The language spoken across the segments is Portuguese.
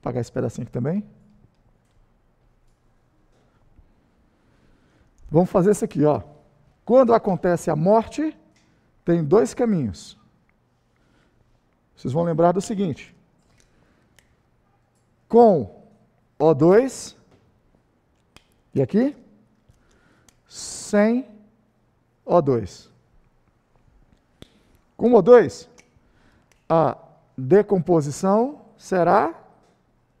apagar esse pedacinho aqui também. Vamos fazer isso aqui, ó. Quando acontece a morte, tem dois caminhos. Vocês vão lembrar do seguinte: com O2 e aqui sem O2. Com O2, a decomposição será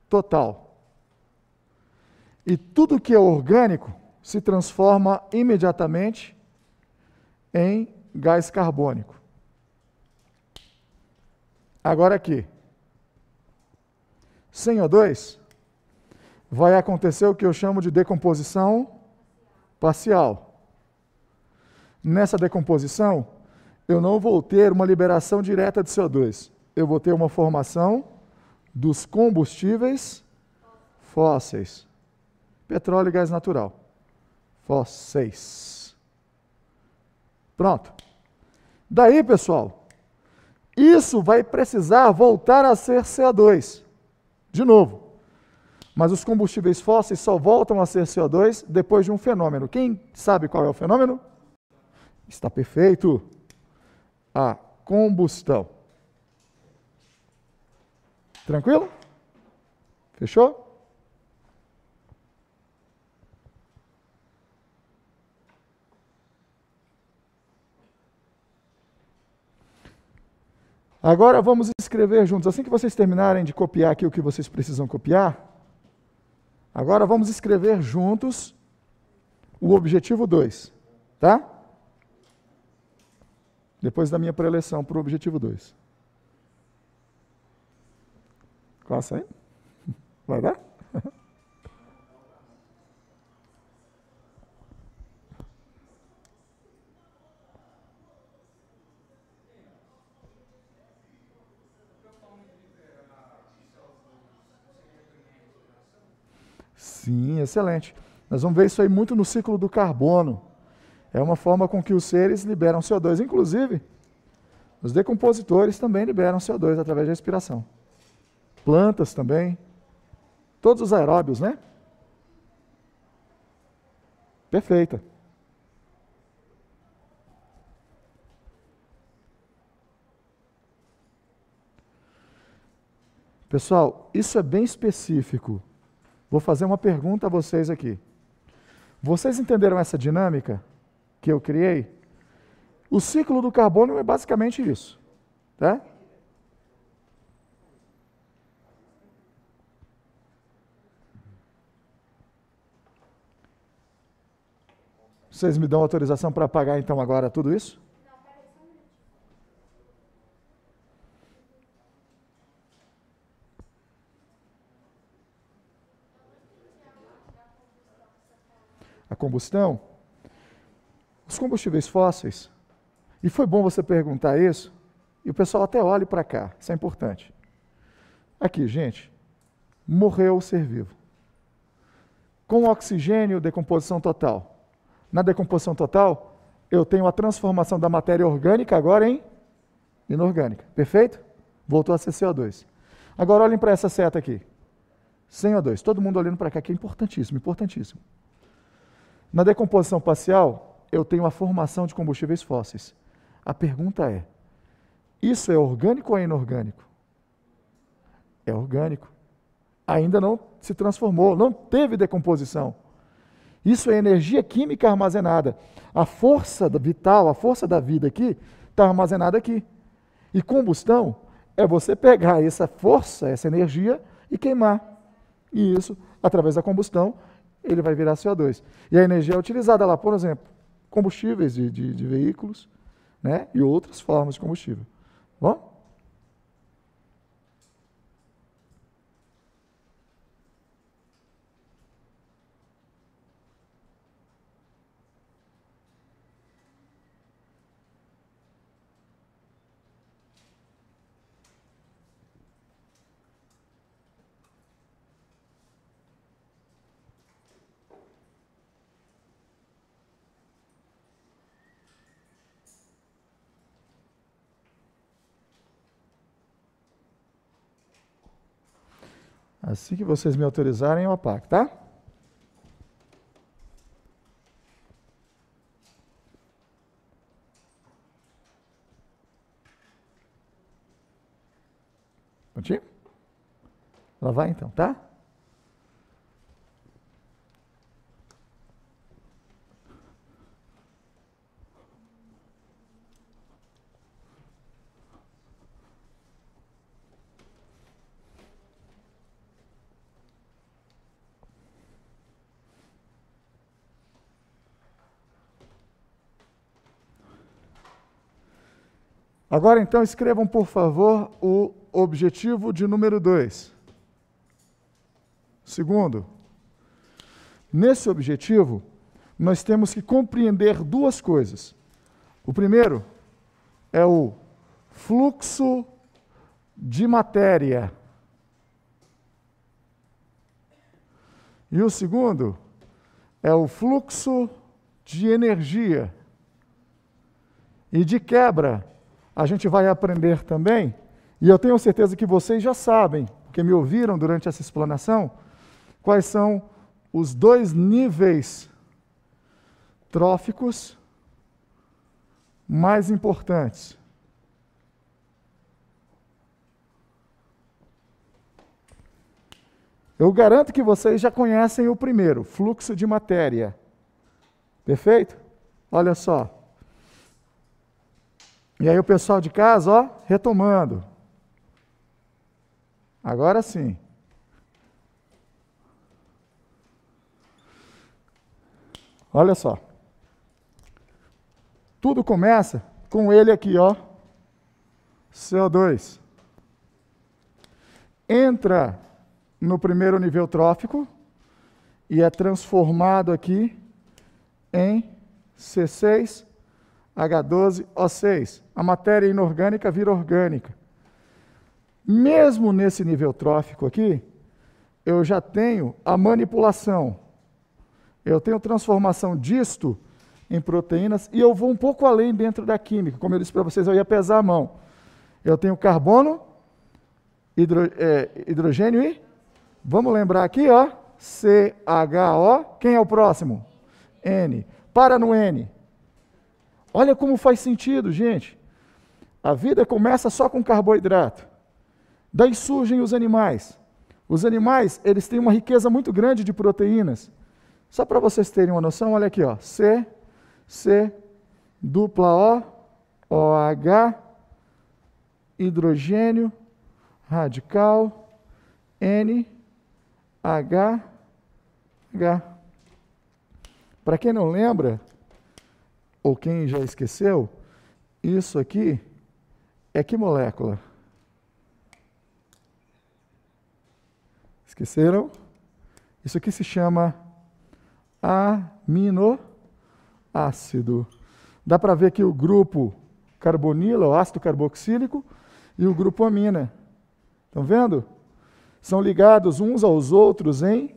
total. E tudo que é orgânico se transforma imediatamente em gás carbônico. Agora aqui, sem O2, vai acontecer o que eu chamo de decomposição parcial. Nessa decomposição, eu não vou ter uma liberação direta de CO2. Eu vou ter uma formação dos combustíveis fósseis. Petróleo e gás natural. Fósseis. Pronto. Daí, pessoal, isso vai precisar voltar a ser CO2. De novo. Mas os combustíveis fósseis só voltam a ser CO2 depois de um fenômeno. Quem sabe qual é o fenômeno? Está perfeito. A combustão. Tranquilo? Fechou? Agora vamos escrever juntos. Assim que vocês terminarem de copiar aqui o que vocês precisam copiar, agora vamos escrever juntos o objetivo 2, tá? Depois da minha preleção para o objetivo 2. Passa aí? Vai dar? Sim, excelente. Nós vamos ver isso aí muito no ciclo do carbono. É uma forma com que os seres liberam CO2. Inclusive, os decompositores também liberam CO2 através da respiração. Plantas também. Todos os aeróbios, né? Perfeita. Pessoal, isso é bem específico Vou fazer uma pergunta a vocês aqui. Vocês entenderam essa dinâmica que eu criei? O ciclo do carbono é basicamente isso. Tá? Vocês me dão autorização para apagar então agora tudo isso? a combustão, os combustíveis fósseis, e foi bom você perguntar isso, e o pessoal até olhe para cá, isso é importante. Aqui, gente, morreu o ser vivo. Com oxigênio, decomposição total. Na decomposição total, eu tenho a transformação da matéria orgânica agora em inorgânica. Perfeito? Voltou a ser CO2. Agora olhem para essa seta aqui. CO2. Todo mundo olhando para cá, que é importantíssimo, importantíssimo. Na decomposição parcial, eu tenho a formação de combustíveis fósseis. A pergunta é: isso é orgânico ou é inorgânico? É orgânico. Ainda não se transformou, não teve decomposição. Isso é energia química armazenada. A força vital, a força da vida aqui, está armazenada aqui. E combustão é você pegar essa força, essa energia e queimar. E isso, através da combustão, ele vai virar CO2. E a energia é utilizada lá, por exemplo, combustíveis de, de, de veículos né, e outras formas de combustível. Bom? Assim que vocês me autorizarem, eu apago, tá? Prontinho? Lá vai então, tá? Agora então escrevam, por favor, o objetivo de número 2. Segundo, nesse objetivo, nós temos que compreender duas coisas. O primeiro é o fluxo de matéria. E o segundo é o fluxo de energia. E de quebra, a gente vai aprender também, e eu tenho certeza que vocês já sabem, porque me ouviram durante essa explanação, quais são os dois níveis tróficos mais importantes. Eu garanto que vocês já conhecem o primeiro, fluxo de matéria. Perfeito? Olha só. E aí o pessoal de casa, ó, retomando. Agora sim. Olha só. Tudo começa com ele aqui, ó. CO2. Entra no primeiro nível trófico e é transformado aqui em C6 H12O6. A matéria inorgânica vira orgânica. Mesmo nesse nível trófico aqui, eu já tenho a manipulação. Eu tenho transformação disto em proteínas e eu vou um pouco além dentro da química. Como eu disse para vocês, eu ia pesar a mão. Eu tenho carbono, hidro, é, hidrogênio e. Vamos lembrar aqui, ó. CHO. Quem é o próximo? N. Para no N. Olha como faz sentido, gente. A vida começa só com carboidrato. Daí surgem os animais. Os animais, eles têm uma riqueza muito grande de proteínas. Só para vocês terem uma noção, olha aqui, ó. C, C, dupla O, OH, hidrogênio, radical, N, H, H. Para quem não lembra, ou quem já esqueceu, isso aqui é que molécula? Esqueceram? Isso aqui se chama aminoácido. Dá para ver que o grupo carbonila, o ácido carboxílico, e o grupo amina. Estão vendo? São ligados uns aos outros em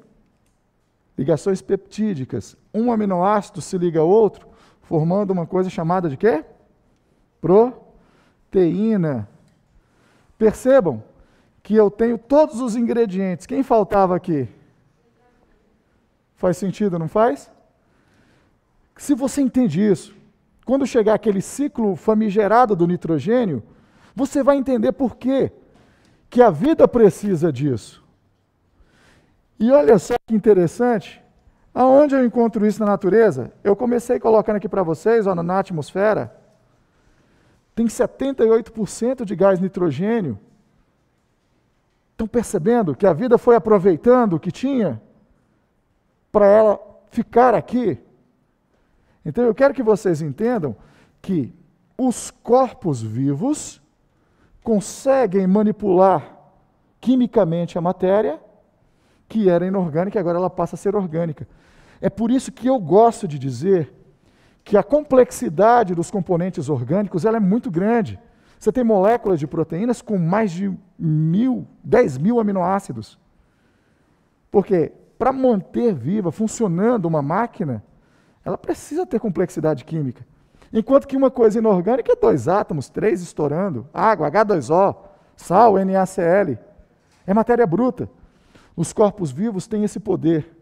ligações peptídicas. Um aminoácido se liga ao outro formando uma coisa chamada de quê? Proteína. Percebam que eu tenho todos os ingredientes. Quem faltava aqui? Faz sentido, não faz? Se você entende isso, quando chegar aquele ciclo famigerado do nitrogênio, você vai entender por quê que a vida precisa disso. E olha só que interessante, Aonde eu encontro isso na natureza? Eu comecei colocando aqui para vocês, ó, na atmosfera, tem 78% de gás nitrogênio. Estão percebendo que a vida foi aproveitando o que tinha para ela ficar aqui? Então eu quero que vocês entendam que os corpos vivos conseguem manipular quimicamente a matéria que era inorgânica e agora ela passa a ser orgânica. É por isso que eu gosto de dizer que a complexidade dos componentes orgânicos ela é muito grande. Você tem moléculas de proteínas com mais de mil, dez mil aminoácidos. Porque para manter viva, funcionando uma máquina, ela precisa ter complexidade química. Enquanto que uma coisa inorgânica é dois átomos, três estourando, água, H2O, sal, NaCl. É matéria bruta. Os corpos vivos têm esse poder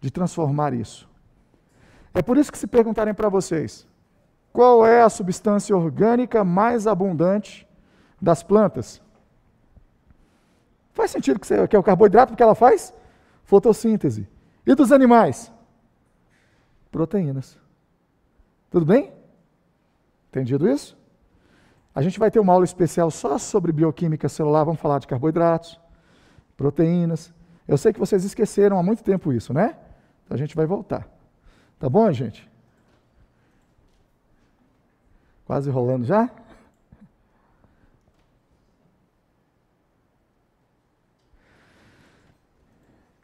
de transformar isso. É por isso que se perguntarem para vocês, qual é a substância orgânica mais abundante das plantas? Faz sentido que, você, que é o carboidrato, porque ela faz fotossíntese. E dos animais? Proteínas. Tudo bem? Entendido isso? A gente vai ter uma aula especial só sobre bioquímica celular, vamos falar de carboidratos, proteínas. Eu sei que vocês esqueceram há muito tempo isso, né? Então a gente vai voltar. Tá bom, gente? Quase rolando já?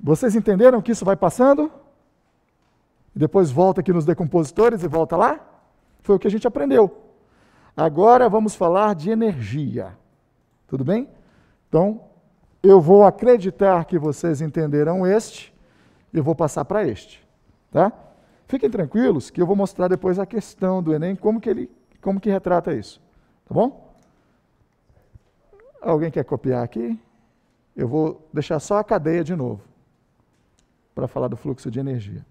Vocês entenderam que isso vai passando? E depois volta aqui nos decompositores e volta lá? Foi o que a gente aprendeu. Agora vamos falar de energia. Tudo bem? Então, eu vou acreditar que vocês entenderão este eu vou passar para este, tá? Fiquem tranquilos que eu vou mostrar depois a questão do Enem, como que ele, como que retrata isso, tá bom? Alguém quer copiar aqui? Eu vou deixar só a cadeia de novo para falar do fluxo de energia.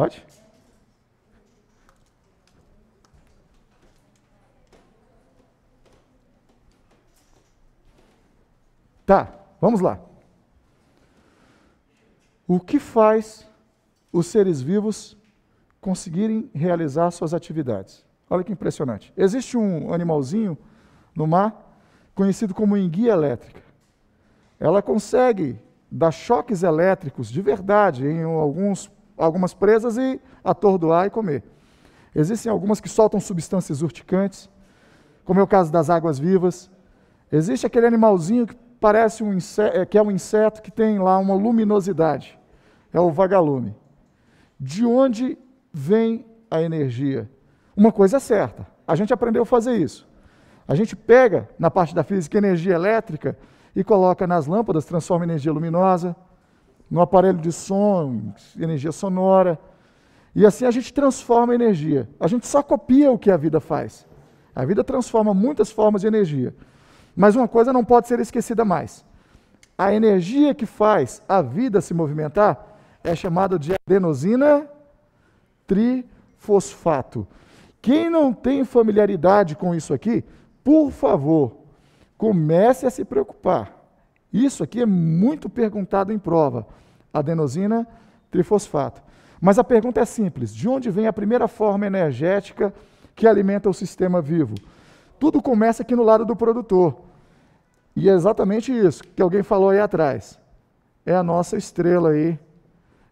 Pode? Tá, vamos lá. O que faz os seres vivos conseguirem realizar suas atividades? Olha que impressionante. Existe um animalzinho no mar conhecido como enguia elétrica. Ela consegue dar choques elétricos de verdade em alguns algumas presas e atordoar e comer. Existem algumas que soltam substâncias urticantes, como é o caso das águas vivas. Existe aquele animalzinho que parece um inseto, é, que é um inseto que tem lá uma luminosidade. É o vagalume. De onde vem a energia? Uma coisa é certa, a gente aprendeu a fazer isso. A gente pega, na parte da física, energia elétrica e coloca nas lâmpadas, transforma em energia luminosa no aparelho de som, energia sonora. E assim a gente transforma a energia. A gente só copia o que a vida faz. A vida transforma muitas formas de energia. Mas uma coisa não pode ser esquecida mais. A energia que faz a vida se movimentar é chamada de adenosina trifosfato. Quem não tem familiaridade com isso aqui, por favor, comece a se preocupar. Isso aqui é muito perguntado em prova adenosina trifosfato. Mas a pergunta é simples: de onde vem a primeira forma energética que alimenta o sistema vivo? Tudo começa aqui no lado do produtor. E é exatamente isso que alguém falou aí atrás. É a nossa estrela aí,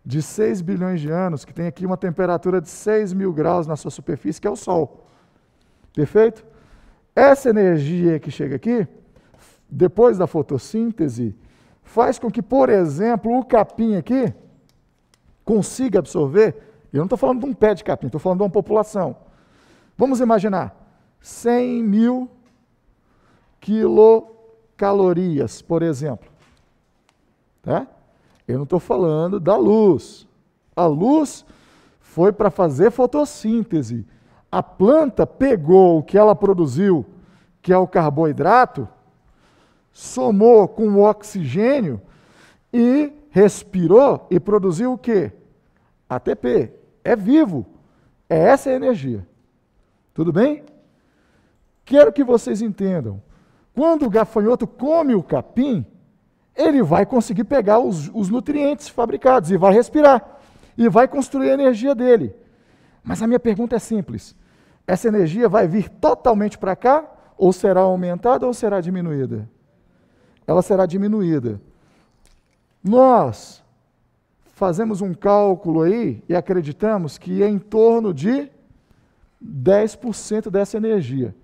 de 6 bilhões de anos, que tem aqui uma temperatura de 6 mil graus na sua superfície, que é o Sol. Perfeito? Essa energia que chega aqui, depois da fotossíntese, faz com que, por exemplo, o capim aqui consiga absorver. Eu não estou falando de um pé de capim, estou falando de uma população. Vamos imaginar 100 mil quilocalorias, por exemplo. Tá? Eu não estou falando da luz. A luz foi para fazer fotossíntese. A planta pegou o que ela produziu, que é o carboidrato, somou com o oxigênio e respirou e produziu o quê? ATP. É vivo. É essa a energia. Tudo bem? Quero que vocês entendam. Quando o gafanhoto come o capim, ele vai conseguir pegar os, os nutrientes fabricados e vai respirar. E vai construir a energia dele. Mas a minha pergunta é simples: essa energia vai vir totalmente para cá? Ou será aumentada ou será diminuída? Ela será diminuída. Nós fazemos um cálculo aí e acreditamos que é em torno de 10% dessa energia.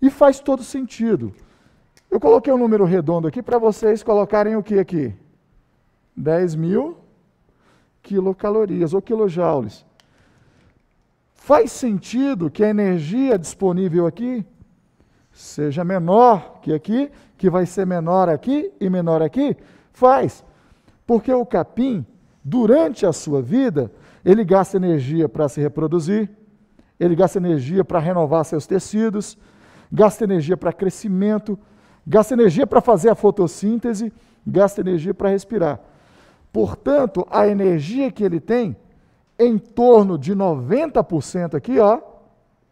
E faz todo sentido. Eu coloquei um número redondo aqui para vocês colocarem o que aqui? 10 mil quilocalorias ou quilojoules. Faz sentido que a energia disponível aqui seja menor que aqui, que vai ser menor aqui e menor aqui? Faz. Porque o capim, durante a sua vida, ele gasta energia para se reproduzir, ele gasta energia para renovar seus tecidos, gasta energia para crescimento, gasta energia para fazer a fotossíntese, gasta energia para respirar. Portanto, a energia que ele tem, em torno de 90% aqui, ó,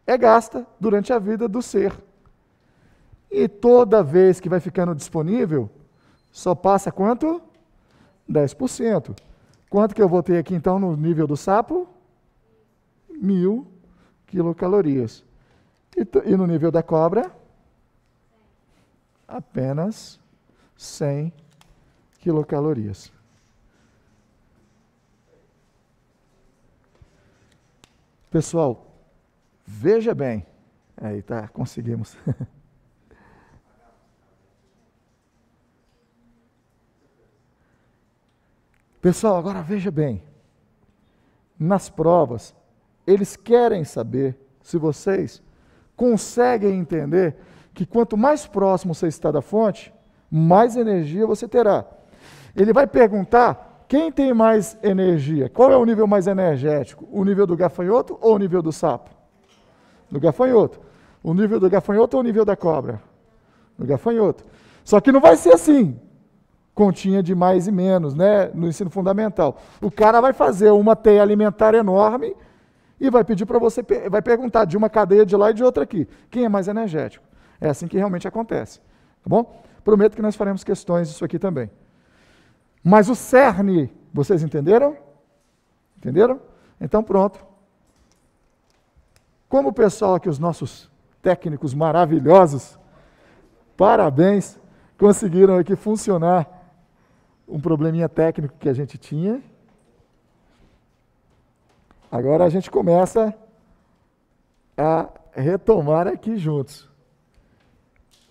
é gasta durante a vida do ser. E toda vez que vai ficando disponível, só passa quanto? 10%. Quanto que eu vou ter aqui então no nível do sapo? Mil quilocalorias. E, e no nível da cobra? Apenas 100 quilocalorias. Pessoal, veja bem. Aí tá, conseguimos. Pessoal, agora veja bem. Nas provas, eles querem saber se vocês conseguem entender que quanto mais próximo você está da fonte, mais energia você terá. Ele vai perguntar quem tem mais energia, qual é o nível mais energético, o nível do gafanhoto ou o nível do sapo? Do gafanhoto. O nível do gafanhoto ou o nível da cobra? Do gafanhoto. Só que não vai ser assim, continha de mais e menos, né, no ensino fundamental. O cara vai fazer uma teia alimentar enorme e vai pedir para você, vai perguntar de uma cadeia de lá e de outra aqui, quem é mais energético? É assim que realmente acontece, tá bom? Prometo que nós faremos questões disso aqui também. Mas o cerne, vocês entenderam? Entenderam? Então pronto. Como o pessoal aqui, os nossos técnicos maravilhosos, parabéns, conseguiram aqui funcionar um probleminha técnico que a gente tinha. Agora a gente começa a retomar aqui juntos.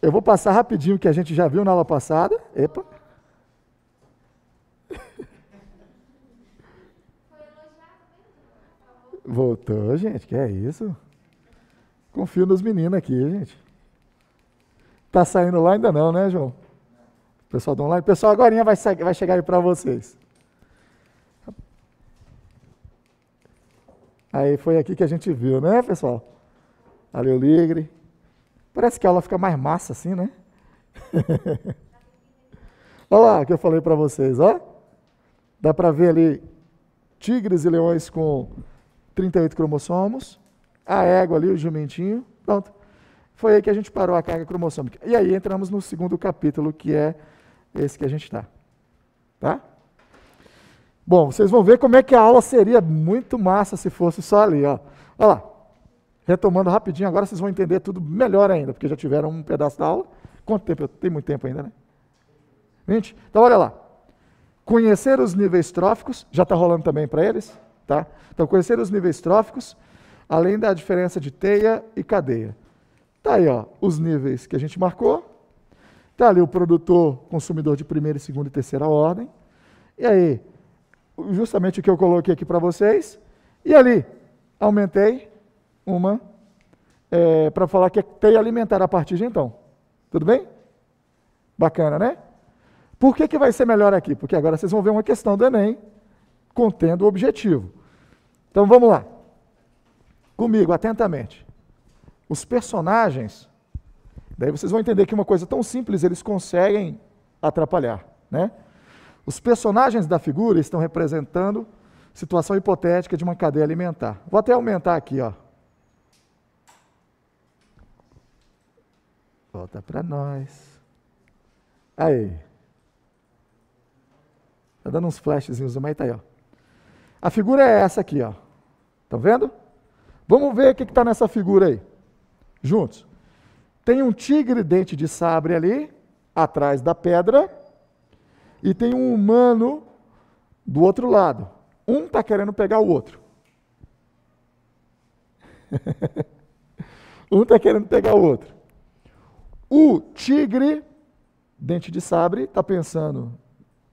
Eu vou passar rapidinho o que a gente já viu na aula passada. Epa. Voltou, gente, que é isso? Confio nos meninos aqui, gente. Tá saindo lá ainda não, né, João? Pessoal do online. Pessoal, agora vai, vai chegar aí para vocês. Aí foi aqui que a gente viu, né, pessoal? Ali o Ligre. Parece que a aula fica mais massa assim, né? Olha lá o que eu falei para vocês, ó. Dá para ver ali tigres e leões com 38 cromossomos. A égua ali, o jumentinho. Pronto. Foi aí que a gente parou a carga cromossômica. E aí entramos no segundo capítulo, que é esse que a gente está. Tá? Bom, vocês vão ver como é que a aula seria muito massa se fosse só ali. Ó. Olha lá. Retomando rapidinho, agora vocês vão entender tudo melhor ainda, porque já tiveram um pedaço da aula. Quanto tempo? Tem muito tempo ainda, né? 20? Então, olha lá. Conhecer os níveis tróficos, já está rolando também para eles? Tá? Então, conhecer os níveis tróficos, além da diferença de teia e cadeia. Tá aí, ó, os níveis que a gente marcou. Está ali o produtor, consumidor de primeira, segunda e terceira ordem. E aí, justamente o que eu coloquei aqui para vocês. E ali, aumentei uma é, para falar que é tem alimentar a partir de então. Tudo bem? Bacana, né? Por que, que vai ser melhor aqui? Porque agora vocês vão ver uma questão do Enem contendo o objetivo. Então vamos lá. Comigo, atentamente. Os personagens Daí vocês vão entender que uma coisa tão simples eles conseguem atrapalhar. Né? Os personagens da figura estão representando situação hipotética de uma cadeia alimentar. Vou até aumentar aqui, ó. Volta para nós. Aí. Tá dando uns flashzinhos, mas tá aí, ó. A figura é essa aqui, ó. Estão vendo? Vamos ver o que está nessa figura aí. Juntos. Tem um tigre dente de sabre ali, atrás da pedra, e tem um humano do outro lado. Um está querendo pegar o outro. um está querendo pegar o outro. O tigre, dente de sabre, está pensando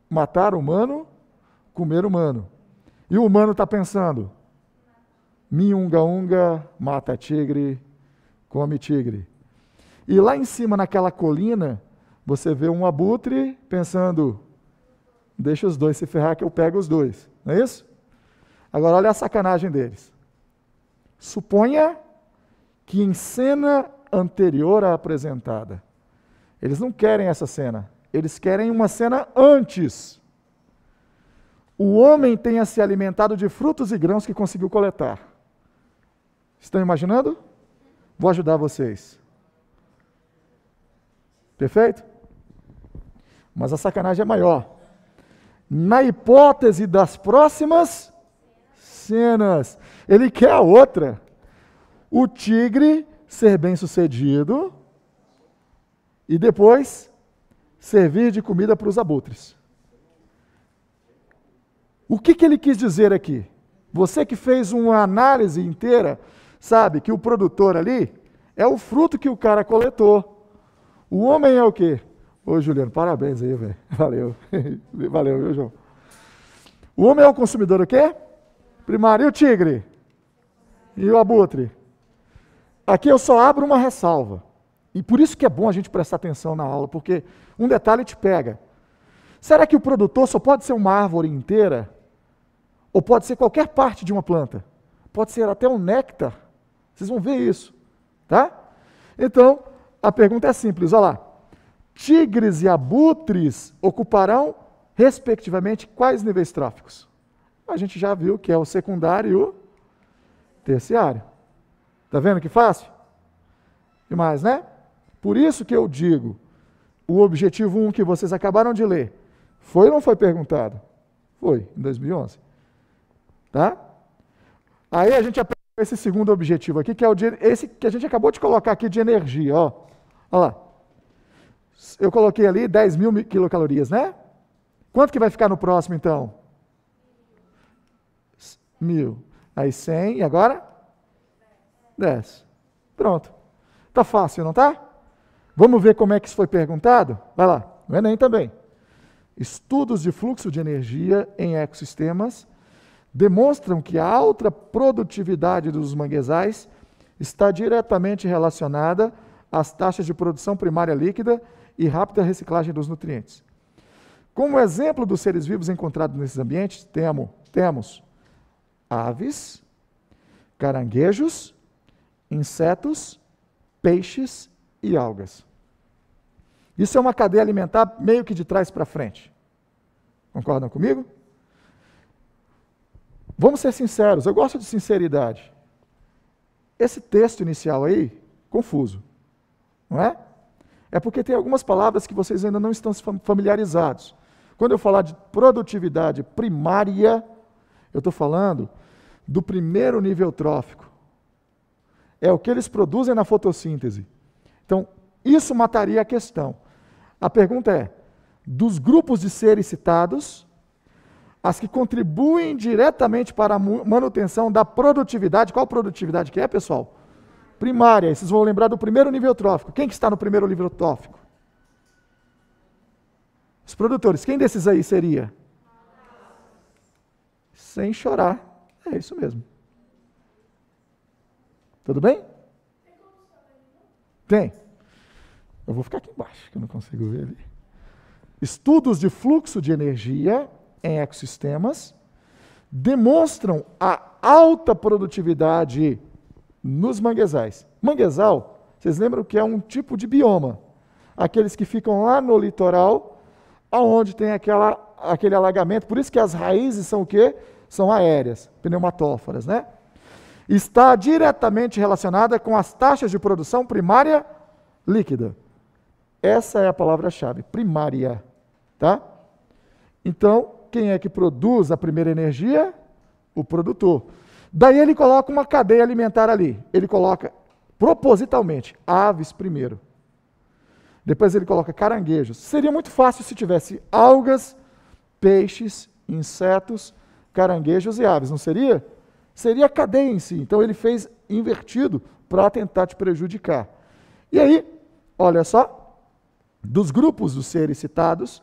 matar humano, comer humano. E o humano está pensando Miunga-unga, mata tigre, come tigre. E lá em cima, naquela colina, você vê um abutre pensando: deixa os dois se ferrar que eu pego os dois. Não é isso? Agora, olha a sacanagem deles. Suponha que em cena anterior à apresentada, eles não querem essa cena, eles querem uma cena antes. O homem tenha se alimentado de frutos e grãos que conseguiu coletar. Estão imaginando? Vou ajudar vocês. Perfeito? Mas a sacanagem é maior. Na hipótese das próximas cenas, ele quer a outra. O tigre ser bem-sucedido e depois servir de comida para os abutres. O que, que ele quis dizer aqui? Você que fez uma análise inteira, sabe que o produtor ali é o fruto que o cara coletou. O homem é o quê? Ô, Juliano, parabéns aí, velho. Valeu. Valeu, viu, João? O homem é o consumidor o quê? Primário. E o tigre? E o abutre? Aqui eu só abro uma ressalva. E por isso que é bom a gente prestar atenção na aula, porque um detalhe te pega. Será que o produtor só pode ser uma árvore inteira? Ou pode ser qualquer parte de uma planta? Pode ser até um néctar. Vocês vão ver isso, tá? Então, a pergunta é simples, olha lá. Tigres e abutres ocuparão, respectivamente, quais níveis tróficos? A gente já viu que é o secundário e o terciário. Está vendo que fácil? Demais, né? Por isso que eu digo, o objetivo 1 que vocês acabaram de ler, foi ou não foi perguntado? Foi, em 2011. Tá? Aí a gente aprende esse segundo objetivo aqui, que é o de, esse que a gente acabou de colocar aqui de energia. Ó. Lá. Eu coloquei ali 10 mil quilocalorias, né? Quanto que vai ficar no próximo, então? Mil. Aí 100, e agora? 10. Pronto. Tá fácil, não tá? Vamos ver como é que isso foi perguntado? Vai lá, no Enem também. Estudos de fluxo de energia em ecossistemas demonstram que a alta produtividade dos manguezais está diretamente relacionada às taxas de produção primária líquida e rápida reciclagem dos nutrientes. Como exemplo dos seres vivos encontrados nesses ambientes, temos, temos aves, caranguejos, insetos, peixes e algas. Isso é uma cadeia alimentar meio que de trás para frente. Concordam comigo? Vamos ser sinceros, eu gosto de sinceridade. Esse texto inicial aí, confuso, não é? É porque tem algumas palavras que vocês ainda não estão familiarizados. Quando eu falar de produtividade primária, eu estou falando do primeiro nível trófico é o que eles produzem na fotossíntese. Então, isso mataria a questão. A pergunta é: dos grupos de seres citados, as que contribuem diretamente para a manutenção da produtividade, qual produtividade que é, pessoal? Primária. Vocês vão lembrar do primeiro nível trófico. Quem que está no primeiro nível trófico? Os produtores. Quem desses aí seria? Sem chorar. É isso mesmo. Tudo bem? Tem. Eu vou ficar aqui embaixo, que eu não consigo ver ali. Estudos de fluxo de energia em ecossistemas demonstram a alta produtividade nos manguezais. Manguezal, vocês lembram que é um tipo de bioma. Aqueles que ficam lá no litoral, aonde tem aquela, aquele alagamento. Por isso que as raízes são o quê? São aéreas, pneumatóforas, né? está diretamente relacionada com as taxas de produção primária líquida. Essa é a palavra-chave, primária, tá? Então, quem é que produz a primeira energia? O produtor. Daí ele coloca uma cadeia alimentar ali. Ele coloca propositalmente aves primeiro. Depois ele coloca caranguejos. Seria muito fácil se tivesse algas, peixes, insetos, caranguejos e aves, não seria? seria a cadeia em si. Então ele fez invertido para tentar te prejudicar. E aí, olha só, dos grupos dos seres citados,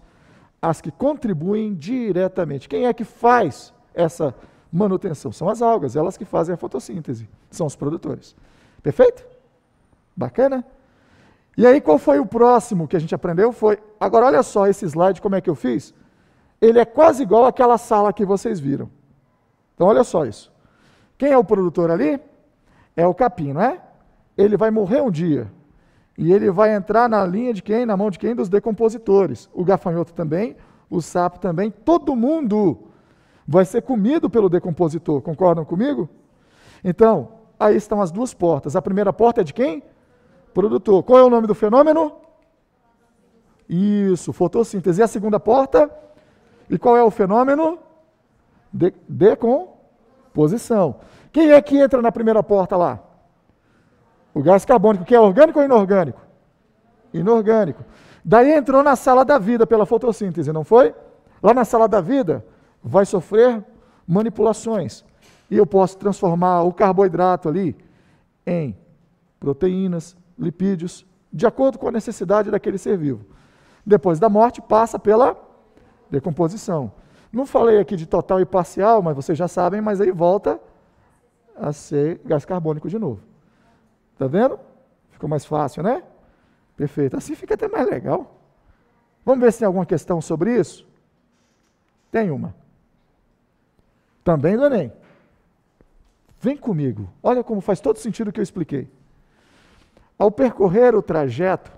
as que contribuem diretamente. Quem é que faz essa manutenção? São as algas, elas que fazem a fotossíntese, são os produtores. Perfeito? Bacana? E aí, qual foi o próximo que a gente aprendeu? Foi. Agora, olha só esse slide, como é que eu fiz? Ele é quase igual àquela sala que vocês viram. Então, olha só isso. Quem é o produtor ali? É o capim, não é? Ele vai morrer um dia. E ele vai entrar na linha de quem? Na mão de quem? Dos decompositores. O gafanhoto também, o sapo também, todo mundo vai ser comido pelo decompositor. Concordam comigo? Então, aí estão as duas portas. A primeira porta é de quem? Produtor. Qual é o nome do fenômeno? Isso, fotossíntese. E a segunda porta? E qual é o fenômeno? De decomposição. Quem é que entra na primeira porta lá? O gás carbônico, que é orgânico ou inorgânico? Inorgânico. Daí entrou na sala da vida pela fotossíntese, não foi? Lá na sala da vida vai sofrer manipulações. E eu posso transformar o carboidrato ali em proteínas, lipídios, de acordo com a necessidade daquele ser vivo. Depois da morte, passa pela decomposição. Não falei aqui de total e parcial, mas vocês já sabem, mas aí volta a ser gás carbônico de novo. Está vendo? Ficou mais fácil, né? Perfeito. Assim fica até mais legal. Vamos ver se tem alguma questão sobre isso? Tem uma. Também do Enem. Vem comigo. Olha como faz todo sentido o que eu expliquei. Ao percorrer o trajeto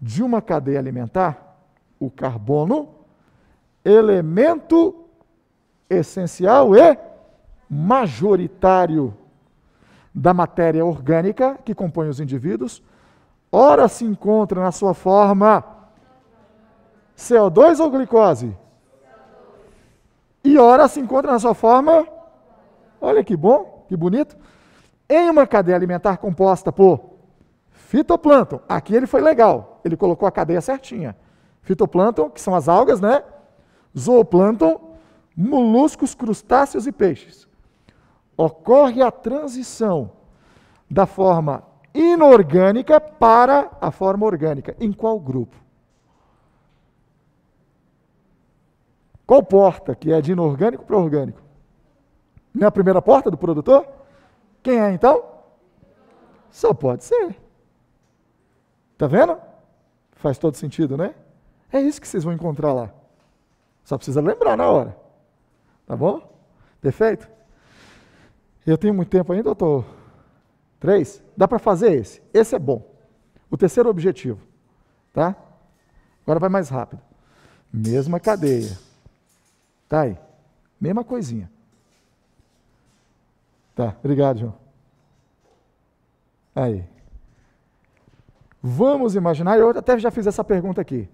de uma cadeia alimentar, o carbono, elemento essencial e majoritário da matéria orgânica que compõe os indivíduos, ora se encontra na sua forma CO2 ou glicose? E ora se encontra na sua forma, olha que bom, que bonito, em uma cadeia alimentar composta por fitoplâncton. Aqui ele foi legal, ele colocou a cadeia certinha. Fitoplâncton, que são as algas, né? Zooplâncton, moluscos, crustáceos e peixes ocorre a transição da forma inorgânica para a forma orgânica. Em qual grupo? Qual porta que é de inorgânico para orgânico? Não é a primeira porta do produtor? Quem é então? Só pode ser. Está vendo? Faz todo sentido, né? É isso que vocês vão encontrar lá. Só precisa lembrar na hora. Tá bom? Perfeito? Eu tenho muito tempo ainda, doutor? Três? Dá para fazer esse? Esse é bom. O terceiro objetivo, tá? Agora vai mais rápido. Mesma cadeia. Tá aí. Mesma coisinha. Tá, obrigado, João. Aí. Vamos imaginar, eu até já fiz essa pergunta aqui,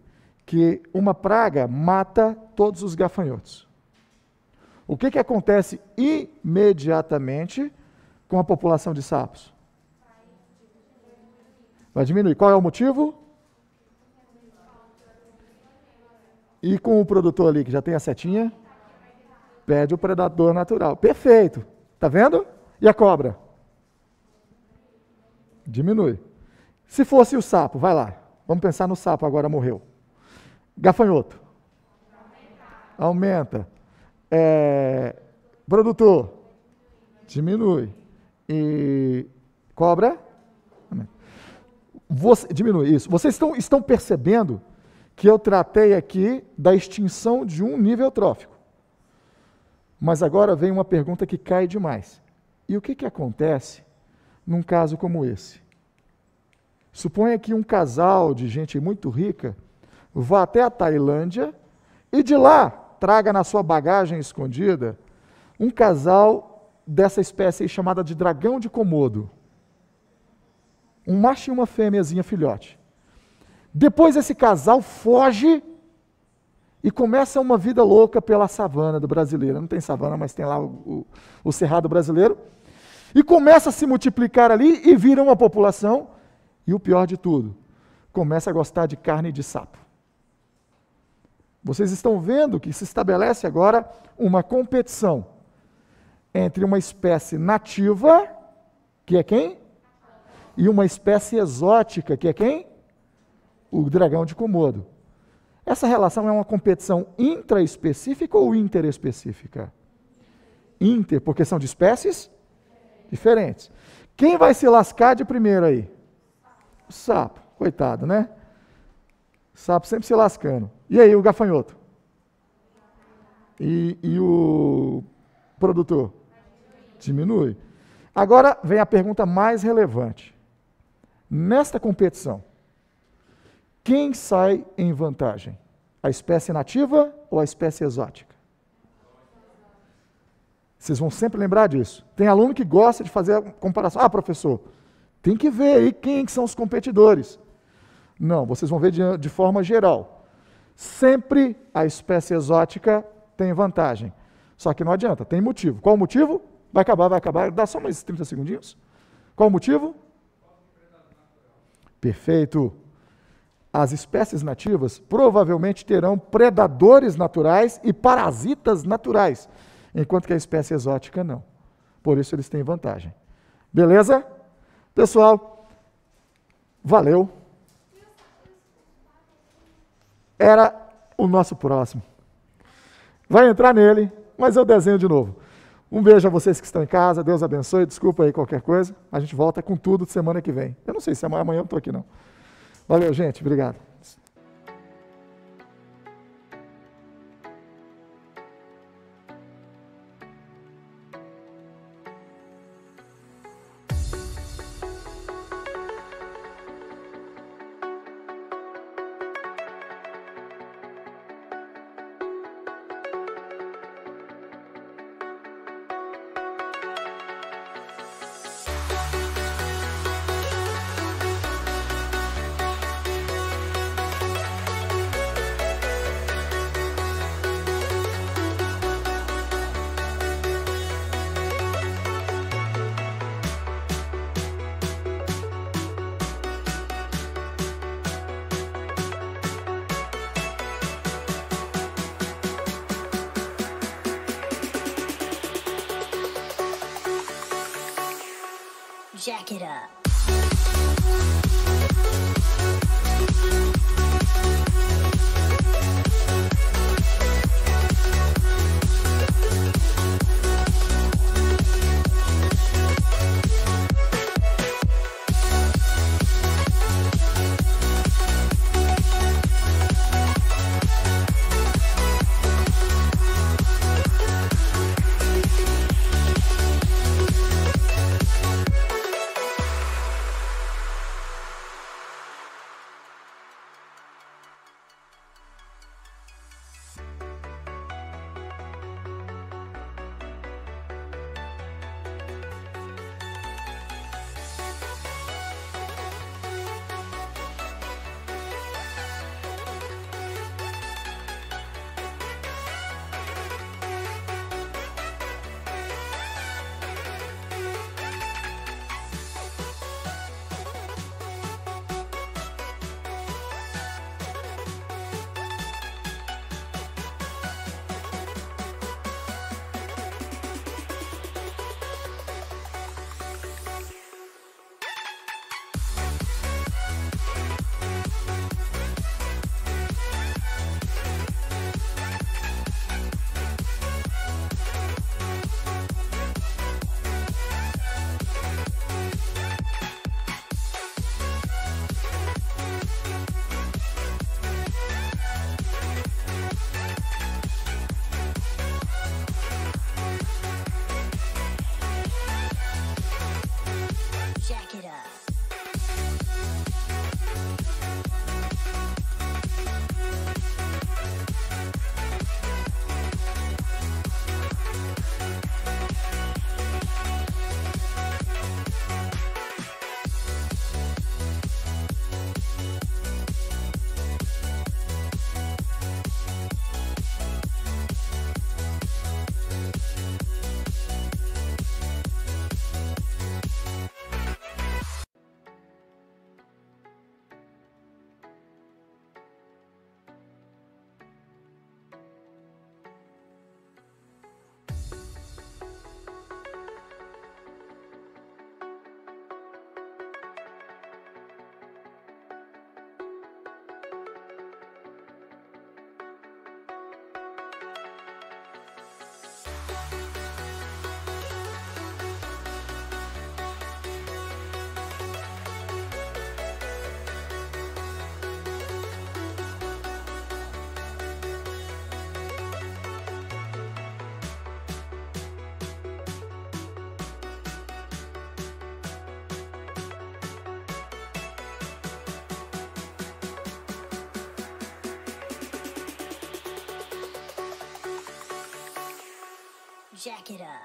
que uma praga mata todos os gafanhotos. O que, que acontece imediatamente com a população de sapos? Vai diminuir. Qual é o motivo? E com o produtor ali, que já tem a setinha, pede o predador natural. Perfeito. Está vendo? E a cobra? Diminui. Se fosse o sapo, vai lá. Vamos pensar no sapo, agora morreu. Gafanhoto. Aumenta é, produtor diminui e cobra você, diminui isso. Vocês estão, estão percebendo que eu tratei aqui da extinção de um nível trófico. Mas agora vem uma pergunta que cai demais. E o que, que acontece num caso como esse? Suponha que um casal de gente muito rica vá até a Tailândia e de lá traga na sua bagagem escondida um casal dessa espécie chamada de dragão de Komodo. Um macho e uma fêmeazinha filhote. Depois esse casal foge e começa uma vida louca pela savana do brasileiro. Não tem savana, mas tem lá o, o, o cerrado brasileiro. E começa a se multiplicar ali e vira uma população. E o pior de tudo, começa a gostar de carne de sapo. Vocês estão vendo que se estabelece agora uma competição entre uma espécie nativa, que é quem? E uma espécie exótica, que é quem? o dragão de Komodo. Essa relação é uma competição intraespecífica ou interespecífica? Inter, porque são de espécies diferentes. Quem vai se lascar de primeiro aí? O sapo, coitado, né? O sapo sempre se lascando. E aí, o gafanhoto? E, e o produtor? Diminui. Agora vem a pergunta mais relevante. Nesta competição, quem sai em vantagem? A espécie nativa ou a espécie exótica? Vocês vão sempre lembrar disso. Tem aluno que gosta de fazer a comparação. Ah, professor, tem que ver aí quem são os competidores. Não, vocês vão ver de, de forma geral. Sempre a espécie exótica tem vantagem. Só que não adianta, tem motivo. Qual o motivo? Vai acabar, vai acabar. Dá só mais 30 segundinhos. Qual o motivo? Perfeito. As espécies nativas provavelmente terão predadores naturais e parasitas naturais enquanto que a espécie exótica não. Por isso eles têm vantagem. Beleza? Pessoal, valeu. Era o nosso próximo. Vai entrar nele, mas eu desenho de novo. Um beijo a vocês que estão em casa, Deus abençoe, desculpa aí qualquer coisa. A gente volta com tudo semana que vem. Eu não sei se amanhã, amanhã eu estou aqui não. Valeu, gente, obrigado. Jack it up. Jack it up.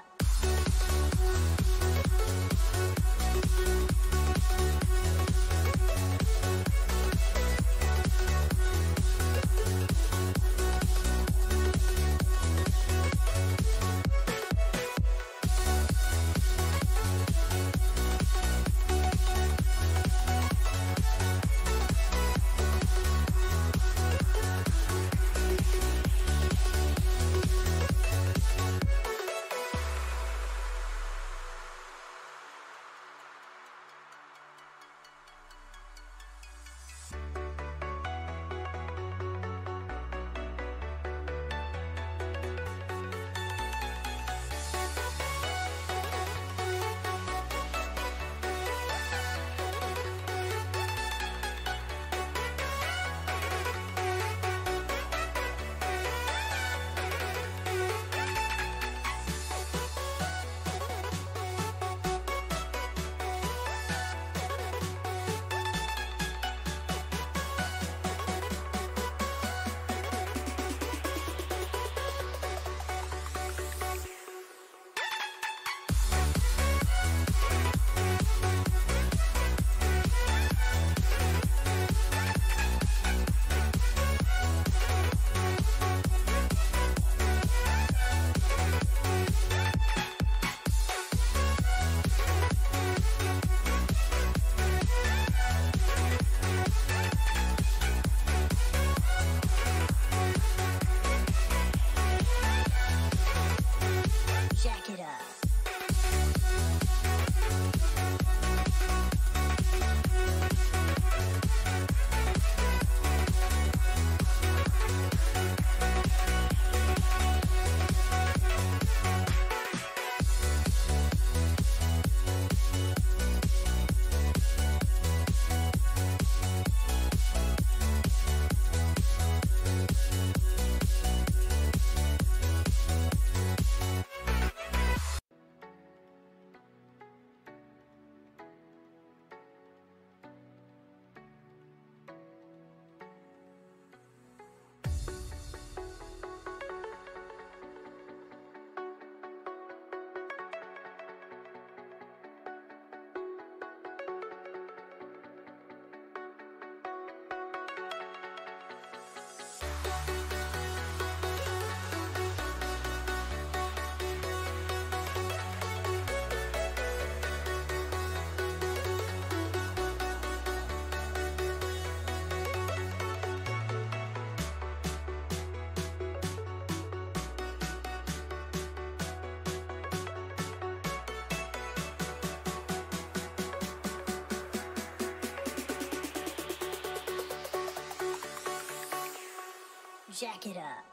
Jack it up.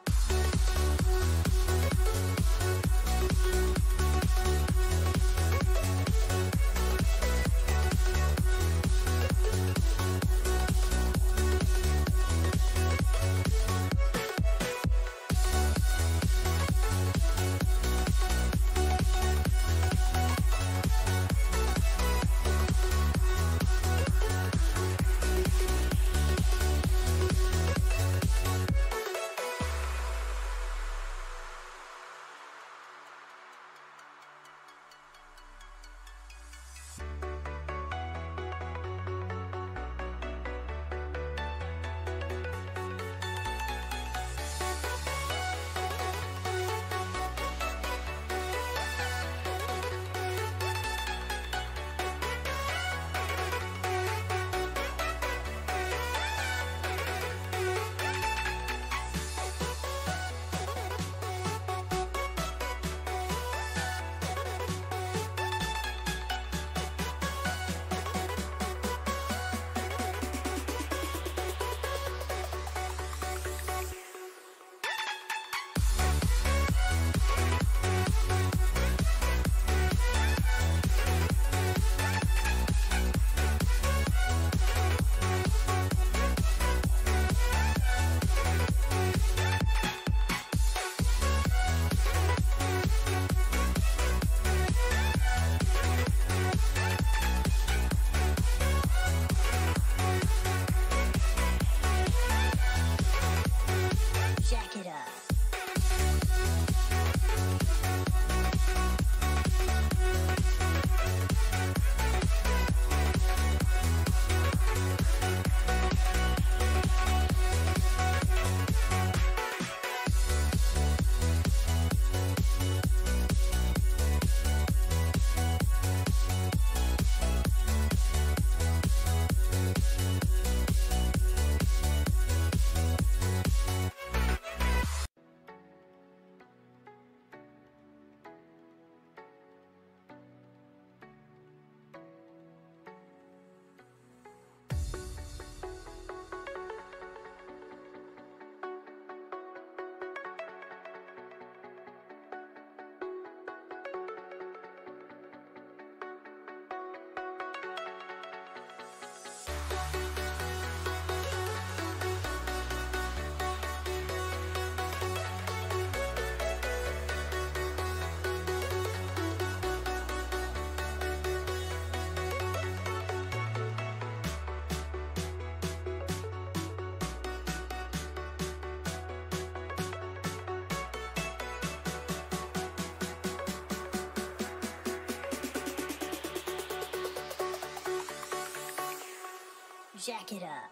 Jack it up.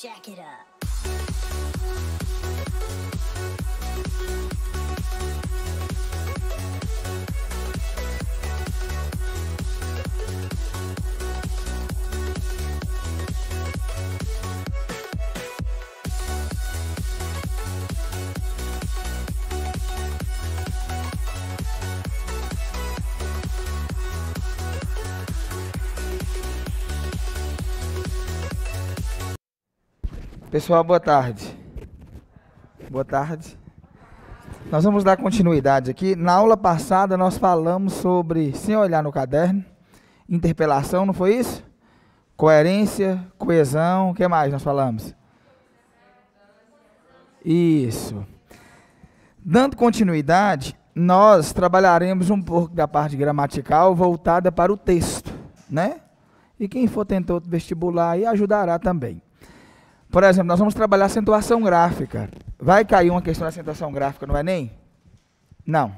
Jack it up. Pessoal, boa tarde. Boa tarde. Nós vamos dar continuidade aqui. Na aula passada nós falamos sobre, sem olhar no caderno, interpelação, não foi isso? Coerência, coesão, o que mais nós falamos? Isso. Dando continuidade, nós trabalharemos um pouco da parte gramatical voltada para o texto, né? E quem for tentar outro vestibular aí ajudará também. Por exemplo, nós vamos trabalhar acentuação gráfica. Vai cair uma questão de acentuação gráfica no Enem? Não.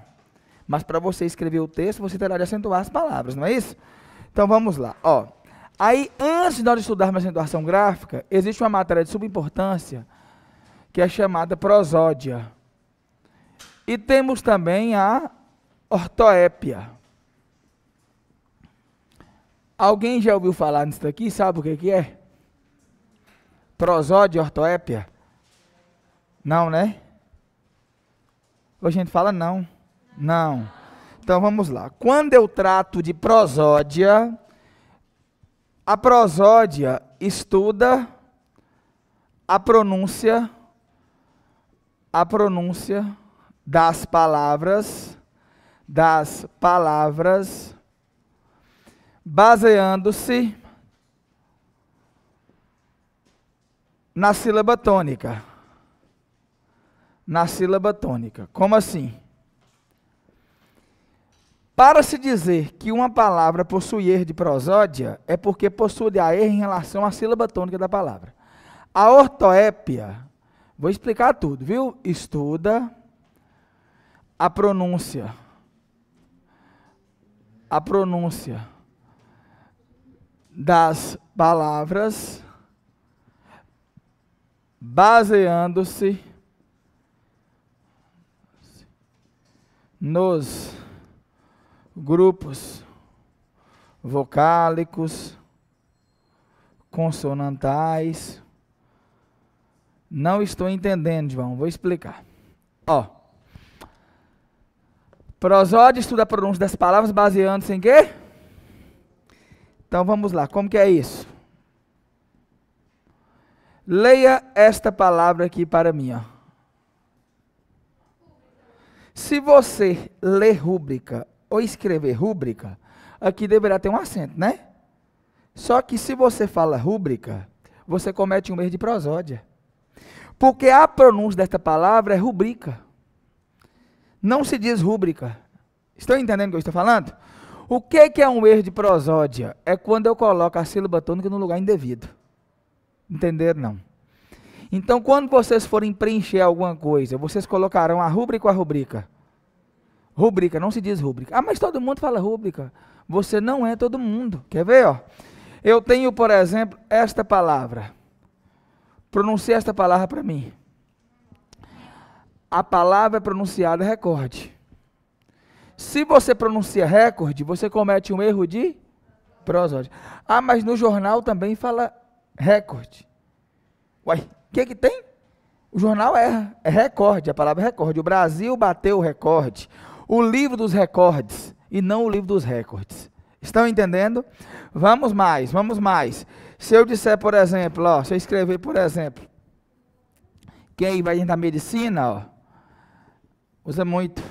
Mas para você escrever o texto, você terá de acentuar as palavras, não é isso? Então vamos lá. Ó, aí, antes de nós estudarmos acentuação gráfica, existe uma matéria de subimportância que é chamada prosódia. E temos também a ortoépia. Alguém já ouviu falar nisso daqui? Sabe o que, que é? Prosódia, ortoépia? Não, né? Ou a gente fala não. Não. Então vamos lá. Quando eu trato de prosódia, a prosódia estuda a pronúncia a pronúncia das palavras, das palavras, baseando-se na sílaba tônica. Na sílaba tônica. Como assim? Para se dizer que uma palavra possui erro de prosódia, é porque possui a erro em relação à sílaba tônica da palavra. A ortoépia, vou explicar tudo, viu? Estuda a pronúncia. A pronúncia das palavras baseando-se nos grupos vocálicos, consonantais. Não estou entendendo, João. Vou explicar. Ó. Prosódia estuda a pronúncia das palavras baseando-se em quê? Então vamos lá. Como que é isso? Leia esta palavra aqui para mim, ó. Se você ler rúbrica ou escrever rúbrica, aqui deverá ter um acento, né? Só que se você fala rúbrica, você comete um erro de prosódia. Porque a pronúncia desta palavra é rubrica. Não se diz rúbrica. Estão entendendo o que eu estou falando? O que, que é um erro de prosódia? É quando eu coloco a sílaba tônica no lugar indevido. Entenderam? Não. Então, quando vocês forem preencher alguma coisa, vocês colocarão a rúbrica ou a rubrica? Rubrica, não se diz rúbrica. Ah, mas todo mundo fala rúbrica. Você não é todo mundo. Quer ver? Ó? Eu tenho, por exemplo, esta palavra. Pronuncie esta palavra para mim. A palavra é pronunciada recorde. Se você pronuncia recorde, você comete um erro de prosódia. Ah, mas no jornal também fala recorde. Uai, o que que tem? O jornal erra, é recorde, a palavra é recorde. O Brasil bateu o recorde. O livro dos recordes e não o livro dos recordes. Estão entendendo? Vamos mais, vamos mais. Se eu disser, por exemplo, ó, se eu escrever, por exemplo, quem vai na medicina, ó, usa muito.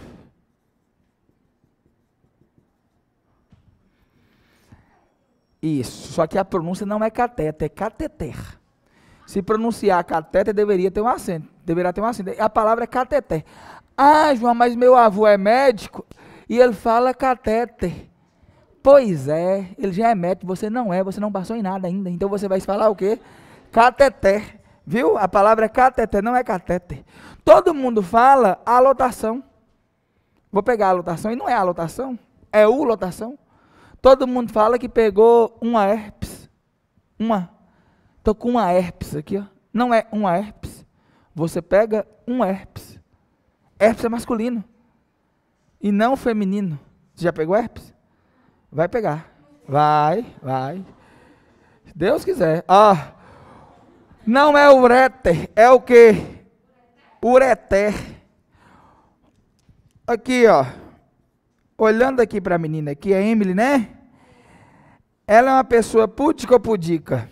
Isso, só que a pronúncia não é cateter, é cateter. Se pronunciar cateter, deveria ter um acento. Deveria ter um acento. A palavra é cateter. Ah, João, mas meu avô é médico e ele fala cateter. Pois é, ele já é médico, você não é, você não passou em nada ainda. Então você vai falar o quê? Cateter. Viu? A palavra é cateter, não é cateter. Todo mundo fala a lotação. Vou pegar a lotação e não é a lotação, é o lotação. Todo mundo fala que pegou uma herpes. Uma. Estou com uma herpes aqui, ó. Não é uma herpes. Você pega um herpes. Herpes é masculino. E não feminino. Você já pegou herpes? Vai pegar. Vai, vai. Se Deus quiser. Ah, não é ureter, é o que? Ureter. Aqui, ó. Olhando aqui para a menina aqui, a Emily, né? Ela é uma pessoa pudica ou pudica?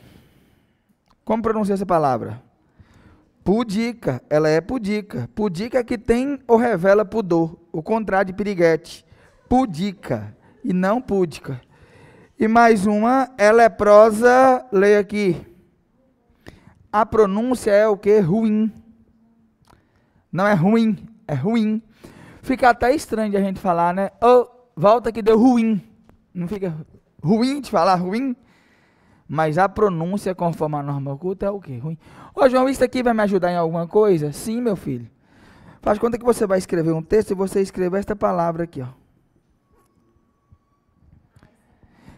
Como pronuncia essa palavra? Pudica, ela é pudica. Pudica que tem ou revela pudor, o contrário de piriguete. Pudica e não púdica. E mais uma, ela é prosa, leia aqui. A pronúncia é o que? Ruim. Não é ruim, é ruim. Fica até estranho de a gente falar, né? Oh, volta que deu ruim. Não fica ruim de falar ruim? Mas a pronúncia conforme a norma oculta é o que? Ruim. Ô João, isso aqui vai me ajudar em alguma coisa? Sim, meu filho. Faz conta que você vai escrever um texto e você escreve esta palavra aqui, ó.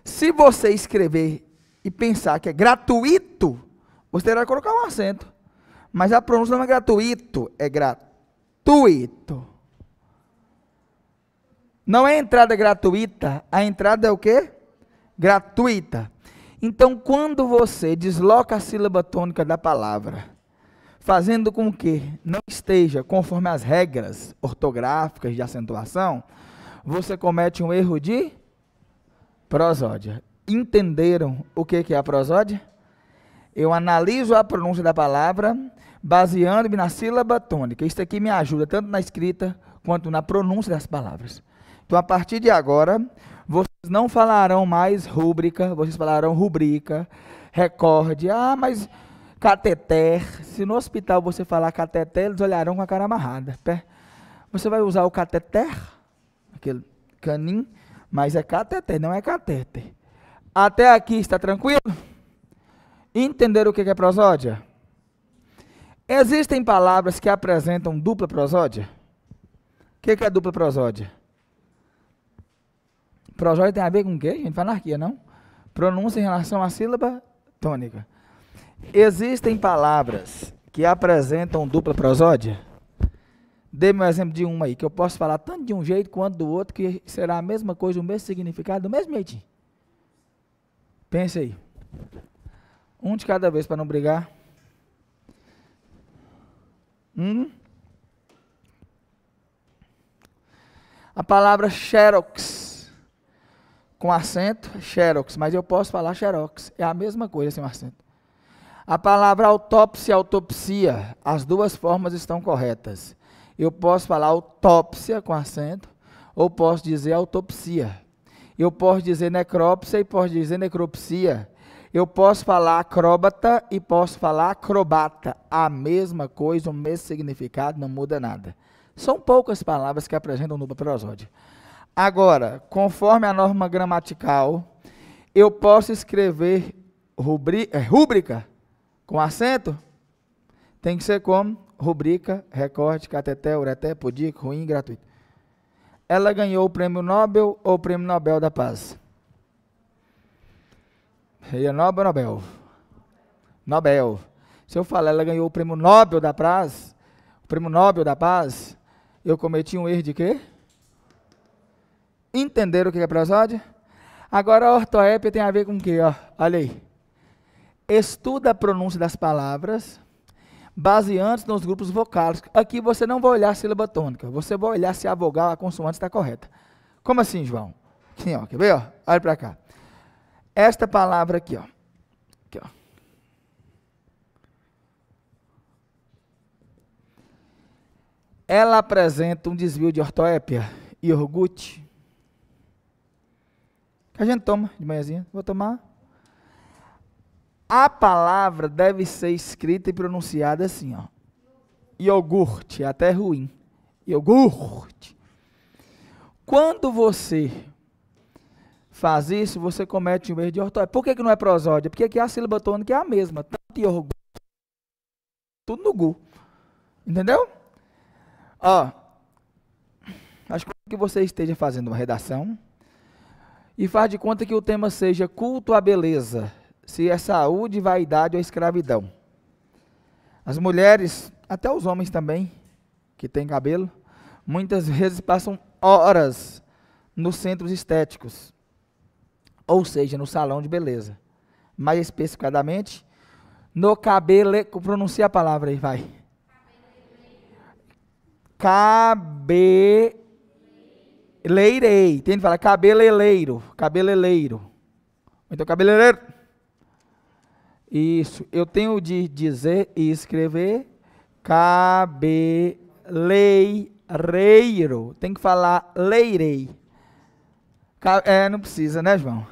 Se você escrever e pensar que é gratuito, você terá que colocar um acento. Mas a pronúncia não é gratuito, é gratuito. Não é entrada gratuita, a entrada é o quê? Gratuita. Então, quando você desloca a sílaba tônica da palavra, fazendo com que não esteja conforme as regras ortográficas de acentuação, você comete um erro de prosódia. Entenderam o que é a prosódia? Eu analiso a pronúncia da palavra, baseando-me na sílaba tônica. Isso aqui me ajuda tanto na escrita quanto na pronúncia das palavras. Então, a partir de agora, vocês não falarão mais rúbrica, vocês falarão rubrica, recorde. Ah, mas cateter. Se no hospital você falar cateter, eles olharão com a cara amarrada. Você vai usar o cateter, aquele caninho, mas é cateter, não é catéter. Até aqui está tranquilo? Entenderam o que é prosódia? Existem palavras que apresentam dupla prosódia? O que é dupla prosódia? Prosódia tem a ver com o quê, gente? Anarquia, não? Pronúncia em relação à sílaba tônica. Existem palavras que apresentam dupla prosódia? Dê-me um exemplo de uma aí, que eu posso falar tanto de um jeito quanto do outro, que será a mesma coisa, o mesmo significado, do mesmo jeitinho. Pense aí. Um de cada vez para não brigar. Hum? A palavra xerox. Com acento, xerox, mas eu posso falar xerox. É a mesma coisa sem acento. A palavra autópsia e autopsia, as duas formas estão corretas. Eu posso falar autópsia com acento, ou posso dizer autopsia. Eu posso dizer necrópsia e posso dizer necropsia. Eu posso falar acróbata e posso falar acrobata. A mesma coisa, o mesmo significado, não muda nada. São poucas palavras que apresentam dupla prosódia. Agora, conforme a norma gramatical, eu posso escrever é, rúbrica com acento? Tem que ser como? Rubrica, recorte, cateté, ureté, pudico, ruim, gratuito. Ela ganhou o prêmio Nobel ou o prêmio Nobel da Paz? Seria Nobel ou Nobel? Nobel. Se eu falar, ela ganhou o prêmio Nobel da Paz, o prêmio Nobel da Paz, eu cometi um erro de quê? Entenderam o que é prosódia? Agora a ortoépia tem a ver com o quê? Ó, olha aí. Estuda a pronúncia das palavras, baseando-se nos grupos vocálicos. Aqui você não vai olhar a sílaba tônica, você vai olhar se a vogal, a consoante está correta. Como assim, João? Sim, ó, quer ver? Ó? Olha para cá. Esta palavra aqui, ó. Aqui, ó. Ela apresenta um desvio de ortoépia e orgute. A gente toma de manhãzinha. Vou tomar. A palavra deve ser escrita e pronunciada assim, ó. Iogurte, até ruim. Iogurte. Quando você faz isso, você comete um erro de ortografia. Por que, que não é prosódia? Porque aqui a sílaba tônica é a mesma. Tanto iogurte, tudo no gu. Entendeu? Ó, acho que você esteja fazendo uma redação e faz de conta que o tema seja culto à beleza se é saúde, vaidade ou escravidão. As mulheres, até os homens também, que têm cabelo, muitas vezes passam horas nos centros estéticos, ou seja, no salão de beleza. Mais especificadamente, no cabelo. Pronuncia a palavra aí, vai. Cabeleireiro. Tem que falar cabeleireiro. Cabeleireiro. Então, cabeleireiro. Isso. Eu tenho de dizer e escrever cabeleireiro. Tem que falar leirei. É, não precisa, né, João?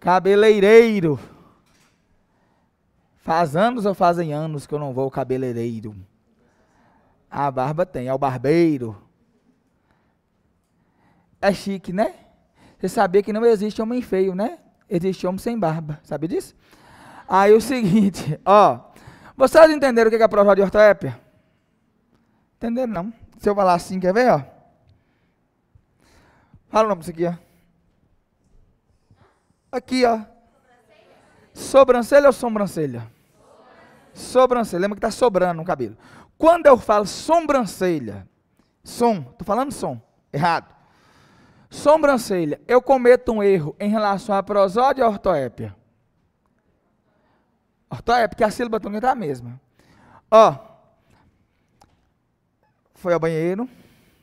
Cabeleireiro. Faz anos ou fazem anos que eu não vou ao cabeleireiro? A barba tem, é o barbeiro. É chique, né? Você sabia que não existe homem feio, né? Existe homem sem barba. Sabe disso? Aí o seguinte, ó. Vocês entenderam o que é a prova de ortoépia? Entenderam não? Se eu falar assim, quer ver, ó? Fala o nome disso aqui, ó. Aqui, ó. Sobrancelha ou sobrancelha? Sobrancelha. Lembra que está sobrando no cabelo. Quando eu falo sobrancelha, som, estou falando som, errado. Sobrancelha, eu cometo um erro em relação à prosódia à ortoépia. É porque a sílaba tônica está a mesma. Ó. Foi ao banheiro,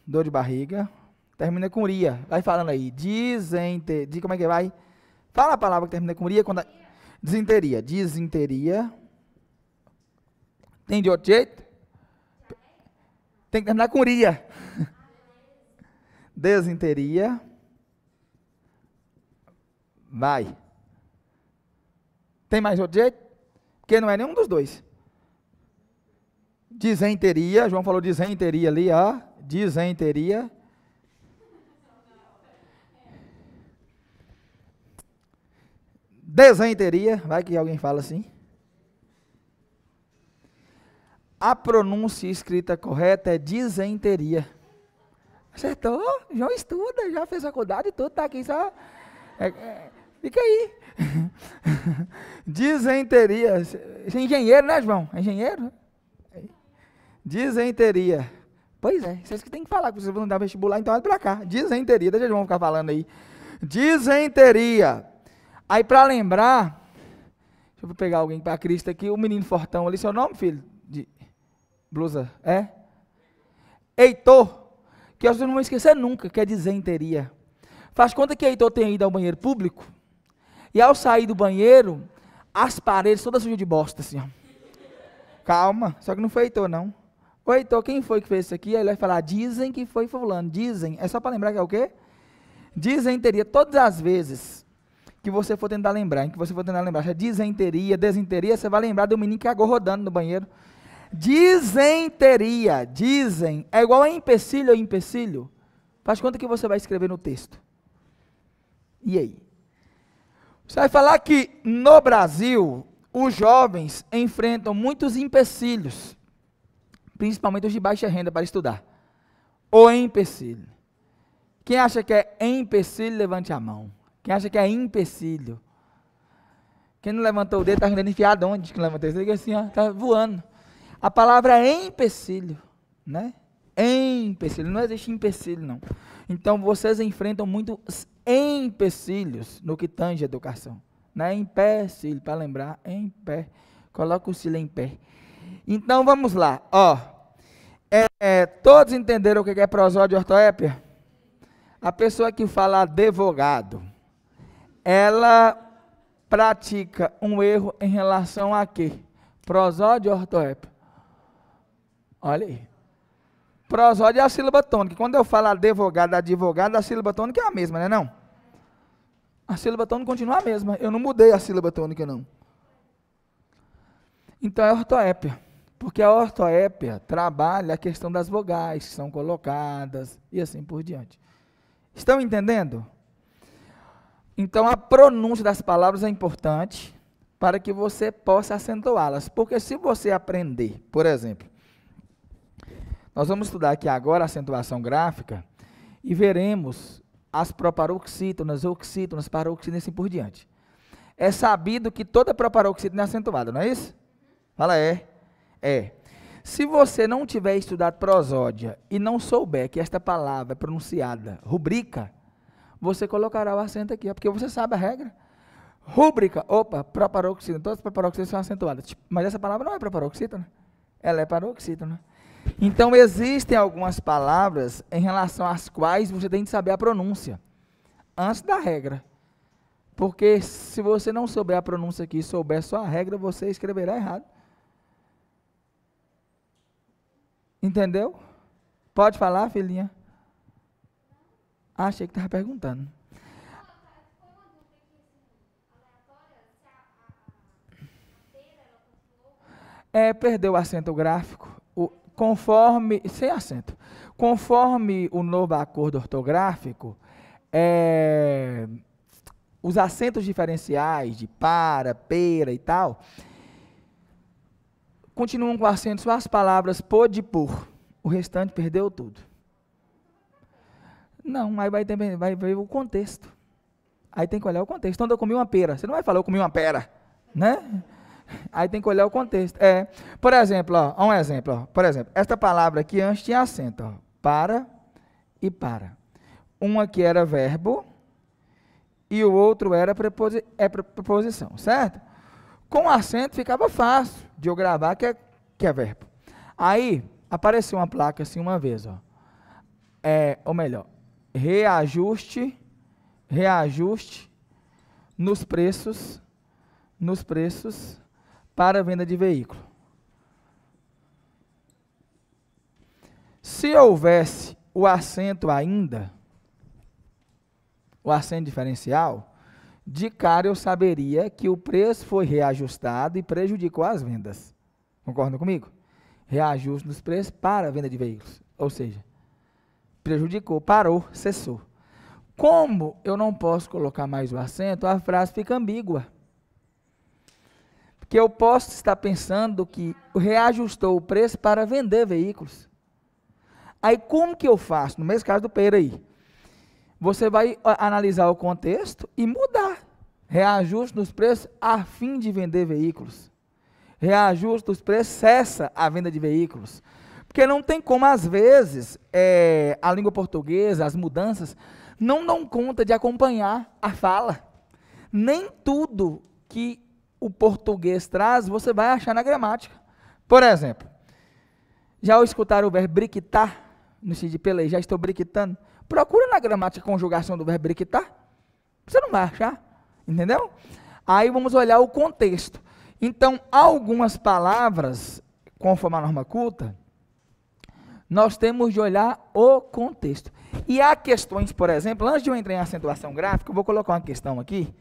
dor de barriga, termina com ria. Vai falando aí. Dizente, diz como é que vai? Fala a palavra que termina com ria quando a, desinteria. Desinteria. Tem de outro jeito? Tem que terminar com ria. Desinteria. Vai. Tem mais outro jeito? Porque não é nenhum dos dois. Dizenteria, João falou dizenteria ali, ó. Dizenteria. Desenteria, vai que alguém fala assim. A pronúncia escrita correta é dizenteria. Acertou? João estuda, já fez faculdade e tudo, tá aqui só. É, é, fica aí. Dizenteria. Você é engenheiro, né, João? É engenheiro? Dizenteria. Pois é, vocês que tem que falar, que vocês vão dar vestibular, então olha pra cá. Dizenteria, deixa João ficar falando aí. Dizenteria. Aí para lembrar, deixa eu pegar alguém para Cristo aqui, o menino fortão ali, seu nome, filho? De blusa, é? Heitor, que eu não vou esquecer nunca, quer dizenteria. Faz conta que Heitor tem ido ao banheiro público, e ao sair do banheiro, as paredes todas sujas de bosta, assim, ó. Calma, só que não foi Heitor, não. Ô Heitor, quem foi que fez isso aqui? Aí ele vai falar, dizem que foi fulano, dizem. É só para lembrar que é o quê? Dizenteria, todas as vezes que você for tentar lembrar, em que você for tentar lembrar, se dizenteria, desenteria, você vai lembrar do menino que agou rodando no banheiro. Dizenteria, dizem, é igual a empecilho ou empecilho. Faz conta que você vai escrever no texto. E aí? Você vai falar que no Brasil, os jovens enfrentam muitos empecilhos, principalmente os de baixa renda para estudar. O empecilho. Quem acha que é empecilho, levante a mão. Quem acha que é empecilho. Quem não levantou o dedo está rendendo enfiado onde que levantou? Você assim, ó, está voando. A palavra é empecilho, né? Empecilho, não existe empecilho não. Então vocês enfrentam muitos empecilhos no que tange a educação. Não é empecilho, para lembrar, em pé. Coloca o cílio em pé. Então vamos lá, ó. É, é, todos entenderam o que é prosódio ortoépia? A pessoa que fala advogado, ela pratica um erro em relação a quê? Prosódio ou ortoépia? Olha aí. Prosódio é a sílaba tônica. Quando eu falo advogado, advogado, a sílaba tônica é a mesma, não é não? A sílaba tônica continua a mesma. Eu não mudei a sílaba tônica, não. Então é ortoépia. Porque a ortoépia trabalha a questão das vogais que são colocadas e assim por diante. Estão entendendo? Então a pronúncia das palavras é importante para que você possa acentuá-las. Porque se você aprender, por exemplo, nós vamos estudar aqui agora a acentuação gráfica e veremos as proparoxítonas, oxítonas, paroxítonas e assim por diante. É sabido que toda proparoxítona é acentuada, não é isso? Fala, é. É. Se você não tiver estudado prosódia e não souber que esta palavra é pronunciada rubrica, você colocará o acento aqui, porque você sabe a regra. Rúbrica, opa, proparoxítona, todas as proparoxítonas são acentuadas. Mas essa palavra não é proparoxítona, ela é paroxítona. Então existem algumas palavras em relação às quais você tem que saber a pronúncia antes da regra. Porque se você não souber a pronúncia aqui souber só a regra, você escreverá errado. Entendeu? Pode falar, filhinha? Ah, achei que estava perguntando. É, perdeu o acento gráfico. Conforme, sem acento, conforme o novo acordo ortográfico, é, os acentos diferenciais de para, pera e tal, continuam com acento só as palavras pode por. O restante perdeu tudo. Não, aí vai, ter, vai ver o contexto. Aí tem que olhar o contexto. Então eu comi uma pera. Você não vai falar eu comi uma pera, né? Aí tem que olhar o contexto. É, por exemplo, ó, um exemplo, ó, por exemplo, esta palavra aqui antes tinha acento, ó, para e para. Um aqui era verbo e o outro era preposi é preposição, certo? Com acento ficava fácil de eu gravar que é, que é verbo. Aí apareceu uma placa assim uma vez, ó. É, ou melhor, reajuste, reajuste nos preços, nos preços para a venda de veículo. Se houvesse o assento ainda, o assento diferencial, de cara eu saberia que o preço foi reajustado e prejudicou as vendas. Concordam comigo? Reajuste dos preços para a venda de veículos. Ou seja, prejudicou, parou, cessou. Como eu não posso colocar mais o assento, a frase fica ambígua. Porque eu posso estar pensando que reajustou o preço para vender veículos. Aí como que eu faço? No mesmo caso do Pereira aí. Você vai analisar o contexto e mudar. Reajuste nos preços a fim de vender veículos. Reajuste dos preços cessa a venda de veículos. Porque não tem como, às vezes, é, a língua portuguesa, as mudanças, não dão conta de acompanhar a fala. Nem tudo que o português traz você vai achar na gramática. Por exemplo, já escutaram o verbo briquitar no sentido de já estou briquitando? Procura na gramática a conjugação do verbo briquitar. Você não vai achar, entendeu? Aí vamos olhar o contexto. Então, algumas palavras, conforme a norma culta, nós temos de olhar o contexto. E há questões, por exemplo, antes de eu entrar em acentuação gráfica, eu vou colocar uma questão aqui,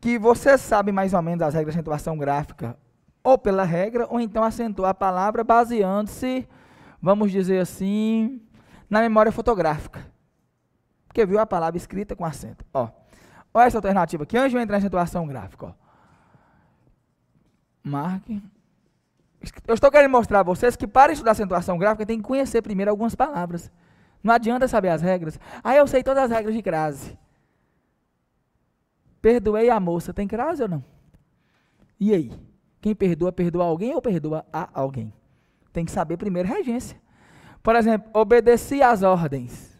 que você sabe mais ou menos as regras de acentuação gráfica, ou pela regra, ou então acentuar a palavra baseando-se, vamos dizer assim, na memória fotográfica. Porque viu a palavra escrita com acento. Ó, olha essa alternativa aqui, antes de eu entrar em acentuação gráfica. Ó. Marque. Eu estou querendo mostrar a vocês que para estudar acentuação gráfica tem que conhecer primeiro algumas palavras. Não adianta saber as regras. Ah, eu sei todas as regras de crase. Perdoei a moça. Tem crase ou não? E aí? Quem perdoa, perdoa alguém ou perdoa a alguém? Tem que saber primeiro regência. Por exemplo, obedeci às ordens.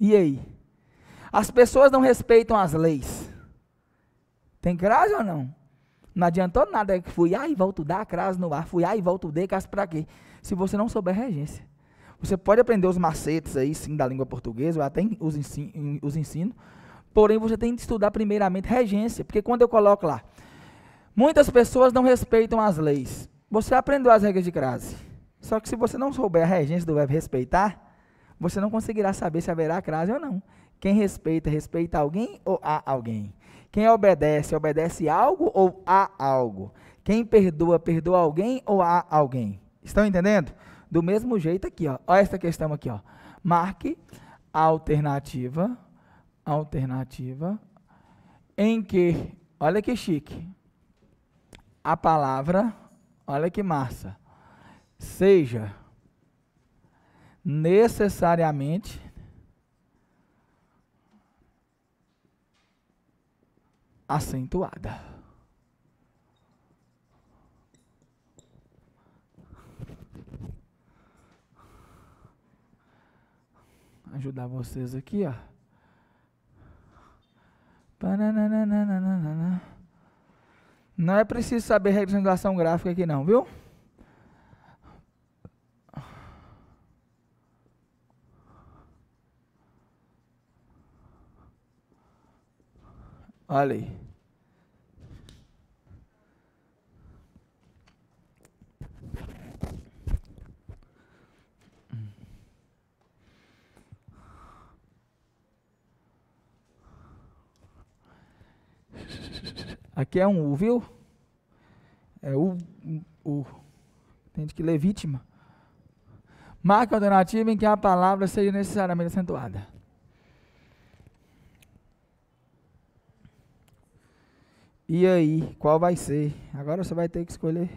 E aí? As pessoas não respeitam as leis. Tem crase ou não? Não adiantou nada que fui ah, e volto dar crase no ar, fui ah, e volto de crase para quê? Se você não souber regência. Você pode aprender os macetes aí, sim, da língua portuguesa, eu até os ensino, os ensino, porém você tem que estudar primeiramente regência, porque quando eu coloco lá, muitas pessoas não respeitam as leis. Você aprendeu as regras de crase. Só que se você não souber a regência do verbo respeitar, você não conseguirá saber se haverá crase ou não. Quem respeita, respeita alguém ou a alguém. Quem obedece, obedece algo ou a algo. Quem perdoa, perdoa alguém ou a alguém. Estão entendendo? Do mesmo jeito aqui, ó. Olha essa questão aqui, ó. Marque a alternativa, alternativa em que, olha que chique. A palavra, olha que massa. Seja necessariamente acentuada. Ajudar vocês aqui, ó. Não é preciso saber representação gráfica aqui não, viu? Olha aí. Aqui é um U, viu? É U, U. Tem que ler vítima. Marca alternativa em que a palavra seja necessariamente acentuada. E aí, qual vai ser? Agora você vai ter que escolher.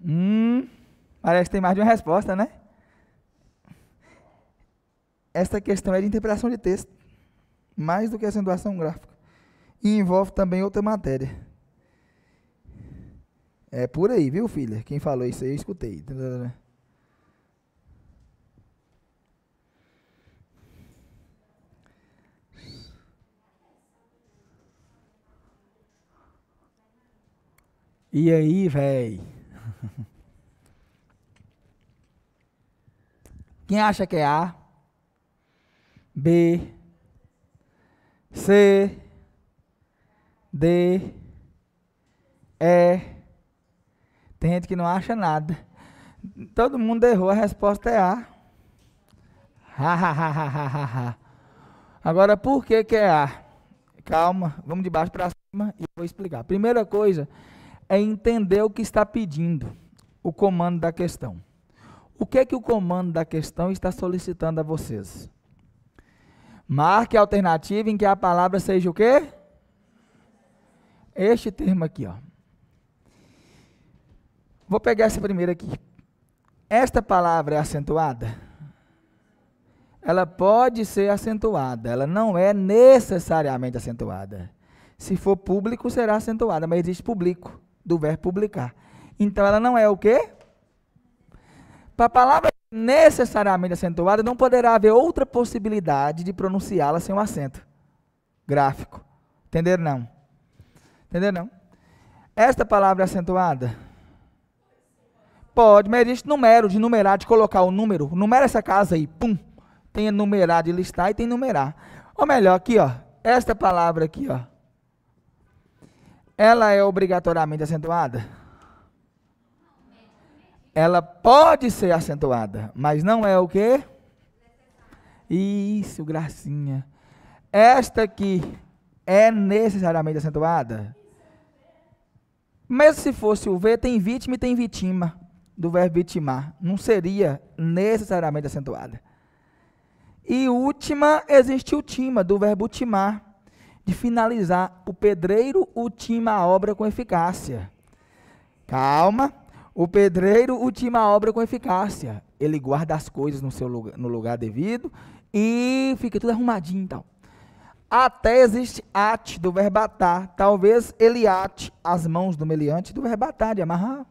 Hum, parece que tem mais de uma resposta, né? Esta questão é de interpretação de texto, mais do que acentuação gráfica. E envolve também outra matéria. É por aí, viu, filha? Quem falou isso aí eu escutei. E aí, véi? Quem acha que é A? B? C? D? É. Tem gente que não acha nada. Todo mundo errou, a resposta é A. Agora, por que, que é A? Calma, vamos de baixo para cima e vou explicar. Primeira coisa é entender o que está pedindo, o comando da questão. O que é que o comando da questão está solicitando a vocês? Marque a alternativa em que a palavra seja o quê? Este termo aqui, ó. Vou pegar essa primeira aqui. Esta palavra é acentuada? Ela pode ser acentuada, ela não é necessariamente acentuada. Se for público, será acentuada, mas existe público, do verbo publicar. Então ela não é o quê? Para a palavra necessariamente acentuada, não poderá haver outra possibilidade de pronunciá-la sem um acento gráfico. Entenderam não? Entenderam não? Esta palavra é acentuada? Pode, mas existe número, de numerar, de colocar o número. Numera essa casa aí, pum. Tem numerar de listar e tem numerar. Ou melhor, aqui, ó. Esta palavra aqui, ó. Ela é obrigatoriamente acentuada? Ela pode ser acentuada, mas não é o quê? Isso, gracinha. Esta aqui é necessariamente acentuada? Mesmo se fosse o V, tem vítima e tem vitima, do verbo vitimar. Não seria necessariamente acentuada. E última, existe ultima, do verbo ultimar, de finalizar. O pedreiro ultima a obra com eficácia. Calma. O pedreiro ultima a obra com eficácia. Ele guarda as coisas no seu lugar, no lugar devido e fica tudo arrumadinho e tal. Até existe ate do verbo atar. Talvez ele ate as mãos do meliante do verbo atar, de amarrar.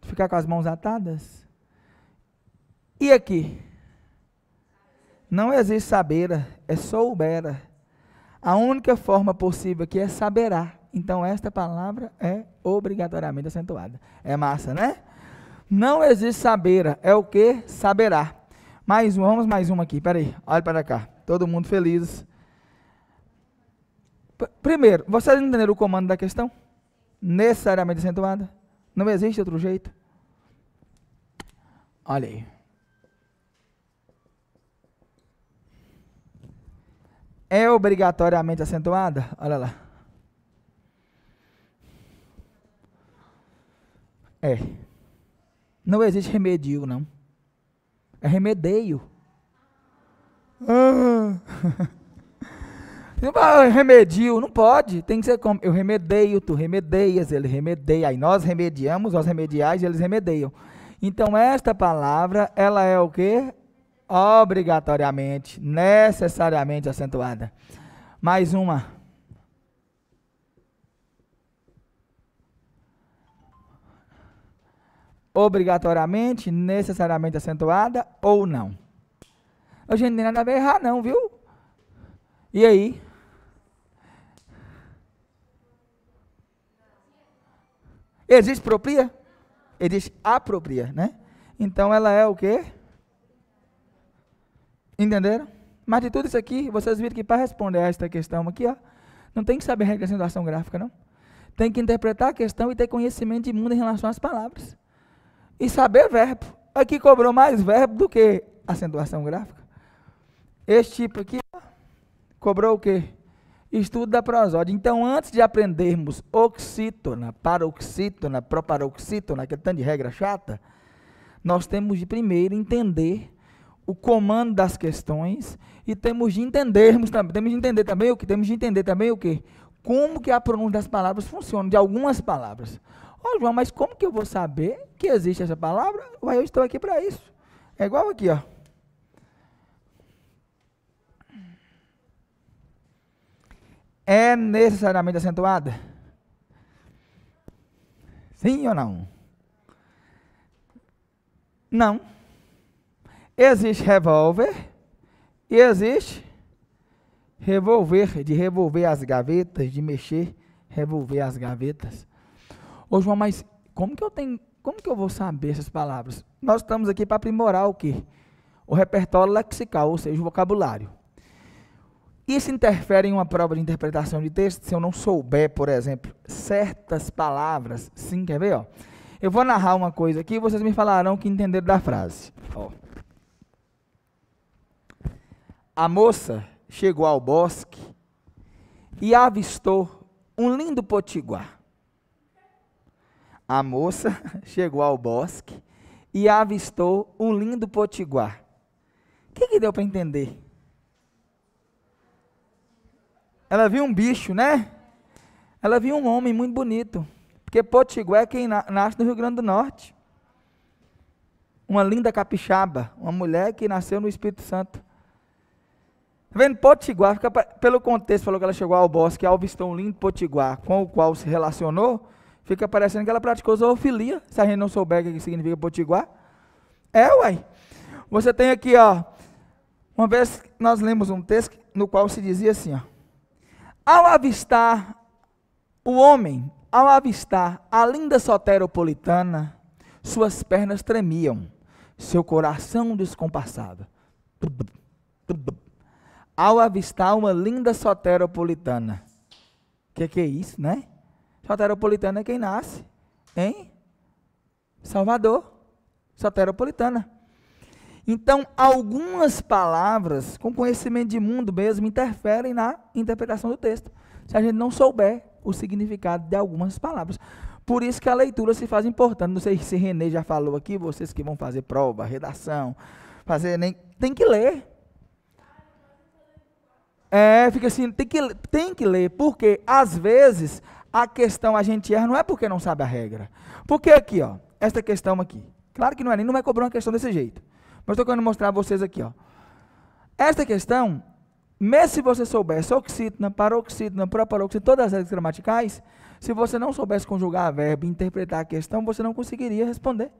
De ficar com as mãos atadas. E aqui? Não existe saber, é soubera. A única forma possível aqui é saberá. Então, esta palavra é obrigatoriamente acentuada. É massa, né? Não existe saber, é o que? Saberá. Mais um, vamos mais uma aqui, peraí, olha para cá. Todo mundo feliz. P primeiro, vocês entenderam o comando da questão? Necessariamente acentuada? Não existe outro jeito? Olha aí. É obrigatoriamente acentuada? Olha lá. É. Não existe remedio, não. É remedeio. Ah. remedio, não pode. Tem que ser como eu remedeio, tu remedeias, ele remedeia. Aí nós remediamos, nós remediais, eles remedeiam. Então esta palavra, ela é o que? Obrigatoriamente, necessariamente acentuada. Mais uma. Obrigatoriamente, necessariamente acentuada ou não. A gente não tem nada a ver errar não, viu? E aí? Existe propria? Existe apropria, né? Então ela é o quê? Entenderam? Mas de tudo isso aqui, vocês viram que para responder a esta questão aqui, ó, não tem que saber representação gráfica, não. Tem que interpretar a questão e ter conhecimento de mundo em relação às palavras e saber verbo. Aqui cobrou mais verbo do que acentuação gráfica. Este tipo aqui cobrou o quê? Estudo da prosódia. Então, antes de aprendermos oxítona, paroxítona, proparoxítona, aquele tanto de regra chata, nós temos de primeiro entender o comando das questões e temos de entendermos temos de entender também o que temos de entender também o que como que a pronúncia das palavras funciona de algumas palavras. Ô João, mas como que eu vou saber que existe essa palavra? Ué, eu estou aqui para isso. É igual aqui, ó. É necessariamente acentuada? Sim ou não? Não. Existe revólver e existe revolver, de revolver as gavetas, de mexer, revolver as gavetas. Ô João, mas como que eu tenho, como que eu vou saber essas palavras? Nós estamos aqui para aprimorar o quê? O repertório lexical, ou seja, o vocabulário. Isso interfere em uma prova de interpretação de texto se eu não souber, por exemplo, certas palavras. Sim, quer ver? Ó? Eu vou narrar uma coisa aqui e vocês me falarão o que entenderam da frase. Ó. A moça chegou ao bosque e avistou um lindo potiguar. A moça chegou ao bosque e avistou um lindo potiguar. O que, que deu para entender? Ela viu um bicho, né? Ela viu um homem muito bonito. Porque Potiguar é quem na- nasce no Rio Grande do Norte. Uma linda capixaba, uma mulher que nasceu no Espírito Santo. Tá vendo? Potiguar, fica, pelo contexto, falou que ela chegou ao bosque e avistou um lindo potiguar com o qual se relacionou, fica parecendo que ela praticou zoofilia, se a gente não souber o que significa potiguar. É, uai. Você tem aqui, ó, uma vez nós lemos um texto no qual se dizia assim, ó, ao avistar o homem, ao avistar a linda soteropolitana, suas pernas tremiam, seu coração descompassava. Ao avistar uma linda soteropolitana. O que, que é isso, né? Soteropolitana é quem nasce em Salvador. Soteropolitana. Então, algumas palavras com conhecimento de mundo mesmo interferem na interpretação do texto, se a gente não souber o significado de algumas palavras. Por isso que a leitura se faz importante. Não sei se Renê já falou aqui, vocês que vão fazer prova, redação, fazer nem tem que ler. É, fica assim, tem que, tem que ler, porque às vezes a questão a gente erra não é porque não sabe a regra. Porque aqui, ó, esta questão aqui. Claro que não é, nem não vai cobrar uma questão desse jeito. Mas estou querendo mostrar a vocês aqui, ó. Esta questão, mesmo se você soubesse oxítona, paroxítona, proparoxítona, todas as regras gramaticais, se você não soubesse conjugar verbo e interpretar a questão, você não conseguiria responder.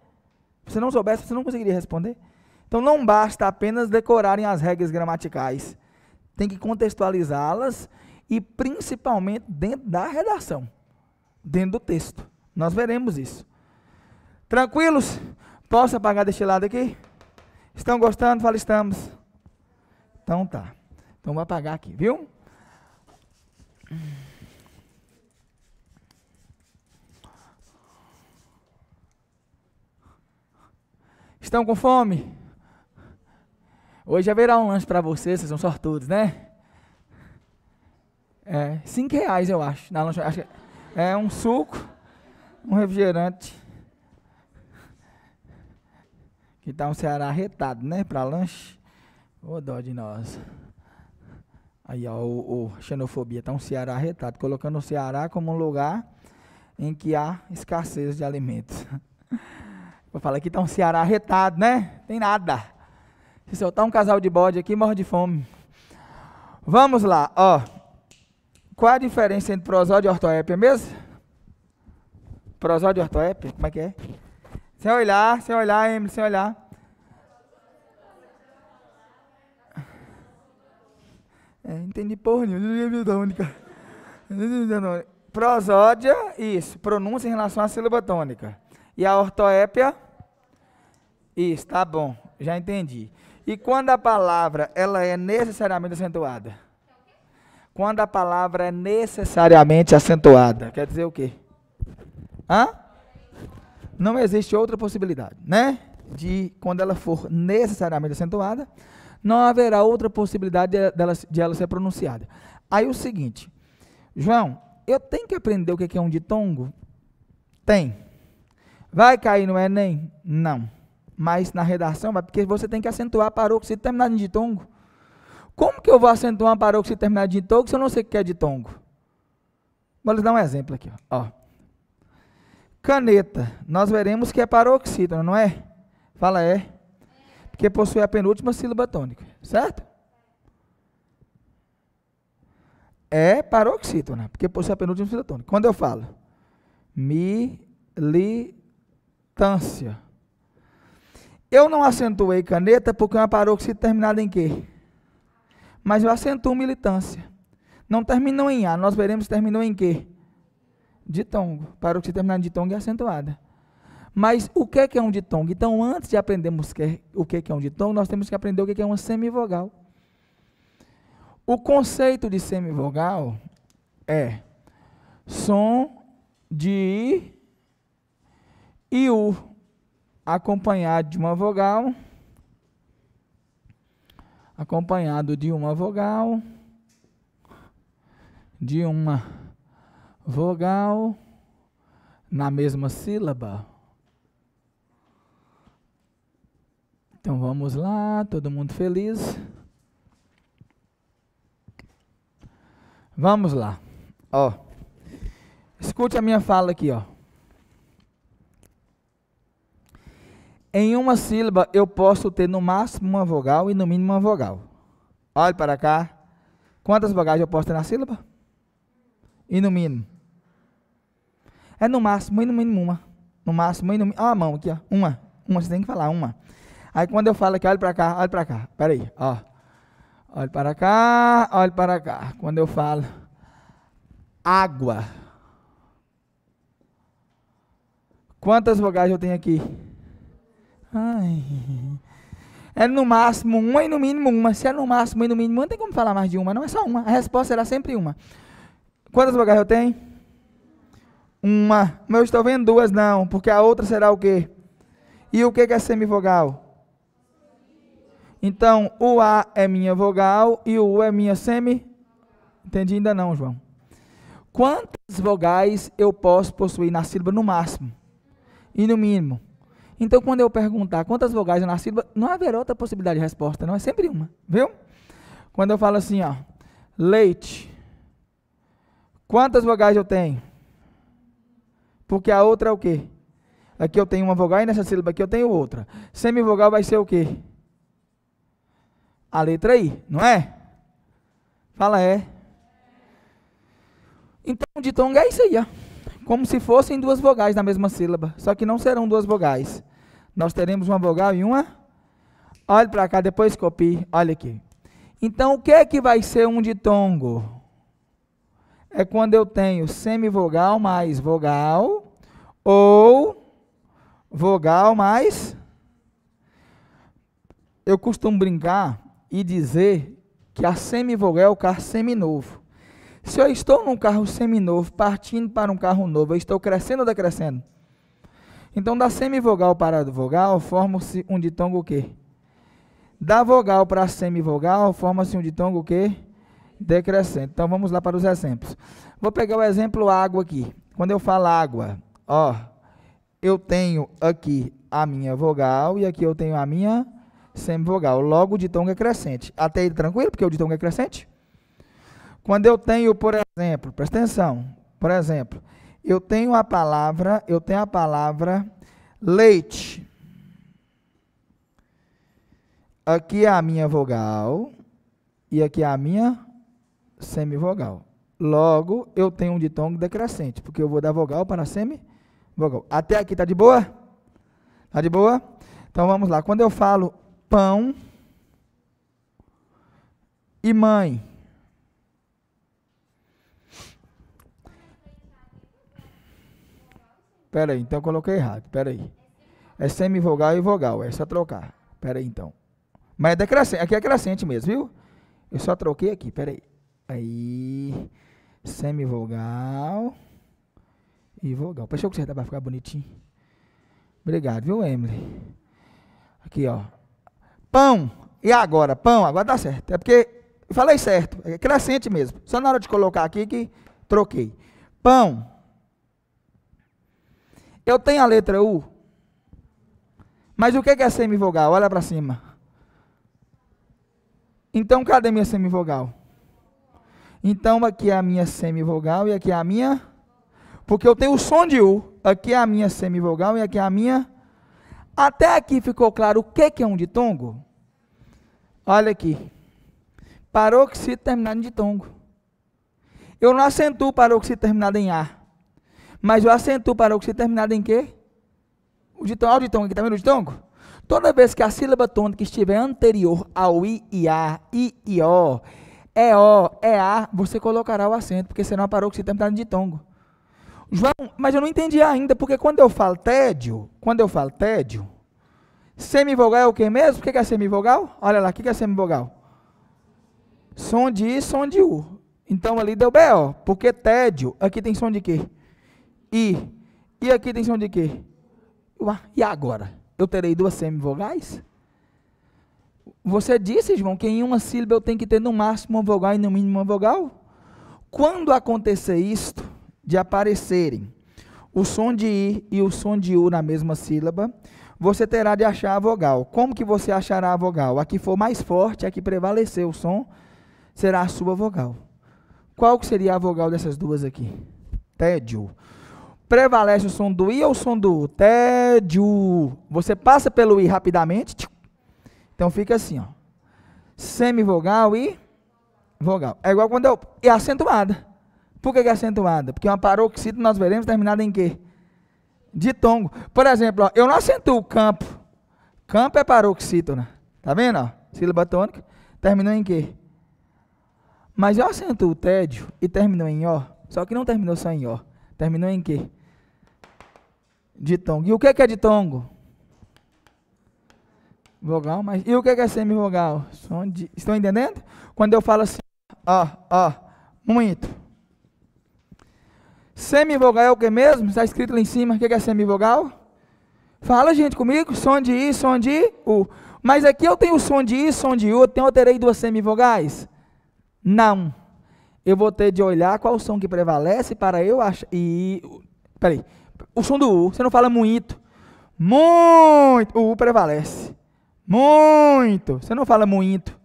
Se não soubesse, você não conseguiria responder. Então não basta apenas decorarem as regras gramaticais. Tem que contextualizá-las e principalmente dentro da redação, dentro do texto. Nós veremos isso. Tranquilos? Posso apagar deste lado aqui? Estão gostando? Fala, estamos. Então tá. Então vou apagar aqui, viu? Estão com fome? Hoje haverá um lanche para vocês, vocês são sortudos, né? É, cinco reais eu acho. Na que é um suco, um refrigerante. Que tá um Ceará retado, né? Para lanche. Ô dó de nós. Aí, ó, o, o xenofobia. Tá um Ceará retado. Colocando o Ceará como um lugar em que há escassez de alimentos. Vou falar que tá um Ceará retado, né? Tem nada. Se soltar um casal de bode aqui, morre de fome. Vamos lá, ó. Qual a diferença entre prosódia e ortoépia mesmo? Prosódia e ortoépia, como é que é? Sem olhar, sem olhar, Emily, sem olhar. É, entendi porra nenhuma. Da única. Prosódia, isso, pronúncia em relação à sílaba tônica. E a ortoépia, isso, tá bom, já entendi. E quando a palavra ela é necessariamente acentuada? Quando a palavra é necessariamente acentuada, quer dizer o quê? Hã? Não existe outra possibilidade, né? De quando ela for necessariamente acentuada, não haverá outra possibilidade de, dela, de ela ser pronunciada. Aí o seguinte, João, eu tenho que aprender o que é um ditongo? Tem. Vai cair no Enem? Não. Mas na redação, porque você tem que acentuar paroxítona terminado em ditongo. Como que eu vou acentuar uma paroxítona terminada em ditongo se eu não sei o que é ditongo? Vou lhes dar um exemplo aqui. Ó. Caneta. Nós veremos que é paroxítona, não é? Fala é. Porque possui a penúltima sílaba tônica. Certo? É paroxítona, porque possui a penúltima sílaba tônica. Quando eu falo militância. Eu não acentuei caneta porque é uma paroxítona terminada em quê? Mas eu acentuo militância. Não terminou em A, nós veremos que terminou em quê? Ditongo. Paroxítona terminada em ditongo é acentuada. Mas o que é, que é um ditongo? Então, antes de aprendermos que é- o que é, que é um ditongo, nós temos que aprender o que é, que é uma semivogal. O conceito de semivogal é som de I e U acompanhado de uma vogal, acompanhado de uma vogal, de uma vogal na mesma sílaba. Então vamos lá, todo mundo feliz? Vamos lá. Ó. Escute a minha fala aqui, ó. Em uma sílaba eu posso ter no máximo uma vogal e no mínimo uma vogal. Olhe para cá. Quantas vogais eu posso ter na sílaba? E no mínimo? É no máximo e no mínimo uma. No máximo e no mínimo. Olha a mão aqui, ó. Uma. Uma, você tem que falar, uma. Aí quando eu falo aqui, olha para cá, olha para cá. Pera aí, ó. Olhe para cá, olhe para cá. Quando eu falo água. Quantas vogais eu tenho aqui? Ai. É no máximo uma e no mínimo uma. Se é no máximo e no mínimo, não tem como falar mais de uma, não é só uma. A resposta será sempre uma. Quantas vogais eu tenho? Uma. Mas eu estou vendo duas, não, porque a outra será o quê? E o que é semivogal? Então, o A é minha vogal e o U é minha semi. Entendi ainda não, João. Quantas vogais eu posso possuir na sílaba no máximo e no mínimo? Então, quando eu perguntar quantas vogais na sílaba, não haverá outra possibilidade de resposta, não é sempre uma, viu? Quando eu falo assim, ó, leite, quantas vogais eu tenho? Porque a outra é o quê? Aqui eu tenho uma vogal e nessa sílaba aqui eu tenho outra. Semivogal vai ser o quê? A letra I, não é? Fala é. Então o ditongo é isso aí, ó. Como se fossem duas vogais na mesma sílaba. Só que não serão duas vogais. Nós teremos uma vogal e uma. Olhe para cá, depois copie. Olha aqui. Então o que é que vai ser um ditongo? É quando eu tenho semivogal mais vogal ou vogal mais. Eu costumo brincar e dizer que a semivogal é o carro seminovo. Se eu estou num carro seminovo, partindo para um carro novo, eu estou crescendo ou decrescendo? Então, da semivogal para a vogal, forma-se um ditongo o quê? Da vogal para a semivogal, forma-se um ditongo o quê? Decrescente. Então, vamos lá para os exemplos. Vou pegar o exemplo água aqui. Quando eu falo água, ó, eu tenho aqui a minha vogal e aqui eu tenho a minha semivogal. Logo, o ditongo é crescente. Até aí, tranquilo? Porque o ditongo é crescente? Quando eu tenho, por exemplo, presta atenção, por exemplo, eu tenho a palavra, eu tenho a palavra leite. Aqui é a minha vogal e aqui é a minha semivogal. Logo, eu tenho um ditongo decrescente, porque eu vou da vogal para a semivogal. Até aqui tá de boa? Tá de boa? Então vamos lá. Quando eu falo pão e mãe. Espera aí, então coloquei errado. Espera aí. É semivogal e vogal, é só trocar. Espera aí então. Mas é decrescente, aqui é crescente mesmo, viu? Eu só troquei aqui, espera aí. Aí, semivogal e vogal. Deixa eu consertar para ficar bonitinho. Obrigado, viu, Emily? Aqui, ó. Pão. E agora? Pão, agora dá certo. É porque falei certo. É crescente mesmo. Só na hora de colocar aqui que troquei. Pão. Eu tenho a letra U. Mas o que é semivogal? Olha para cima. Então, cadê minha semivogal? Então, aqui é a minha semivogal e aqui é a minha. Porque eu tenho o som de U. Aqui é a minha semivogal e aqui é a minha até aqui ficou claro o que é um ditongo? Olha aqui. Paroxítono terminado em ditongo. Eu não acentuo paroxítono terminado em A. Mas eu acentuo paroxítono terminado em quê? O ditongo, olha o ditongo aqui, tá vendo o ditongo? Toda vez que a sílaba tônica estiver anterior ao I e A, I e O, é O, é A, você colocará o acento, porque senão a paroxítono terminado em ditongo. João, mas eu não entendi ainda, porque quando eu falo tédio, quando eu falo tédio, semivogal é o que mesmo? O que é semivogal? Olha lá, o que é semivogal? Som de I, som de U. Então ali deu BO. Porque tédio, aqui tem som de quê? I. E aqui tem som de quê? E agora? Eu terei duas semivogais? Você disse, João, que em uma sílaba eu tenho que ter no máximo uma vogal e no mínimo uma vogal? Quando acontecer isto, de aparecerem o som de I e o som de U na mesma sílaba, você terá de achar a vogal. Como que você achará a vogal? A que for mais forte, a que prevalecer o som, será a sua vogal. Qual que seria a vogal dessas duas aqui? Tédio. Prevalece o som do I ou o som do U? Tédio. Você passa pelo I rapidamente. Então fica assim, ó. Semivogal e vogal. É igual quando eu. É acentuada. Por que é acentuada? Porque uma paroxítona nós veremos terminada em quê? Ditongo. Por exemplo, ó, eu não acentuo campo. Campo é paroxítona. Tá vendo? Ó? Sílaba tônica. Terminou em quê? Mas eu acentuo o tédio e terminou em ó. Só que não terminou só em ó. Terminou em quê? Ditongo. E o que que é ditongo? Vogal, mas. E o que é semivogal? Som de. Estão entendendo? Quando eu falo assim, ó, ó, muito. Semivogal é o que mesmo? Está escrito lá em cima. O que que é semivogal? Fala, gente, comigo. Som de I, som de U. Mas aqui eu tenho som de I, som de U. Eu terei duas semivogais? Não. Eu vou ter de olhar qual som que prevalece para eu achar. E. Peraí. O som do U. Você não fala muito. Muito. O U prevalece. Muito. Você não fala muito.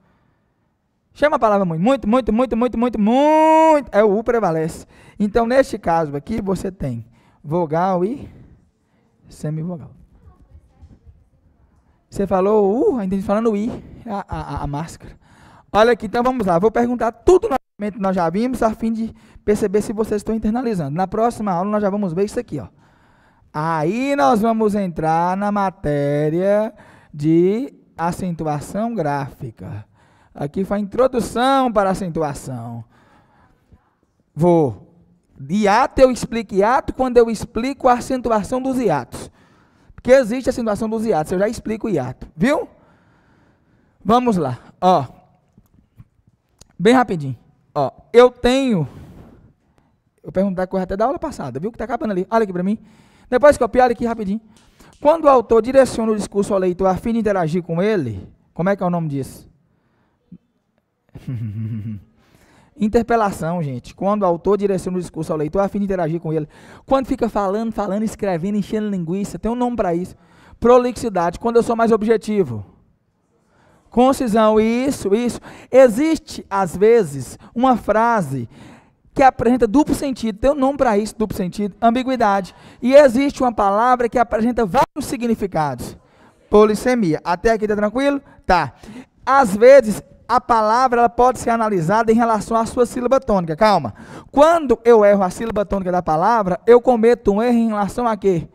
Chama a palavra muito. Muito, muito, muito, muito, muito, muito. É o U prevalece. Então, neste caso aqui, você tem vogal e semivogal. Você falou U, ainda gente falando I, a, a, a máscara. Olha aqui, então vamos lá. Vou perguntar tudo novamente nós já vimos, a fim de perceber se vocês estão internalizando. Na próxima aula, nós já vamos ver isso aqui, ó. Aí nós vamos entrar na matéria de acentuação gráfica. Aqui foi a introdução para a acentuação. Vou. Hiato eu explico hiato quando eu explico a acentuação dos hiatos. Porque existe a acentuação dos hiatos, eu já explico o hiato. Viu? Vamos lá. Ó. Bem rapidinho. Ó, eu tenho. Eu perguntei coisa até da aula passada, viu? Que está acabando ali. Olha aqui para mim. Depois copia, olha aqui rapidinho. Quando o autor direciona o discurso ao leitor a fim de interagir com ele, como é que é o nome disso? Interpelação, gente. Quando o autor direciona o discurso ao leitor a fim de interagir com ele. Quando fica falando, falando, escrevendo, enchendo linguiça, tem um nome para isso. Prolixidade. Quando eu sou mais objetivo. Concisão, isso, isso. Existe, às vezes, uma frase que apresenta duplo sentido. Tem um nome para isso, duplo sentido. Ambiguidade. E existe uma palavra que apresenta vários significados. Polissemia. Até aqui tá tranquilo? Tá. Às vezes, a palavra ela pode ser analisada em relação à sua sílaba tônica. Calma. Quando eu erro a sílaba tônica da palavra, eu cometo um erro em relação a quê?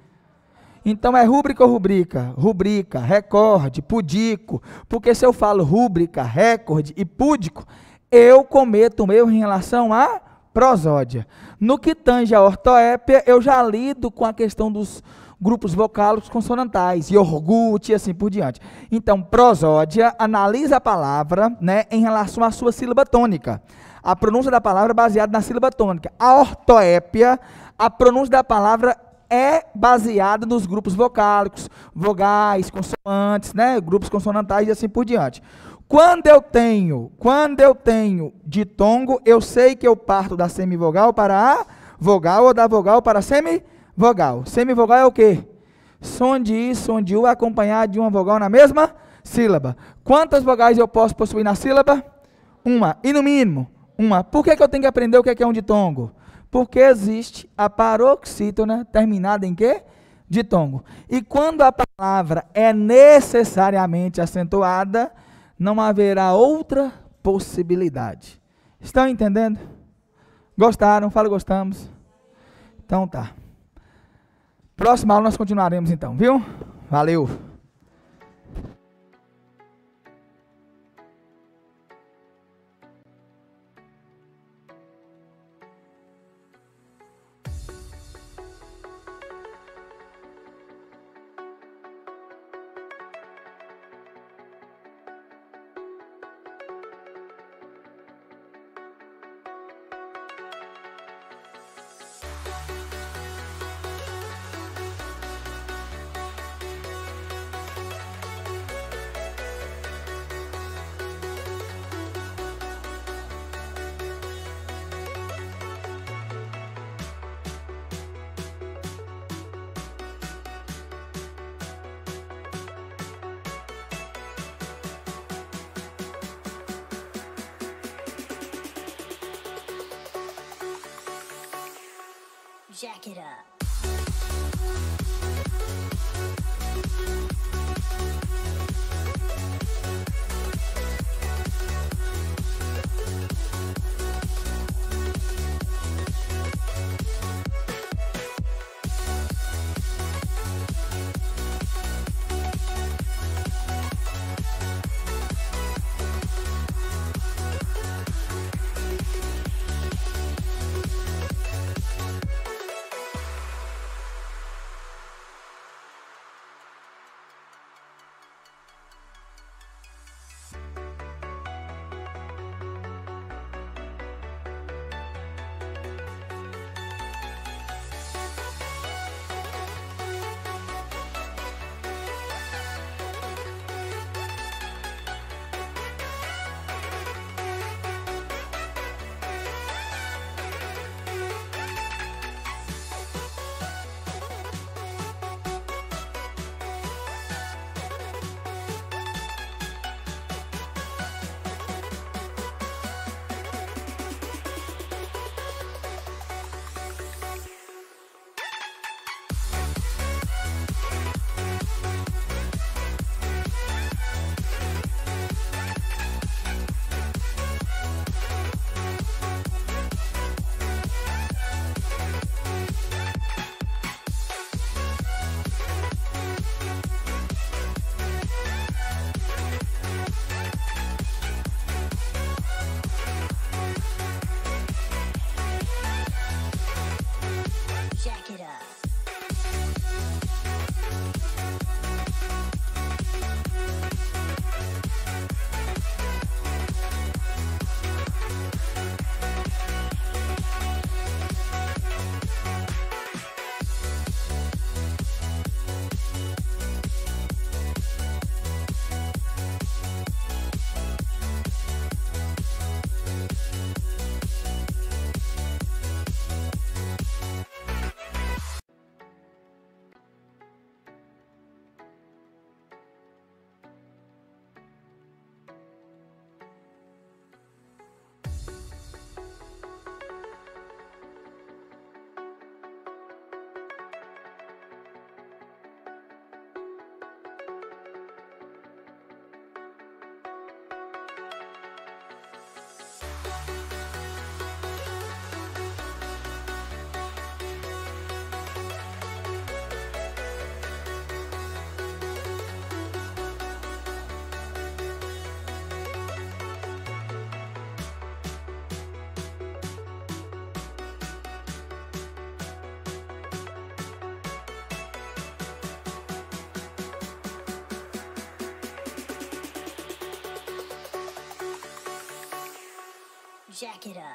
Então é rúbrica ou rubrica? Rubrica, recorde, pudico. Porque se eu falo rúbrica, recorde e púdico, eu cometo um erro em relação a prosódia. No que tange a ortoépia, eu já lido com a questão dos grupos vocálicos consonantais, iogurte e assim por diante. Então, prosódia analisa a palavra né, em relação à sua sílaba tônica. A pronúncia da palavra é baseada na sílaba tônica. A ortoépia, a pronúncia da palavra é baseada nos grupos vocálicos, vogais, consoantes, né, grupos consonantais e assim por diante. Quando eu tenho, quando eu tenho ditongo, eu sei que eu parto da semivogal para a vogal ou da vogal para a semivogal. Semivogal é o quê? Som de I, som de U acompanhado de uma vogal na mesma sílaba. Quantas vogais eu posso possuir na sílaba? Uma. E no mínimo, uma. Por que, que eu tenho que aprender o que é, é um ditongo? Porque existe a paroxítona terminada em quê? Ditongo. E quando a palavra é necessariamente acentuada, não haverá outra possibilidade. Estão entendendo? Gostaram? Fala, gostamos. Então tá. Próxima aula nós continuaremos então, viu? Valeu. Jack it up.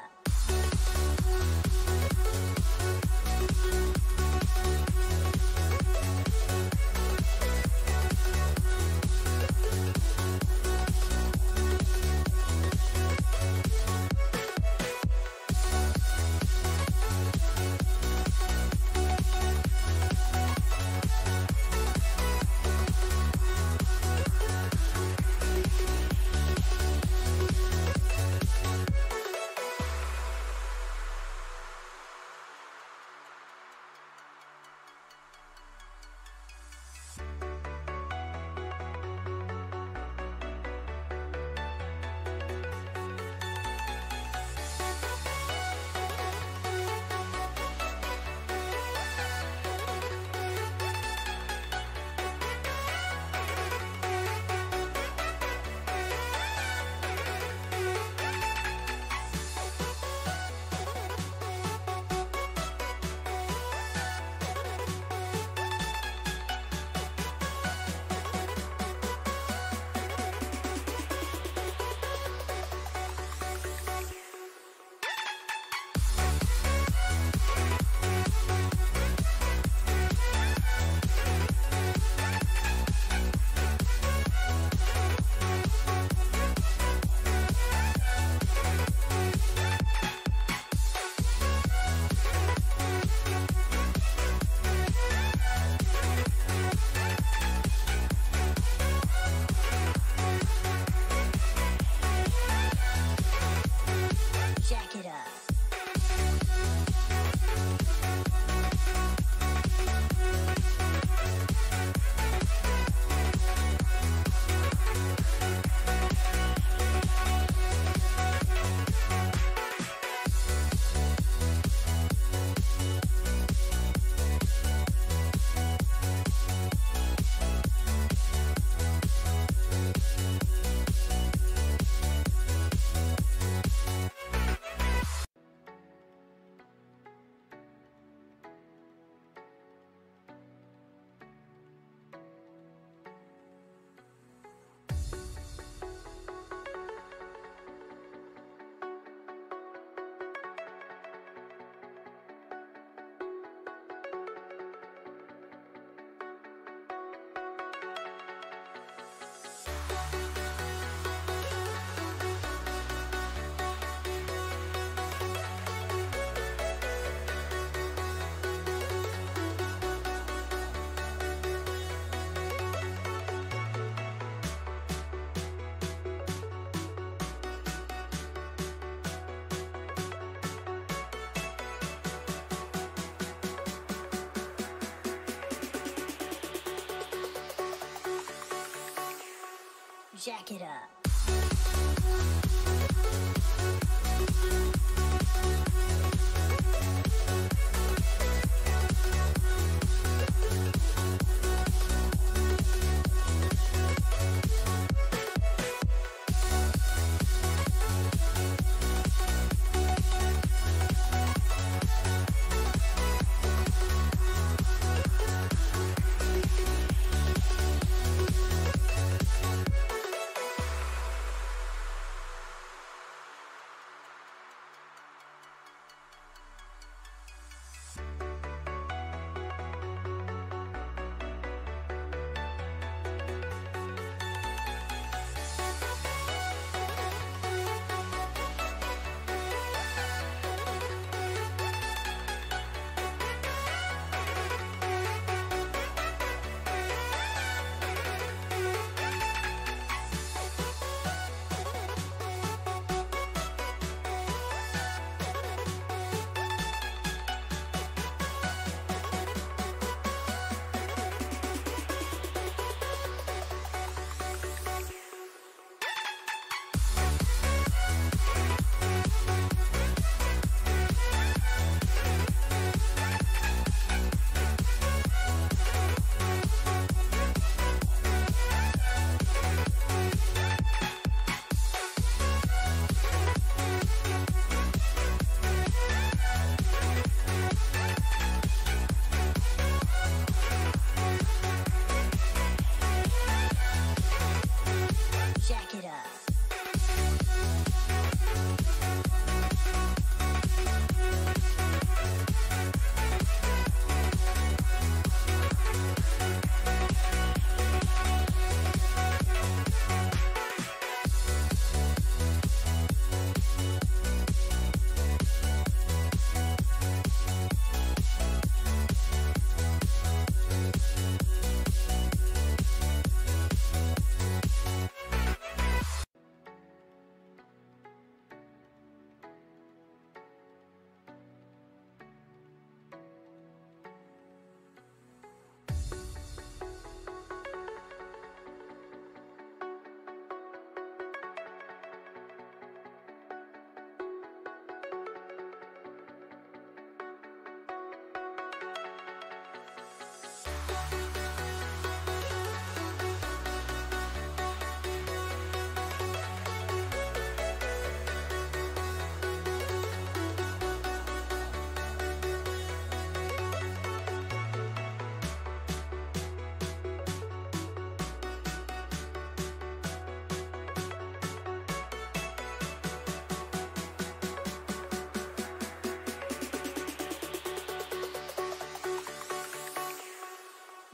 Jack it up.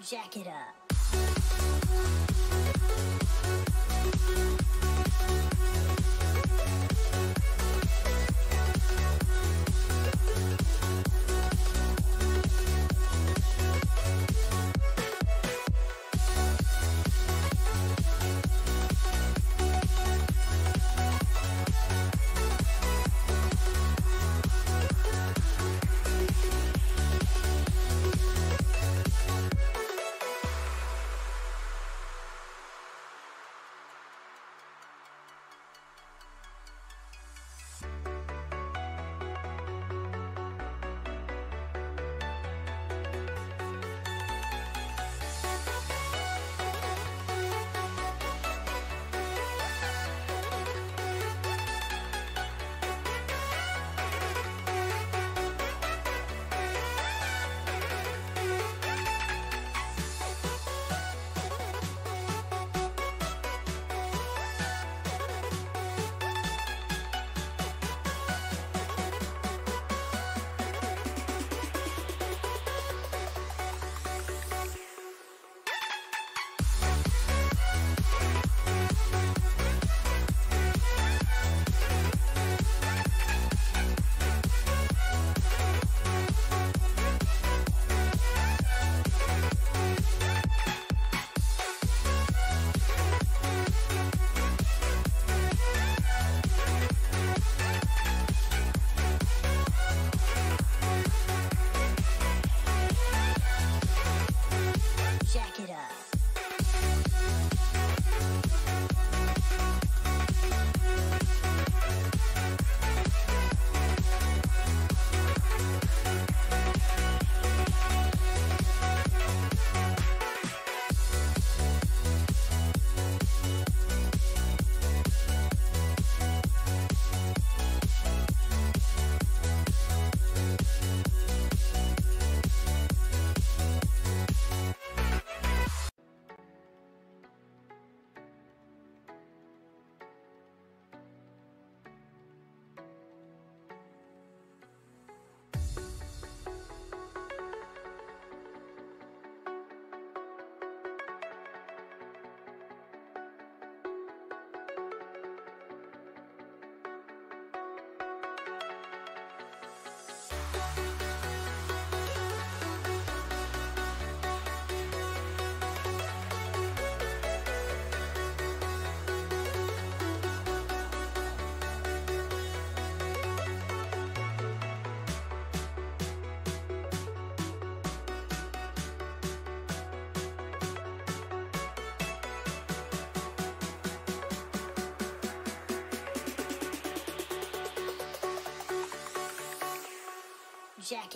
Jack it up.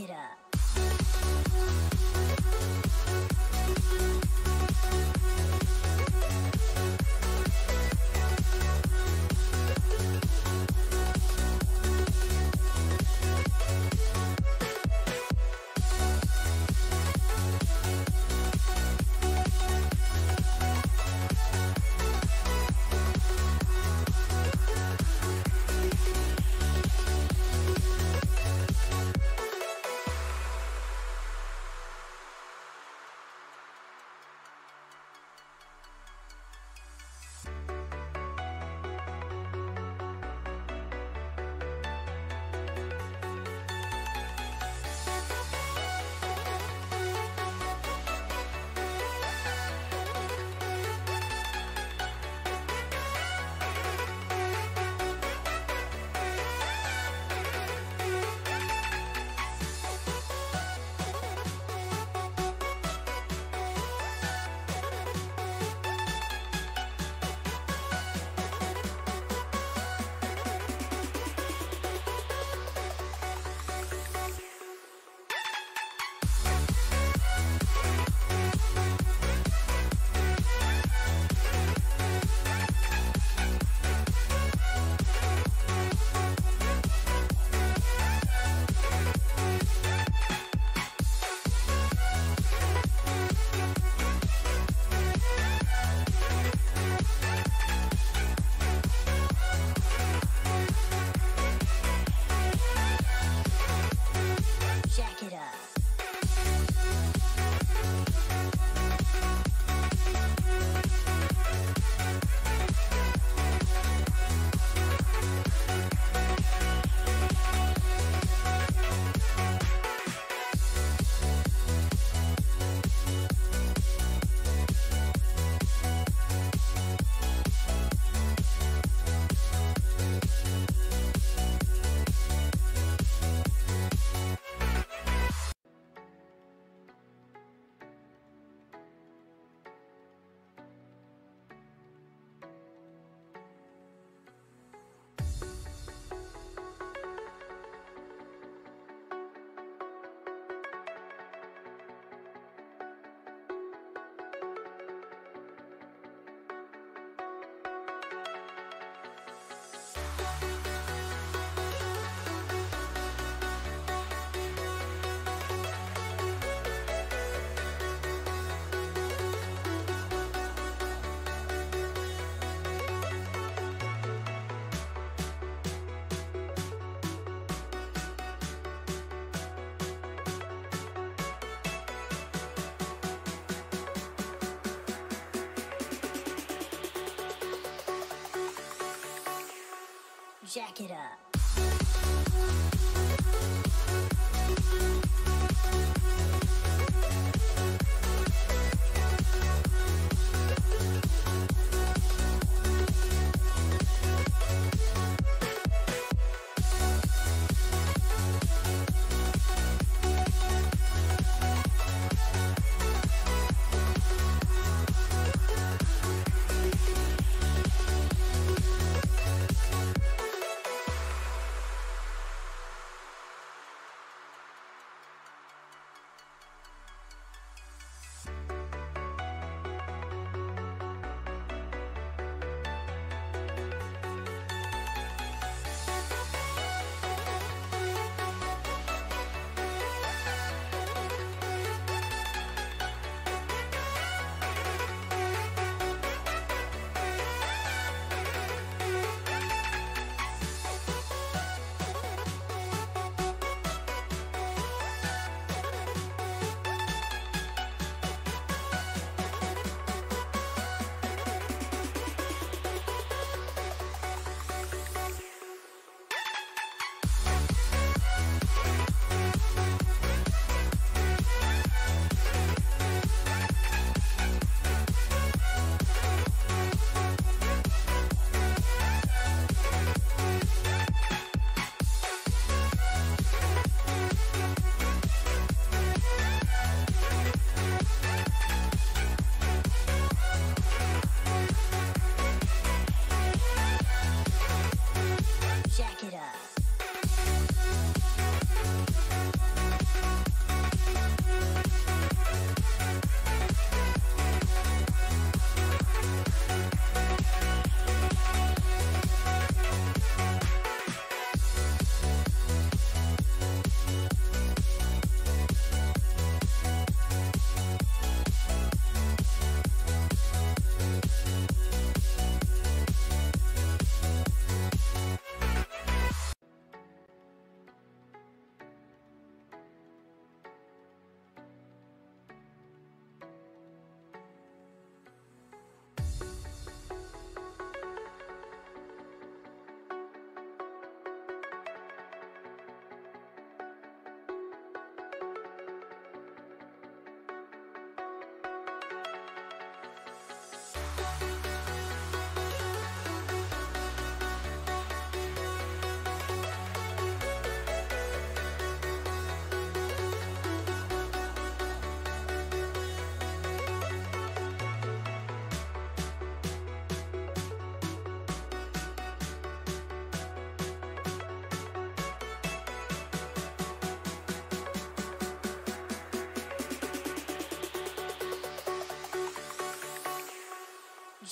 It up. Jack it up.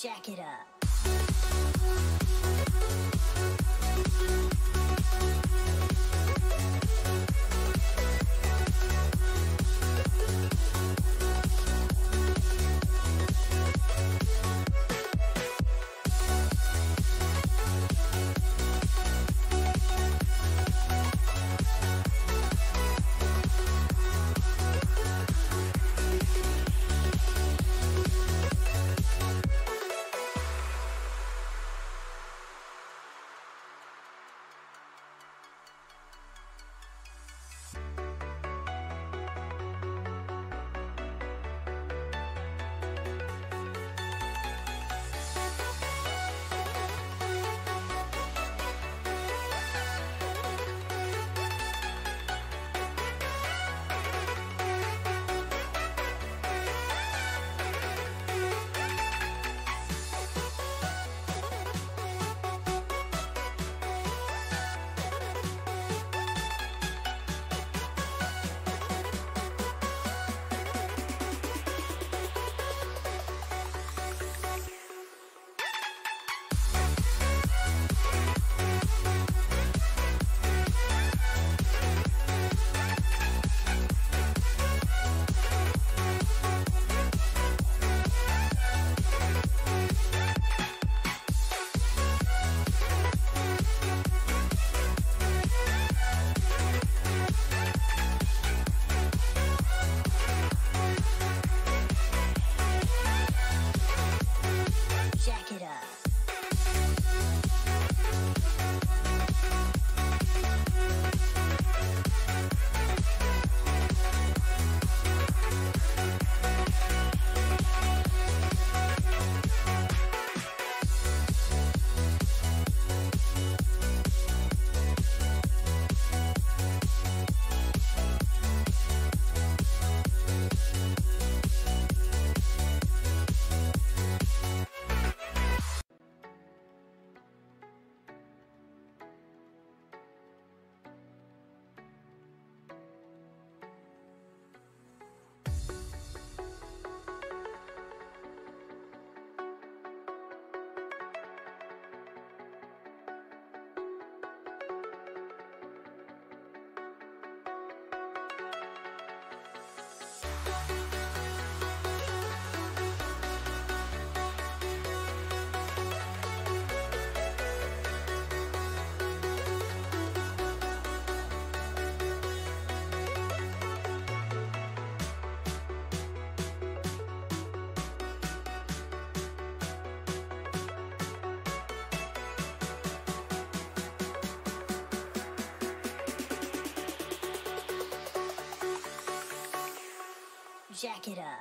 Jack it up. Jack it up.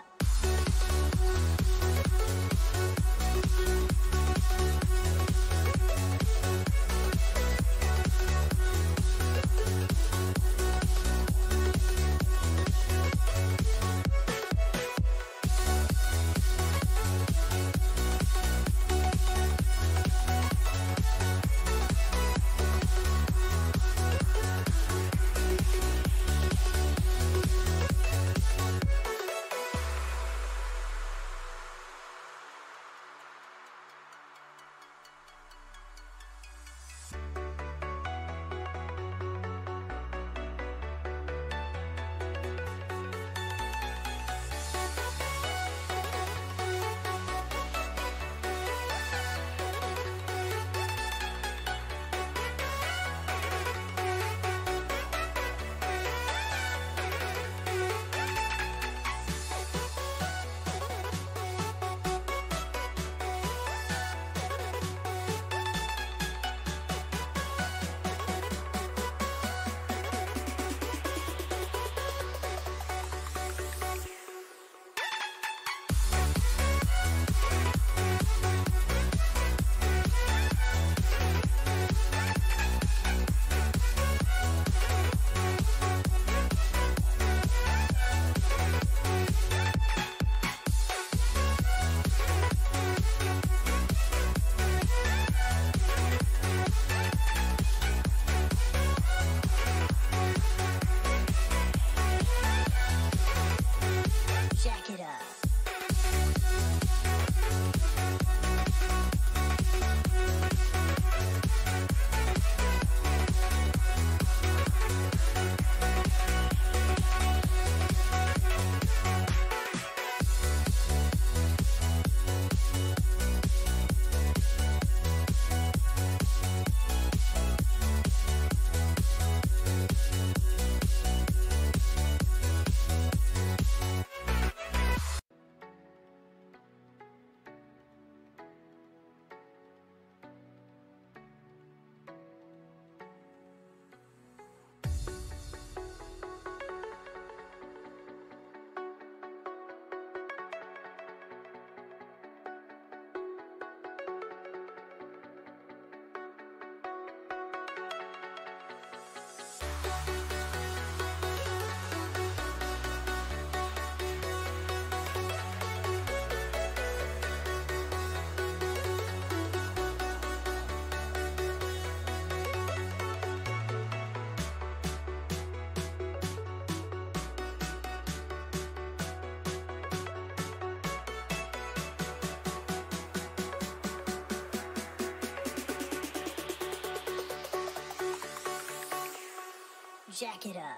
Jack it up.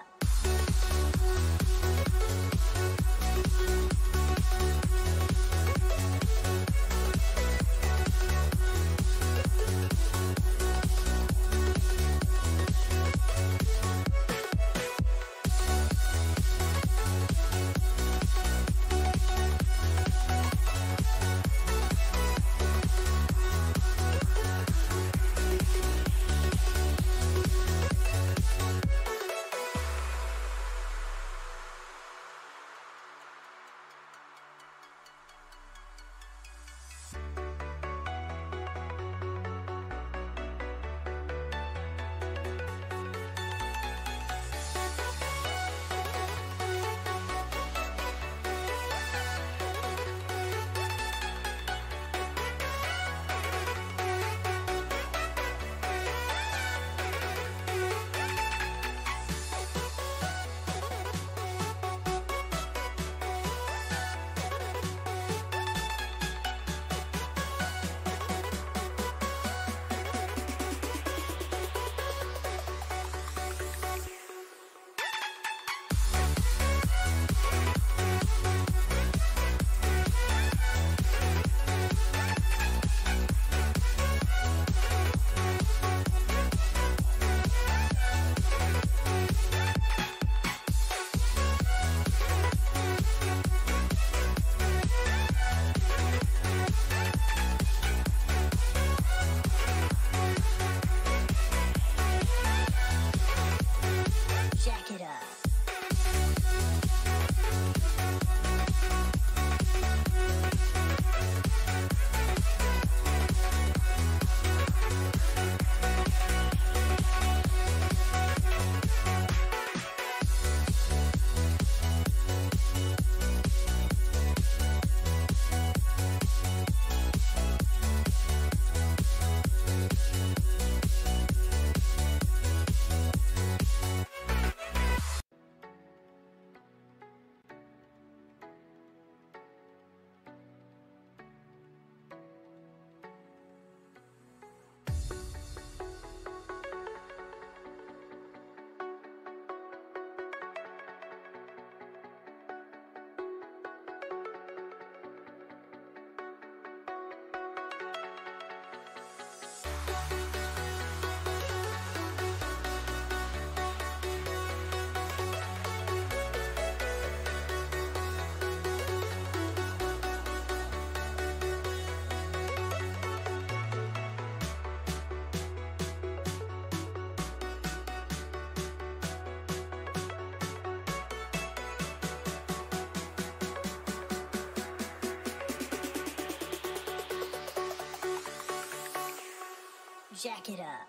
Jack it up.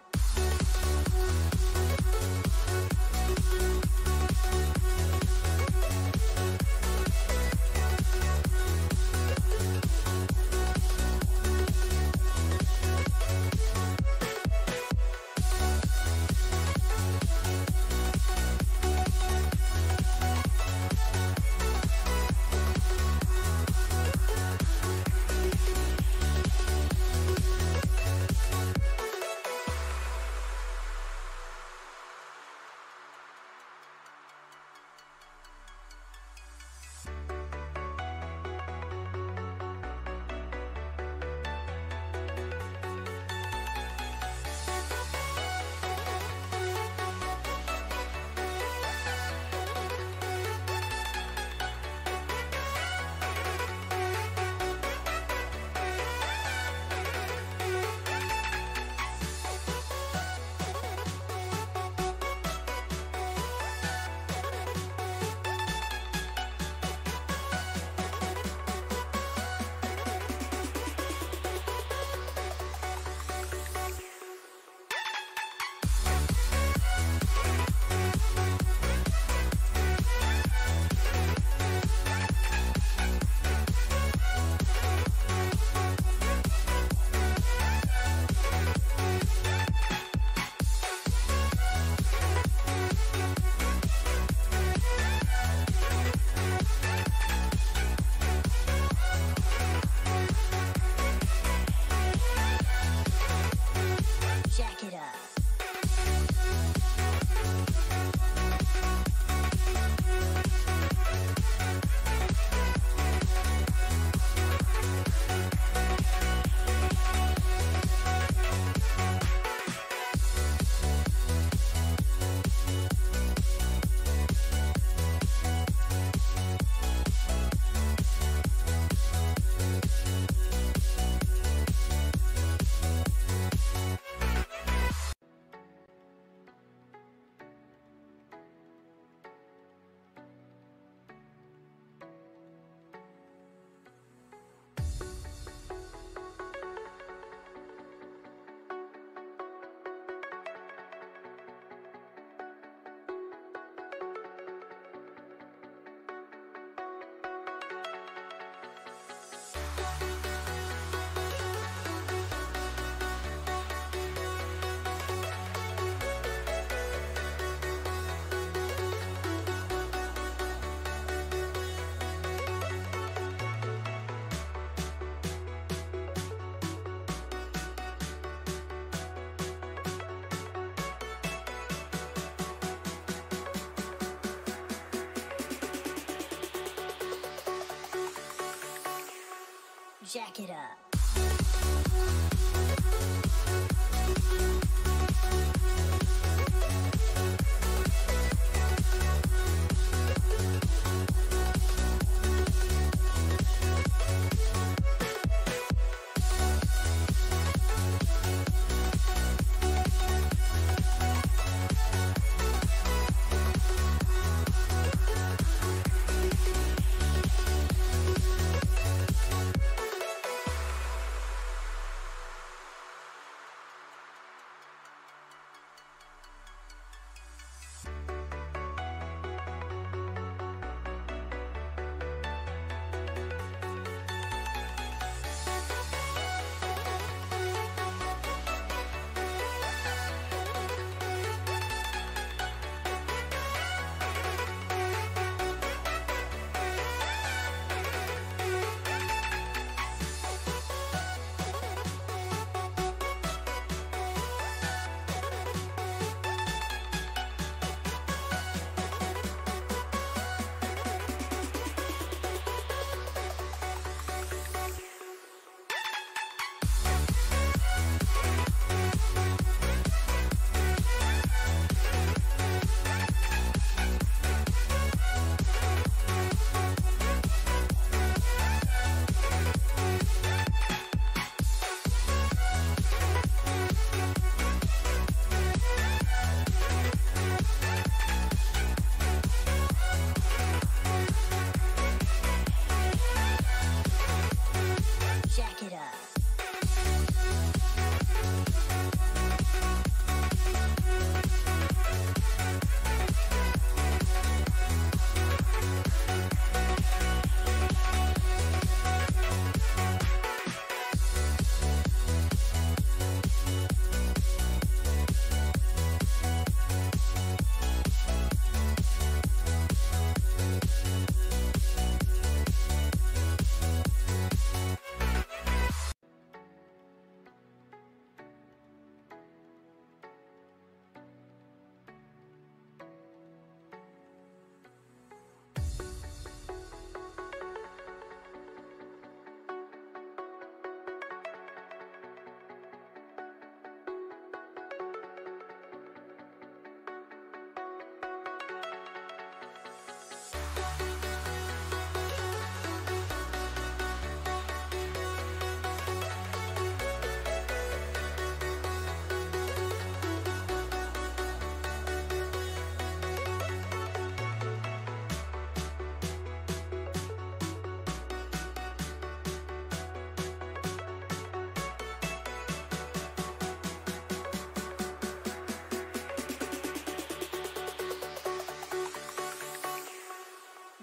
Jack it up.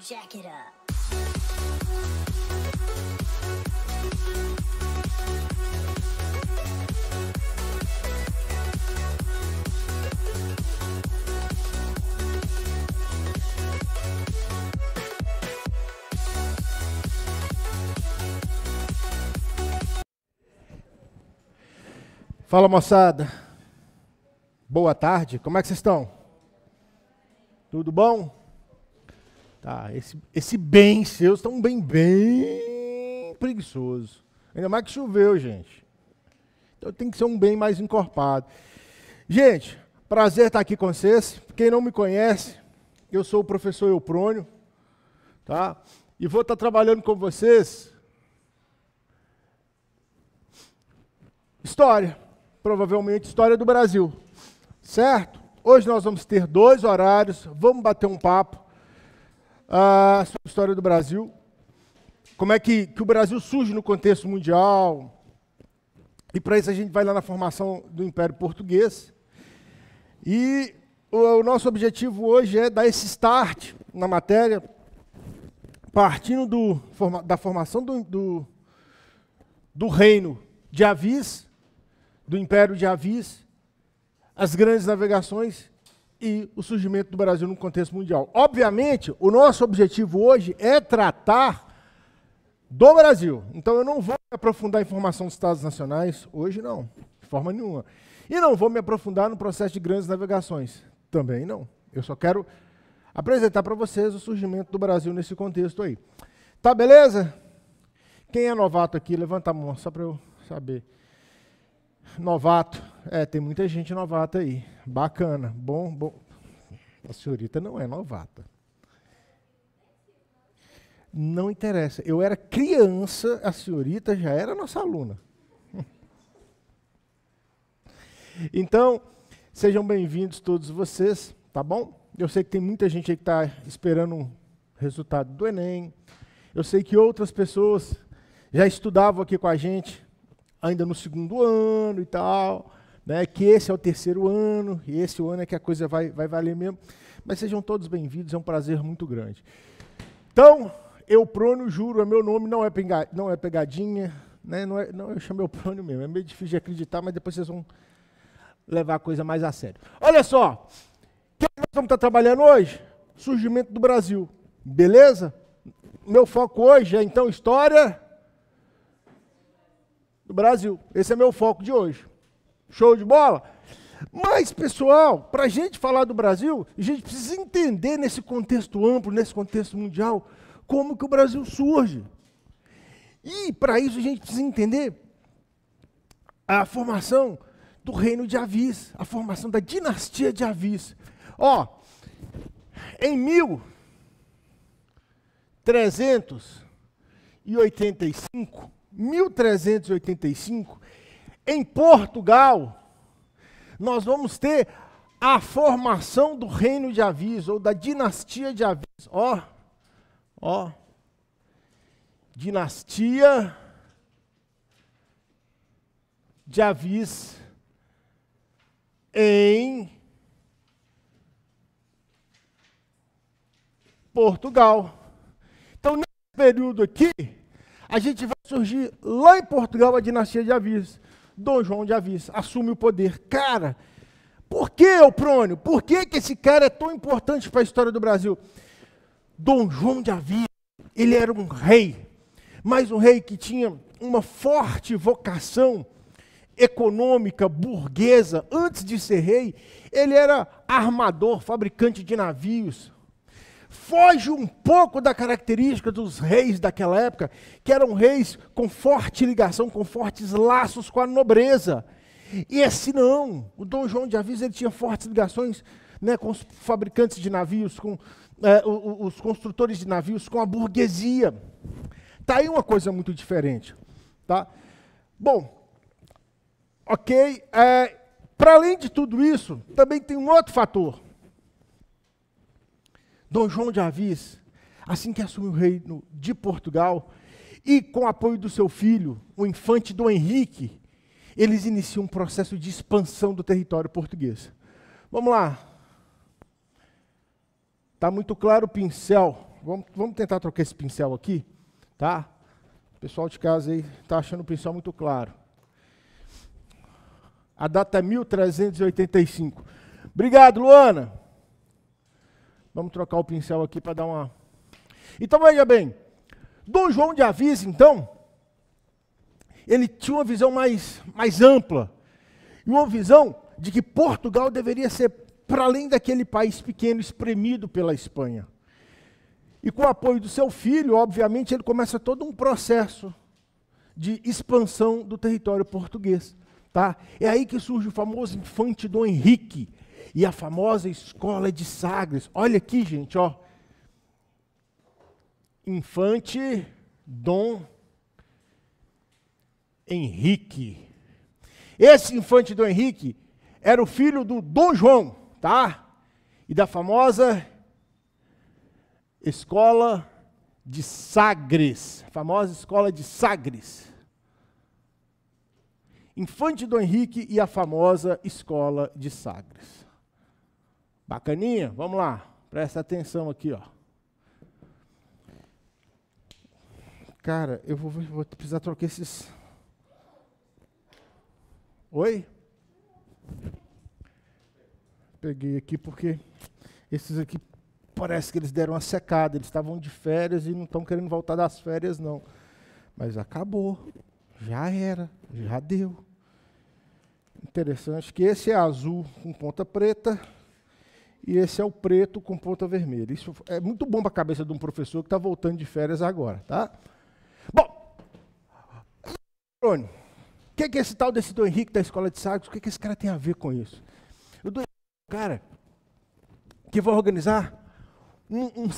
Jack it up. Fala moçada, boa tarde, como é que vocês estão? Tudo bom? Tá, esse, esse bem seu está um bem bem preguiçoso. Ainda mais que choveu, gente. Então tem que ser um bem mais encorpado. Gente, prazer estar aqui com vocês. Quem não me conhece, eu sou o professor Euprônio, tá? E vou estar trabalhando com vocês história, provavelmente história do Brasil, certo? Hoje nós vamos ter dois horários, vamos bater um papo a história do Brasil, como é que, que o Brasil surge no contexto mundial, e para isso a gente vai lá na formação do Império Português. E o, o nosso objetivo hoje é dar esse start na matéria, partindo do, forma- da formação do, do, do reino de Avis, do Império de Avis, as grandes navegações e o surgimento do Brasil no contexto mundial. Obviamente, o nosso objetivo hoje é tratar do Brasil. Então eu não vou me aprofundar em formação dos Estados Nacionais, hoje não, de forma nenhuma. E não vou me aprofundar no processo de grandes navegações, também não. Eu só quero apresentar para vocês o surgimento do Brasil nesse contexto aí. Tá beleza? Quem é novato aqui? Levanta a mão, só para eu saber. Novato. É, tem muita gente novata aí. Bacana. Bom, bom. A senhorita não é novata. Não interessa. Eu era criança, a senhorita já era nossa aluna. Então, sejam bem-vindos todos vocês, tá bom? Eu sei que tem muita gente aí que está esperando um resultado do Enem. Eu sei que outras pessoas já estudavam aqui com a gente, ainda no segundo ano e tal, né? Que esse é o terceiro ano, e esse ano é que a coisa vai, vai valer mesmo. Mas sejam todos bem-vindos, é um prazer muito grande. Então, Euprônio, juro, é meu nome, não é, pega, não é pegadinha, né? não, é, não, eu chamo mesmo. É meio difícil de acreditar, mas depois vocês vão levar a coisa mais a sério. Olha só, o que nós vamos estar trabalhando hoje? Surgimento do Brasil. Beleza? Meu foco hoje é então história do Brasil. Esse é meu foco de hoje. Show de bola? Mas, pessoal, para a gente falar do Brasil, a gente precisa entender nesse contexto amplo, nesse contexto mundial, como que o Brasil surge. E, para isso, a gente precisa entender a formação do reino de Avis, a formação da dinastia de Avis. Ó, em 1385, 1385, em Portugal, nós vamos ter a formação do reino de Avis, ou da dinastia de Avis. Ó, ó, dinastia de Avis em Portugal. Então, nesse período aqui, a gente vai surgir lá em Portugal a dinastia de Avis. Dom João de Avis assume o poder. Cara, por que, Euprônio? Por que, que esse cara é tão importante para a história do Brasil? Dom João de Avis, ele era um rei, mas um rei que tinha uma forte vocação econômica, burguesa, antes de ser rei, ele era armador, fabricante de navios. Foge um pouco da característica dos reis daquela época, que eram reis com forte ligação, com fortes laços com a nobreza. E esse não, o Dom João de Aviso ele tinha fortes ligações né, com os fabricantes de navios, com é, os construtores de navios, com a burguesia. Está aí uma coisa muito diferente. Tá? Bom, Ok? É, Para além de tudo isso, também tem um outro fator. Dom João de Avis, assim que assumiu o reino de Portugal, e com o apoio do seu filho, o infante Dom Henrique, eles iniciam um processo de expansão do território português. Vamos lá. Está muito claro o pincel. Vamos, vamos tentar trocar esse pincel aqui, tá? O pessoal de casa aí está achando o pincel muito claro. A data é 1385. Obrigado, Luana. Vamos trocar o pincel aqui para dar uma. Então veja bem, Dom João de Avis, então, ele tinha uma visão mais, mais ampla. Uma visão de que Portugal deveria ser para além daquele país pequeno espremido pela Espanha. E com o apoio do seu filho, obviamente, ele começa todo um processo de expansão do território português. Tá? É aí que surge o famoso infante Dom Henrique e a famosa escola de Sagres. Olha aqui, gente, ó. Infante Dom Henrique. Esse infante Dom Henrique era o filho do Dom João, tá? E da famosa escola de Sagres, famosa escola de Sagres. Infante Dom Henrique e a famosa Escola de Sagres. Bacaninha? Vamos lá, presta atenção aqui, ó. Cara, eu vou, vou precisar trocar esses. Oi? Peguei aqui porque esses aqui parece que eles deram uma secada. Eles estavam de férias e não estão querendo voltar das férias, não. Mas acabou. Já era. Já deu. Interessante que esse é azul com ponta preta e esse é o preto com ponta vermelha. Isso é muito bom para a cabeça de um professor que está voltando de férias agora, tá? Bom, o que, que é esse tal desse Dom Henrique da Escola de Sagres, o que, que esse cara tem a ver com isso? O Dom Henrique é um cara que vai organizar um, um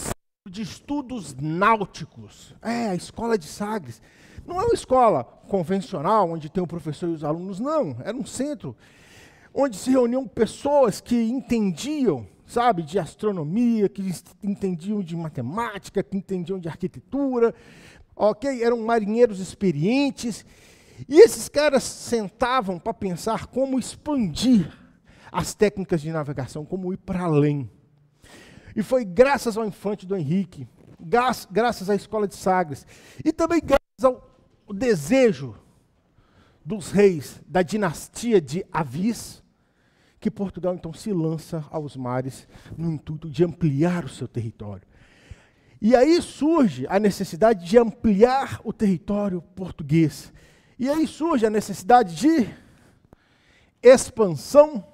de estudos náuticos. É, a Escola de Sagres. Não é uma escola convencional, onde tem o professor e os alunos, não. Era um centro onde se reuniam pessoas que entendiam, sabe, de astronomia, que entendiam de matemática, que entendiam de arquitetura, ok? Eram marinheiros experientes. E esses caras sentavam para pensar como expandir as técnicas de navegação, como ir para além. E foi graças ao infante do Henrique, gra- graças à escola de Sagres, e também graças ao desejo dos reis da dinastia de Avis, que Portugal então se lança aos mares no intuito de ampliar o seu território. E aí surge a necessidade de ampliar o território português. E aí surge a necessidade de expansão.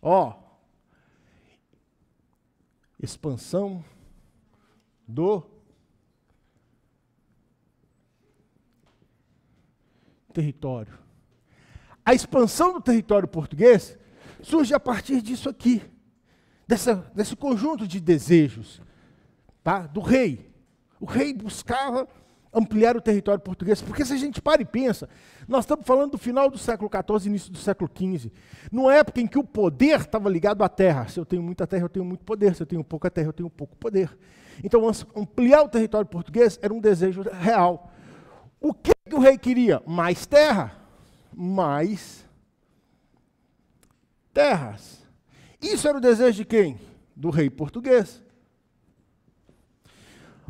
Ó, expansão do território. A expansão do território português surge a partir disso aqui, dessa, desse conjunto de desejos tá? do rei. O rei buscava ampliar o território português, porque se a gente para e pensa, nós estamos falando do final do século XIV, início do século XV, numa época em que o poder estava ligado à terra. Se eu tenho muita terra, eu tenho muito poder. Se eu tenho pouca terra, eu tenho pouco poder. Então, am- ampliar o território português era um desejo real. O que, que o rei queria? Mais terra. Mais terras. Isso era o desejo de quem? Do rei português.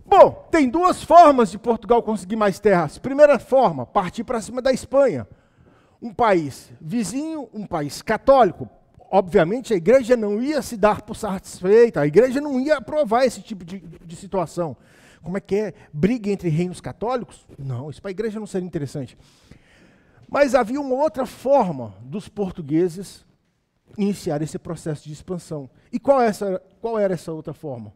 Bom, tem duas formas de Portugal conseguir mais terras. Primeira forma, partir para cima da Espanha. Um país vizinho, um país católico. Obviamente, a igreja não ia se dar por satisfeita, a igreja não ia aprovar esse tipo de, de situação. Como é que é? Briga entre reinos católicos? Não, isso para a igreja não seria interessante. Mas havia uma outra forma dos portugueses iniciar esse processo de expansão. E qual, é essa, qual era essa outra forma?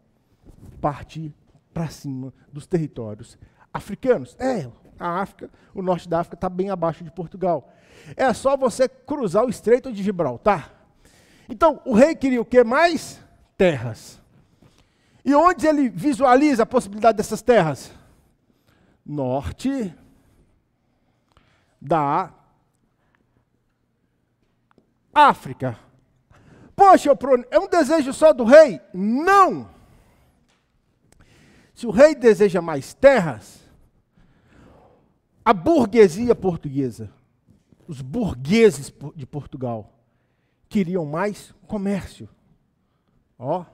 Partir para cima dos territórios africanos. É, a África, o norte da África está bem abaixo de Portugal. É só você cruzar o Estreito de Gibraltar. Então, o rei queria o que mais? Terras. E onde ele visualiza a possibilidade dessas terras? Norte da África. Poxa, é um desejo só do rei? Não! Se o rei deseja mais terras, a burguesia portuguesa, os burgueses de Portugal, queriam mais comércio. Ó.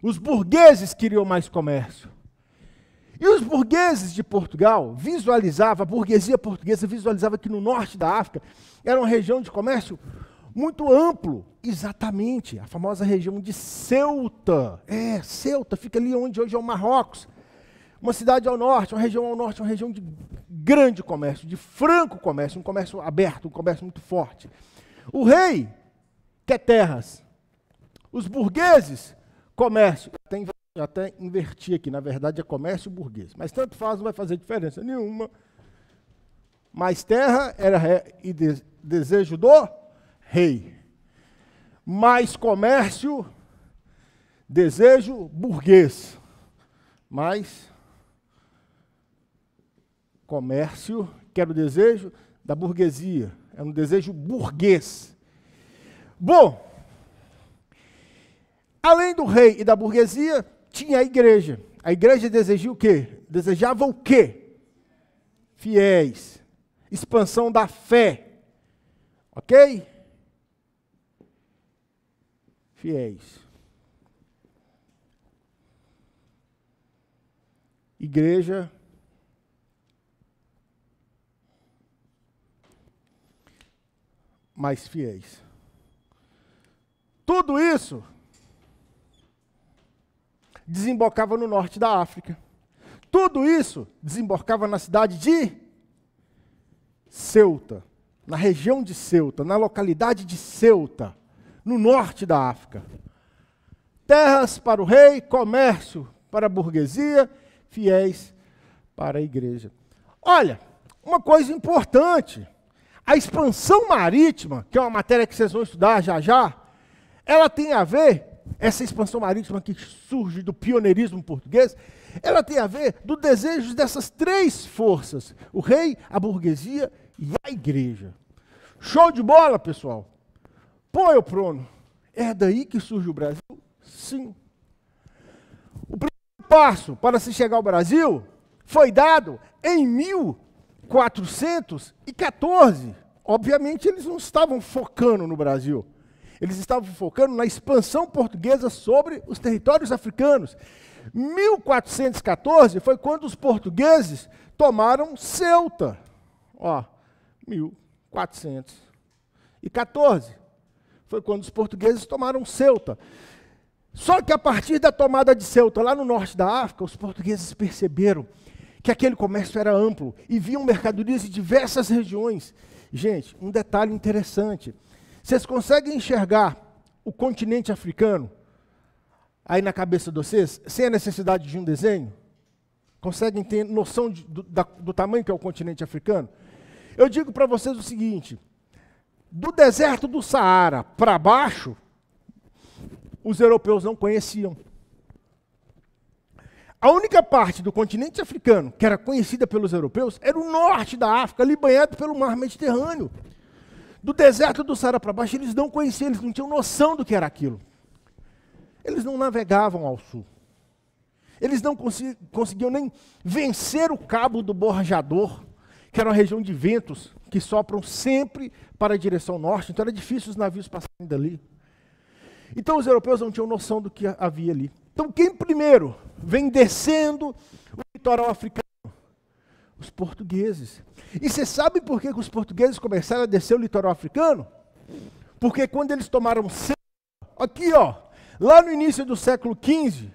Os burgueses queriam mais comércio. E os burgueses de Portugal visualizavam, a burguesia portuguesa visualizava que no norte da África era uma região de comércio muito amplo. Exatamente, a famosa região de Ceuta. É, Ceuta fica ali onde hoje é o Marrocos. Uma cidade ao norte, uma região ao norte, uma região de grande comércio, de franco comércio, um comércio aberto, um comércio muito forte. O rei quer terras. Os burgueses, comércio. Até, inver- até inverti aqui, na verdade é comércio burguês. Mas tanto faz, não vai fazer diferença nenhuma. Mais terra era e de- desejo do rei. Mais comércio, desejo burguês. Mais comércio, que era o desejo da burguesia. É um desejo burguês. Bom, além do rei e da burguesia, tinha a igreja. A igreja desejava o quê? Desejava o quê? Fiéis. Expansão da fé. Ok? Fiéis. Igreja. Mais fiéis. Tudo isso desembocava no norte da África. Tudo isso desembocava na cidade de Ceuta, na região de Ceuta, na localidade de Ceuta, no norte da África. terras para o rei, comércio para a burguesia, fiéis para a igreja. Olha, uma coisa importante: a expansão marítima, que é uma matéria que vocês vão estudar já já, ela tem a ver, essa expansão marítima que surge do pioneirismo português, ela tem a ver do desejo dessas três forças: o rei, a burguesia e a igreja. Show de bola, pessoal? Pô, eu prono. É daí que surge o Brasil? Sim. O primeiro passo para se chegar ao Brasil foi dado em 1414. Obviamente, eles não estavam focando no Brasil. Eles estavam focando na expansão portuguesa sobre os territórios africanos. 1414 foi quando os portugueses tomaram Ceuta. Ó, 1414 foi quando os portugueses tomaram Ceuta. Só que a partir da tomada de Ceuta, lá no norte da África, os portugueses perceberam que aquele comércio era amplo e viam mercadorias de diversas regiões. Gente, um detalhe interessante: vocês conseguem enxergar o continente africano aí na cabeça de vocês, sem a necessidade de um desenho? Conseguem ter noção de, do, da, do tamanho que é o continente africano? Eu digo para vocês o seguinte: do deserto do Saara para baixo, os europeus não conheciam. A única parte do continente africano que era conhecida pelos europeus era o norte da África, ali banhado pelo mar Mediterrâneo. Do deserto do Saara para baixo, eles não conheciam, eles não tinham noção do que era aquilo. Eles não navegavam ao sul. Eles não conseguiam nem vencer o cabo do Borjador, que era uma região de ventos que sopram sempre para a direção norte, então era difícil os navios passarem dali. Então os europeus não tinham noção do que havia ali. Então quem primeiro vem descendo o litoral africano? Os portugueses. E você sabe por que os portugueses começaram a descer o litoral africano? Porque quando eles tomaram aqui ó, lá no início do século XV,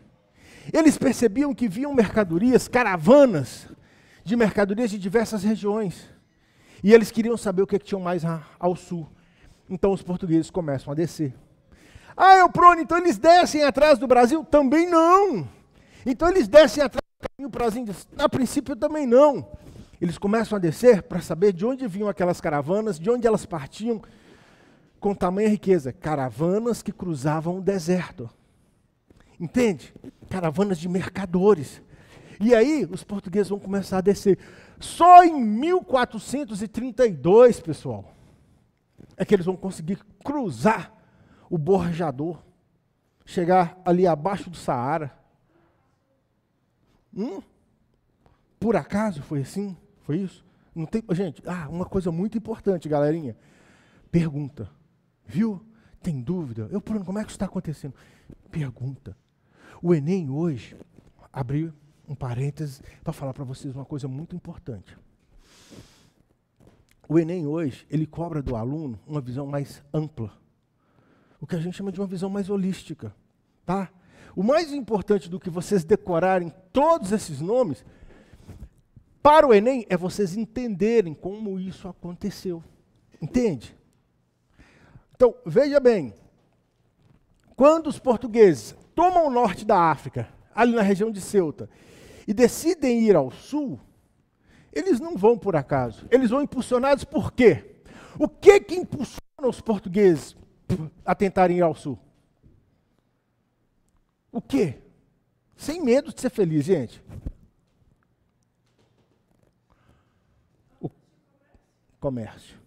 eles percebiam que vinham mercadorias, caravanas de mercadorias de diversas regiões. E eles queriam saber o que, que tinham mais ao sul. Então os portugueses começam a descer. Ah, Euprone, então eles descem atrás do Brasil? Também não. Então eles descem atrás caminho para as Índias? A princípio também não. Eles começam a descer para saber de onde vinham aquelas caravanas, de onde elas partiam, com tamanha riqueza. Caravanas que cruzavam o deserto. Entende? Caravanas de mercadores. E aí os portugueses vão começar a descer. Só em 1432, pessoal, é que eles vão conseguir cruzar o borjador, chegar ali abaixo do Saara. Hum? Por acaso foi assim? Foi isso? Não tem, gente, ah, uma coisa muito importante, galerinha. Pergunta. Viu? Tem dúvida? Eu, Bruno, como é que isso está acontecendo? Pergunta. O Enem hoje abriu um parêntese para falar para vocês uma coisa muito importante. O Enem hoje, ele cobra do aluno uma visão mais ampla. O que a gente chama de uma visão mais holística. Tá? O mais importante do que vocês decorarem todos esses nomes, para o Enem, é vocês entenderem como isso aconteceu. Entende? Então, veja bem. Quando os portugueses tomam o norte da África, ali na região de Ceuta, e decidem ir ao sul, eles não vão por acaso. Eles vão impulsionados por quê? O que que impulsiona os portugueses a tentarem ir ao sul? O quê? Sem medo de ser feliz, gente. O comércio.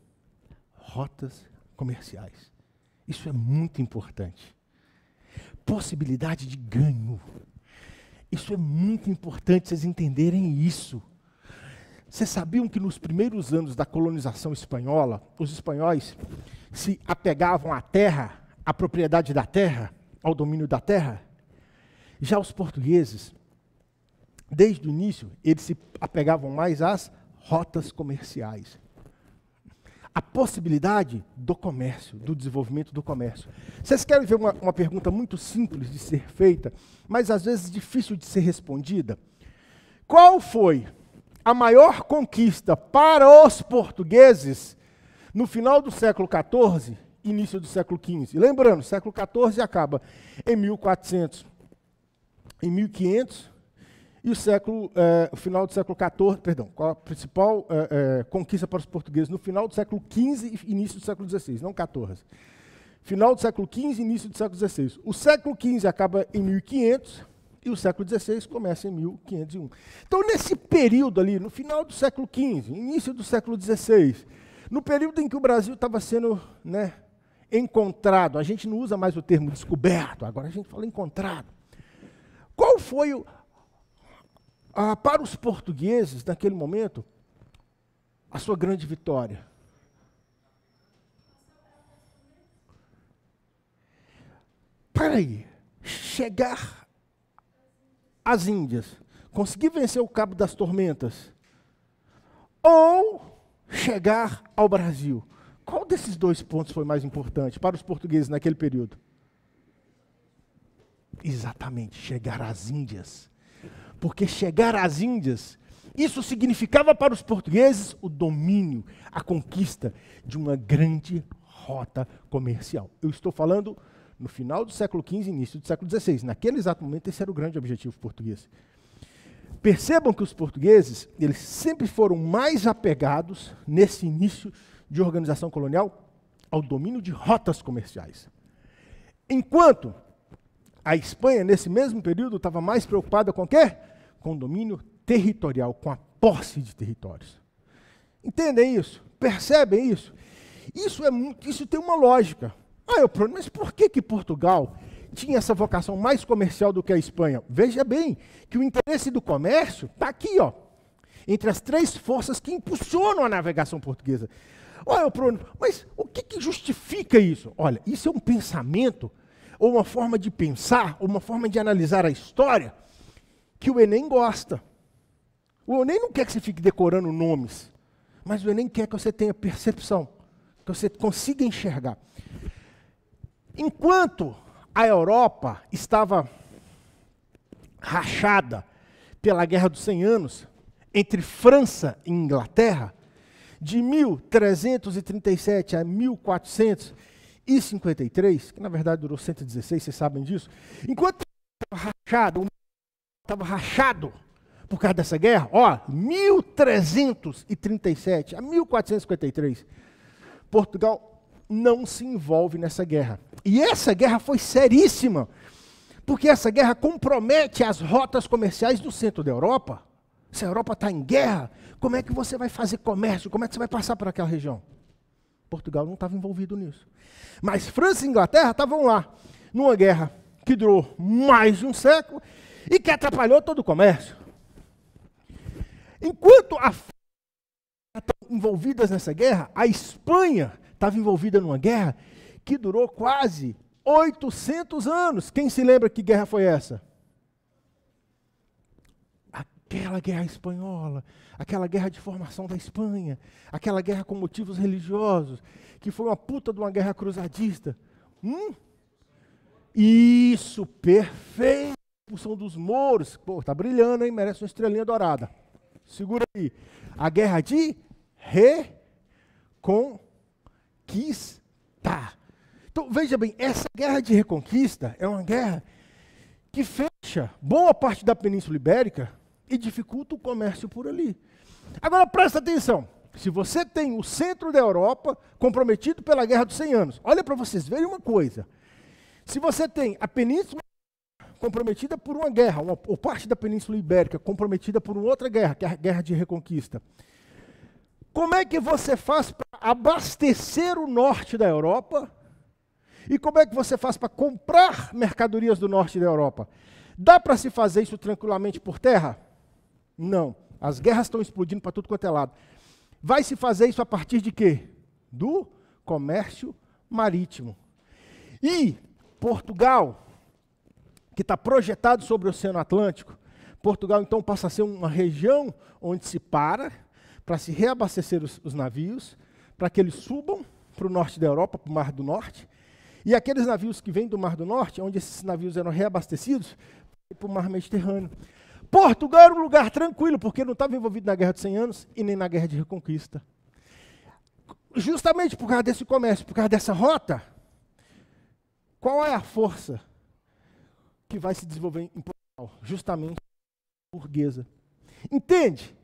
Rotas comerciais. Isso é muito importante. Possibilidade de ganho. Isso é muito importante vocês entenderem isso. Vocês sabiam que nos primeiros anos da colonização espanhola, os espanhóis se apegavam à terra, à propriedade da terra, ao domínio da terra? Já os portugueses, desde o início, eles se apegavam mais às rotas comerciais a possibilidade do comércio, do desenvolvimento do comércio. Vocês querem ver uma, uma pergunta muito simples de ser feita, mas às vezes difícil de ser respondida? Qual foi a maior conquista para os portugueses no final do século XIV início do século XV. Lembrando, século XIV acaba em 1400, em 1500, e o século, eh, o final do século XIV, perdão, a principal eh, eh, conquista para os portugueses no final do século XV e início do século XVI, não XIV. Final do século XV início do século XVI. O século XV acaba em 1500 e o século XVI começa em 1501. Então, nesse período ali, no final do século XV, início do século XVI, no período em que o Brasil estava sendo né, encontrado, a gente não usa mais o termo descoberto, agora a gente fala encontrado. Qual foi, o, ah, para os portugueses, naquele momento, a sua grande vitória? Para aí, chegar às Índias, conseguir vencer o Cabo das Tormentas, ou chegar ao Brasil. Qual desses dois pontos foi mais importante para os portugueses naquele período? Exatamente, chegar às Índias. Porque chegar às Índias, isso significava para os portugueses o domínio, a conquista de uma grande rota comercial. Eu estou falando no final do século XV, início do século XVI. Naquele exato momento, esse era o grande objetivo português. Percebam que os portugueses, eles sempre foram mais apegados, nesse início de organização colonial, ao domínio de rotas comerciais. Enquanto a Espanha, nesse mesmo período, estava mais preocupada com o quê? Com o domínio territorial, com a posse de territórios. Entendem isso? Percebem isso? Isso, é, isso tem uma lógica. Ah, eu mas por que, que Portugal tinha essa vocação mais comercial do que a Espanha? Veja bem que o interesse do comércio está aqui, ó, entre as três forças que impulsionam a navegação portuguesa. Olha, Bruno, mas o que, que justifica isso? Olha, isso é um pensamento, ou uma forma de pensar, ou uma forma de analisar a história, que o Enem gosta. O Enem não quer que você fique decorando nomes, mas o Enem quer que você tenha percepção, que você consiga enxergar. Enquanto a Europa estava rachada pela Guerra dos Cem Anos entre França e Inglaterra, de 1337 a 1453, que na verdade durou 116, vocês sabem disso, enquanto estava rachado, estava rachado por causa dessa guerra, ó, 1337 a 1453, Portugal não se envolve nessa guerra. E essa guerra foi seríssima, porque essa guerra compromete as rotas comerciais do centro da Europa. Se a Europa está em guerra, como é que você vai fazer comércio? Como é que você vai passar por aquela região? Portugal não estava envolvido nisso. Mas França e Inglaterra estavam lá, numa guerra que durou mais de um século e que atrapalhou todo o comércio. Enquanto a envolvidas nessa guerra, a Espanha estava envolvida numa guerra que durou quase 800 anos. Quem se lembra que guerra foi essa? Aquela guerra espanhola, aquela guerra de formação da Espanha, aquela guerra com motivos religiosos, que foi uma puta de uma guerra cruzadista. Hum? Isso, perfeito. Expulsão dos mouros. Pô, tá brilhando, hein? Merece uma estrelinha dourada. Segura aí. A guerra de reconquista. Então, veja bem, essa guerra de reconquista é uma guerra que fecha boa parte da Península Ibérica e dificulta o comércio por ali. Agora, presta atenção. Se você tem o centro da Europa comprometido pela Guerra dos 100 Anos, olha para vocês verem uma coisa. Se você tem a Península comprometida por uma guerra, uma, ou parte da Península Ibérica comprometida por outra guerra, que é a Guerra de Reconquista, como é que você faz para abastecer o norte da Europa? E como é que você faz para comprar mercadorias do norte da Europa? Dá para se fazer isso tranquilamente por terra? Não. As guerras estão explodindo para tudo quanto é lado. Vai se fazer isso a partir de quê? Do comércio marítimo. E Portugal, que está projetado sobre o Oceano Atlântico, Portugal então passa a ser uma região onde se para, para se reabastecer os, os navios, para que eles subam para o norte da Europa, para o Mar do Norte, e aqueles navios que vêm do Mar do Norte, onde esses navios eram reabastecidos, para o Mar Mediterrâneo. Portugal era um lugar tranquilo, porque não estava envolvido na Guerra dos 100 Anos e nem na Guerra de Reconquista. justamente por causa desse comércio, por causa dessa rota, qual é a força que vai se desenvolver em Portugal? Justamente burguesa. Entende?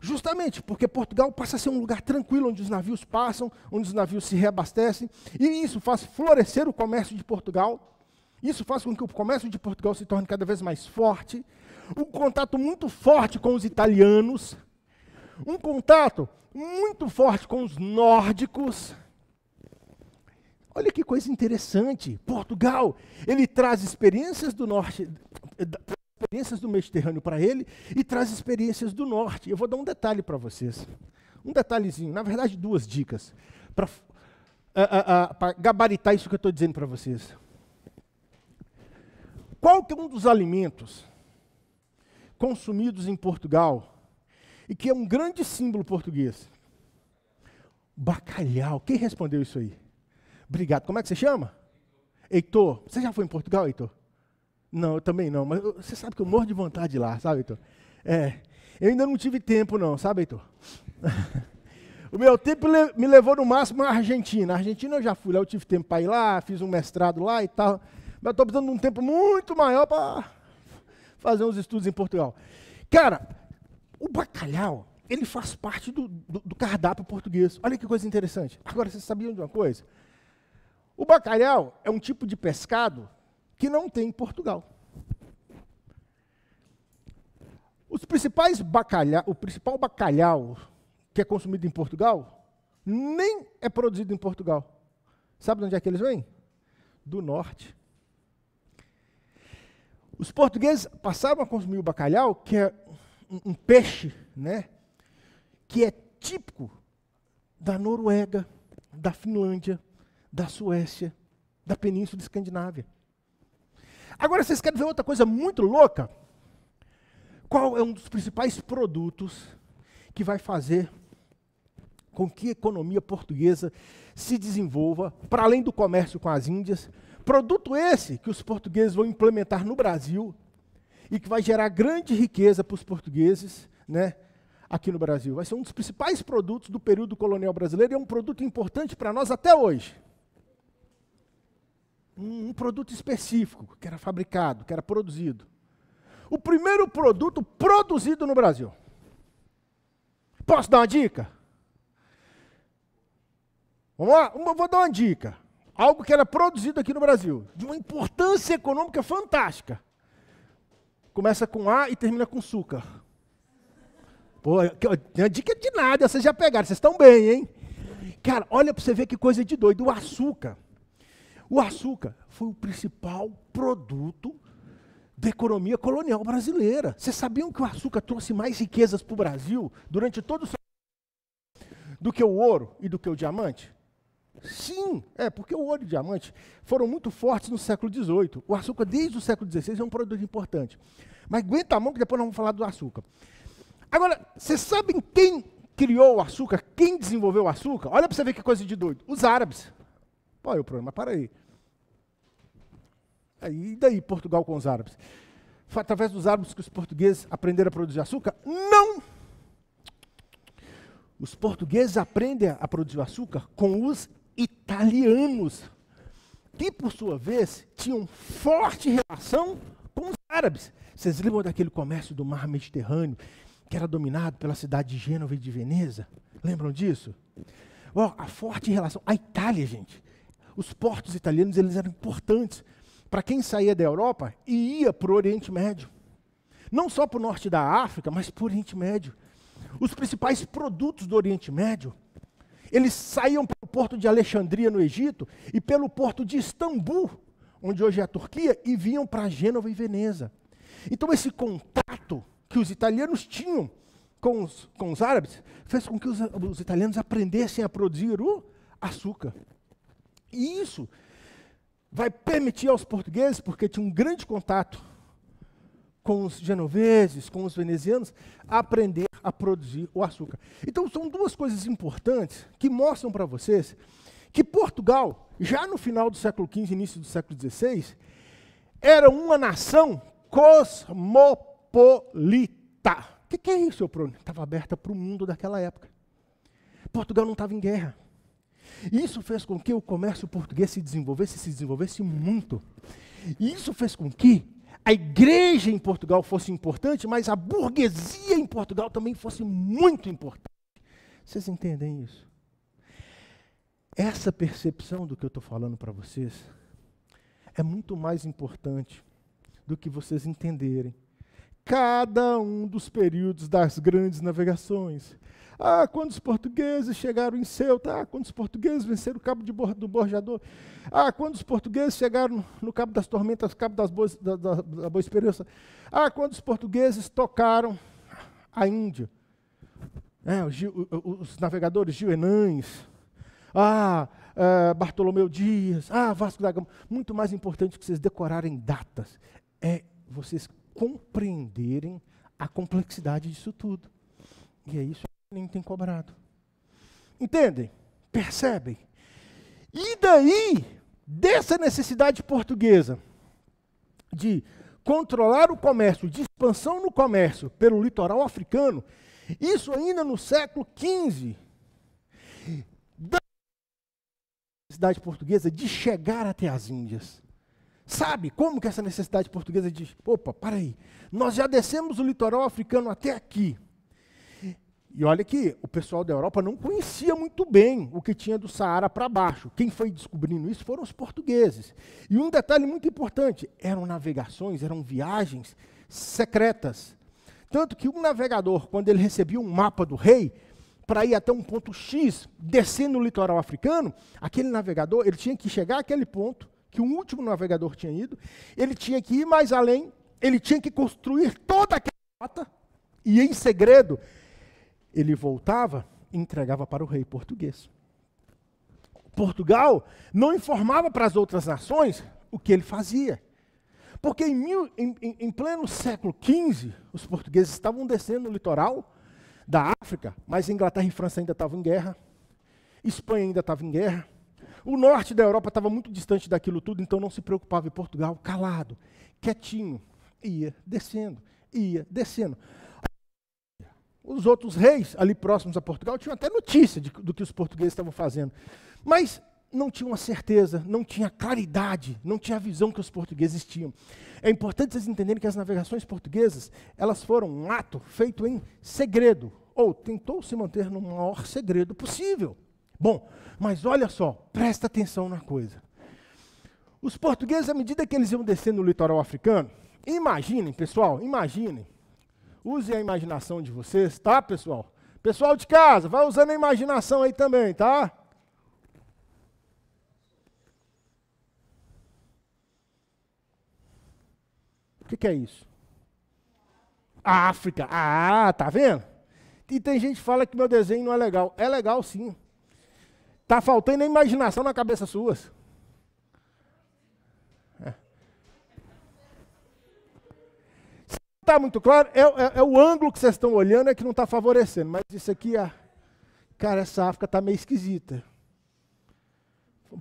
Justamente porque Portugal passa a ser um lugar tranquilo, onde os navios passam, onde os navios se reabastecem, e isso faz florescer o comércio de Portugal. Isso faz com que o comércio de Portugal se torne cada vez mais forte. Um contato muito forte com os italianos. Um contato muito forte com os nórdicos. Olha que coisa interessante. Portugal, ele traz experiências do norte, experiências do Mediterrâneo para ele e traz experiências do norte. Eu vou dar um detalhe para vocês. Um detalhezinho, na verdade, duas dicas para gabaritar isso que eu estou dizendo para vocês. Qual que é um dos alimentos consumidos em Portugal e que é um grande símbolo português? Bacalhau. Quem respondeu isso aí? Obrigado. Como é que você chama? Heitor. Você já foi em Portugal, Heitor? Não, eu também não, mas você sabe que eu morro de vontade de lá, sabe, Heitor? É. Eu ainda não tive tempo, não, sabe, Heitor? o meu tempo me levou no máximo à Argentina. A Argentina eu já fui lá, eu tive tempo para ir lá, fiz um mestrado lá e tal. Mas eu estou precisando de um tempo muito maior para fazer uns estudos em Portugal. Cara, o bacalhau, ele faz parte do, do- do cardápio português. Olha que coisa interessante. Agora, vocês sabiam de uma coisa? O bacalhau é um tipo de pescado que não tem em Portugal. Os principais bacalhau, o principal bacalhau que é consumido em Portugal nem é produzido em Portugal. Sabe de onde é que eles vêm? Do norte. Os portugueses passaram a consumir o bacalhau, que é um, um peixe, né, que é típico da Noruega, da Finlândia, da Suécia, da Península Escandinávia. Agora vocês querem ver outra coisa muito louca? Qual é um dos principais produtos que vai fazer com que a economia portuguesa se desenvolva, para além do comércio com as Índias? Produto esse que os portugueses vão implementar no Brasil e que vai gerar grande riqueza para os portugueses, né, aqui no Brasil. Vai ser um dos principais produtos do período colonial brasileiro e é um produto importante para nós até hoje um, um produto específico que era fabricado, que era produzido. O primeiro produto produzido no Brasil. Posso dar uma dica? Vamos lá? Vou dar uma dica. Algo que era produzido aqui no Brasil, de uma importância econômica fantástica. Começa com A e termina com açúcar. Pô, uma dica de nada, vocês já pegaram, vocês estão bem, hein? Cara, olha para você ver que coisa de doido. O açúcar. O açúcar foi o principal produto da economia colonial brasileira. Vocês sabiam que o açúcar trouxe mais riquezas para o Brasil durante todo o do que o ouro e do que o diamante? Sim, é, porque o ouro e o diamante foram muito fortes no século XVIII. O açúcar, desde o século XVI, é um produto importante. Mas aguenta a mão que depois nós vamos falar do açúcar. Agora, vocês sabem quem criou o açúcar? Quem desenvolveu o açúcar? Olha para você ver que coisa de doido. Os árabes. Qual é o problema? Para aí. Aí, E daí Portugal com os árabes? Foi através dos árabes que os portugueses aprenderam a produzir açúcar? Não! Os portugueses aprendem a produzir açúcar com os italianos, que por sua vez tinham forte relação com os árabes. Vocês lembram daquele comércio do mar Mediterrâneo que era dominado pela cidade de Gênova e de Veneza? Lembram disso? Ó, a forte relação. A Itália, gente. Os portos italianos eles eram importantes para quem saía da Europa e ia para o Oriente Médio. Não só para o norte da África, mas para o Oriente Médio. Os principais produtos do Oriente Médio, eles saíam pelo porto de Alexandria, no Egito, e pelo porto de Istambul, onde hoje é a Turquia, e vinham para Gênova e Veneza. Então, esse contato que os italianos tinham com os, com os árabes fez com que os, os italianos aprendessem a produzir o açúcar. E isso vai permitir aos portugueses, porque tinha um grande contato com os genoveses, com os venezianos, a aprender a produzir o açúcar. Então, são duas coisas importantes que mostram para vocês que Portugal, já no final do século XV, início do século XVI, era uma nação cosmopolita. O que, que é isso, Prone? Estava aberta para o mundo daquela época. Portugal não estava em guerra. Isso fez com que o comércio português se desenvolvesse, se desenvolvesse muito. E isso fez com que a igreja em Portugal fosse importante, mas a burguesia em Portugal também fosse muito importante. Vocês entendem isso? Essa percepção do que eu estou falando para vocês é muito mais importante do que vocês entenderem cada um dos períodos das grandes navegações. Ah, quando os portugueses chegaram em Ceuta, ah, quando os portugueses venceram o cabo de do Borjador, ah, quando os portugueses chegaram no, cabo das tormentas, cabo das boas, da, da, da Boa Esperança, ah, quando os portugueses tocaram a Índia, é, os, Gil- os navegadores Gilhenães, ah, eh, Bartolomeu Dias, ah, Vasco da Gama. Muito mais importante que vocês decorarem datas é vocês compreenderem a complexidade disso tudo. E é isso nem tem cobrado. Entendem? Percebem? E daí, dessa necessidade portuguesa de controlar o comércio, de expansão no comércio pelo litoral africano, isso ainda no século XV, da necessidade portuguesa de chegar até as Índias. Sabe como que essa necessidade portuguesa diz, opa, para aí, nós já descemos o litoral africano até aqui. E olha que o pessoal da Europa não conhecia muito bem o que tinha do Saara para baixo. Quem foi descobrindo isso foram os portugueses. E um detalhe muito importante: eram navegações, eram viagens secretas. Tanto que um navegador, quando ele recebia um mapa do rei, para ir até um ponto X, descer no litoral africano, aquele navegador, ele tinha que chegar àquele ponto, que o último navegador tinha ido, ele tinha que ir mais além, ele tinha que construir toda aquela rota, e em segredo, ele voltava e entregava para o rei português. Portugal não informava para as outras nações o que ele fazia. Porque em, mil- em- em- em pleno século XV, os portugueses estavam descendo no litoral da África, mas Inglaterra e França ainda estavam em guerra, Espanha ainda estava em guerra, o norte da Europa estava muito distante daquilo tudo, então não se preocupava. E Portugal, calado, quietinho, ia descendo, ia descendo. Os outros reis ali próximos a Portugal tinham até notícia de- do que os portugueses estavam fazendo, mas não tinham a certeza, não tinha claridade, não tinha a visão que os portugueses tinham. É importante vocês entenderem que as navegações portuguesas, elas foram um ato feito em segredo, ou tentou se manter no maior segredo possível. Bom, mas olha só, presta atenção na coisa. Os portugueses, à medida que eles iam descendo no litoral africano, imaginem, pessoal, imaginem. Usem a imaginação de vocês, tá, pessoal? Pessoal de casa, vai usando a imaginação aí também, tá? O que, que é isso? A África. Ah, tá vendo? E tem gente que fala que meu desenho não é legal. É legal sim. Tá faltando a imaginação na cabeça suas. Se não Tá muito claro? É, é- é o ângulo que vocês estão olhando é que não está favorecendo. Mas isso aqui, ah, cara, essa África tá meio esquisita.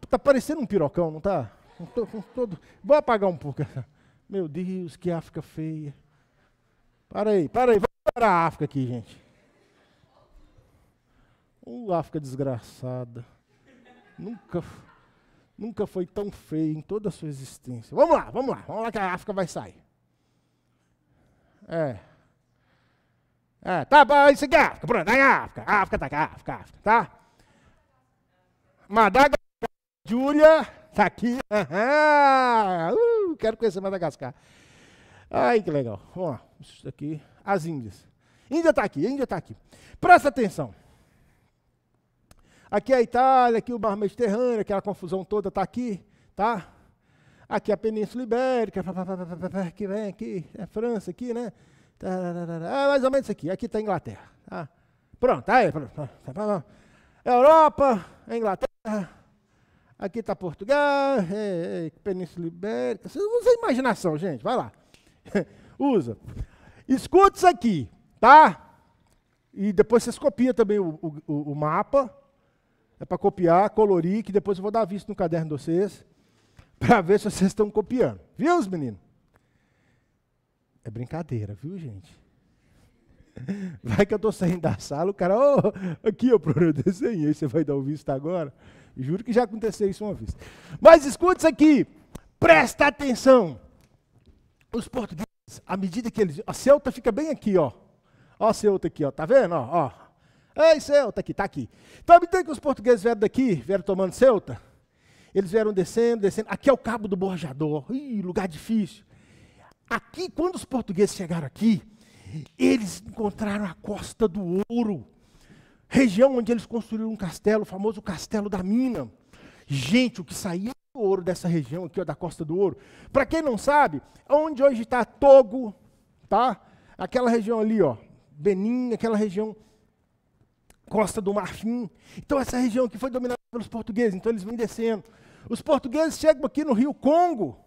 Tá parecendo um pirocão, não tá? Com to- com todo... Vou apagar um pouco. Meu Deus, que África feia. Para aí, para aí. Vamos para a África aqui, gente. Uh, África desgraçada. Nunca, nunca foi tão feia em toda a sua existência. Vamos lá, vamos lá. Vamos lá que a África vai sair. É. É, tá bom, isso aqui é África. Pronto, aí é África. África tá aqui, África, África, tá? Madagascar. Júlia, tá aqui. Aham. Uh, quero conhecer Madagascar. Ai, que legal. Vamos lá. Isso aqui. As Índias. Índia está aqui, Índia está aqui. Presta atenção. Aqui é a Itália, aqui o Mar Mediterrâneo, aquela confusão toda está aqui, tá? Aqui a Península Ibérica, aqui vem aqui, é França aqui, né? É mais ou menos isso aqui. Aqui está a Inglaterra. Tá? Pronto, aí. Europa, Inglaterra, aqui está Portugal, é, é, Península Ibérica. Usa a imaginação, gente, vai lá. usa. Escuta isso aqui, tá? E depois vocês copiam também o- o- o mapa. É para copiar, colorir, que depois eu vou dar visto no caderno de vocês, para ver se vocês estão copiando. Viu, os meninos? É brincadeira, viu, gente? Vai que eu estou saindo da sala, o cara, ô, aqui, ó, eu desenhei, você vai dar o visto agora? Juro que já aconteceu isso uma vez. Mas escute isso aqui. Presta atenção. Os portugueses, à medida que eles. A Ceuta fica bem aqui, ó. Ó a Ceuta aqui, ó. Tá vendo? Ó, ó. Ei, Ceuta aqui, tá aqui. Então, à medida que os portugueses vieram daqui, vieram tomando Ceuta, eles vieram descendo, descendo. Aqui é o Cabo do Borjador. Ih, lugar difícil. Aqui, quando os portugueses chegaram aqui, eles encontraram a Costa do Ouro, região onde eles construíram um castelo, o famoso Castelo da Mina. Gente, o que saía do ouro dessa região aqui, ó, da Costa do Ouro. Para quem não sabe, onde hoje está Togo, tá? Aquela região ali, ó, Benin, aquela região Costa do Marfim. Então essa região aqui foi dominada pelos portugueses, então eles vêm descendo. Os portugueses chegam aqui no Rio Congo,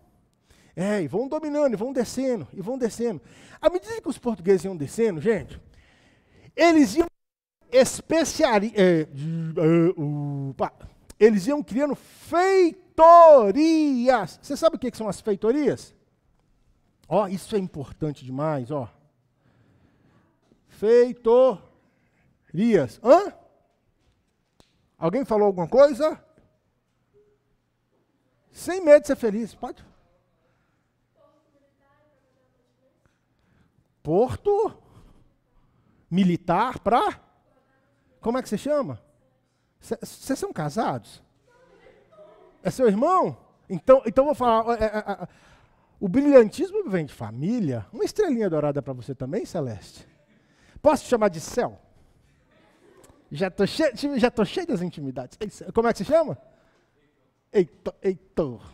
é, e vão dominando, e vão descendo, e vão descendo. À medida que os portugueses iam descendo, gente, eles iam especiari... é, eles iam criando feitorias. Você sabe o que que são as feitorias? Ó, isso é importante demais, ó. Feitorias. Hã? Alguém falou alguma coisa? Sem medo de ser feliz, pode? Porto militar para Como é que você chama? Vocês são casados? É seu irmão? Então, então vou falar. é, é, é, o brilhantismo vem de família. Uma estrelinha dourada para você também, Celeste? Posso te chamar de céu? Já estou cheio, já tô cheio das intimidades. Como é que se chama? Heitor. Heitor.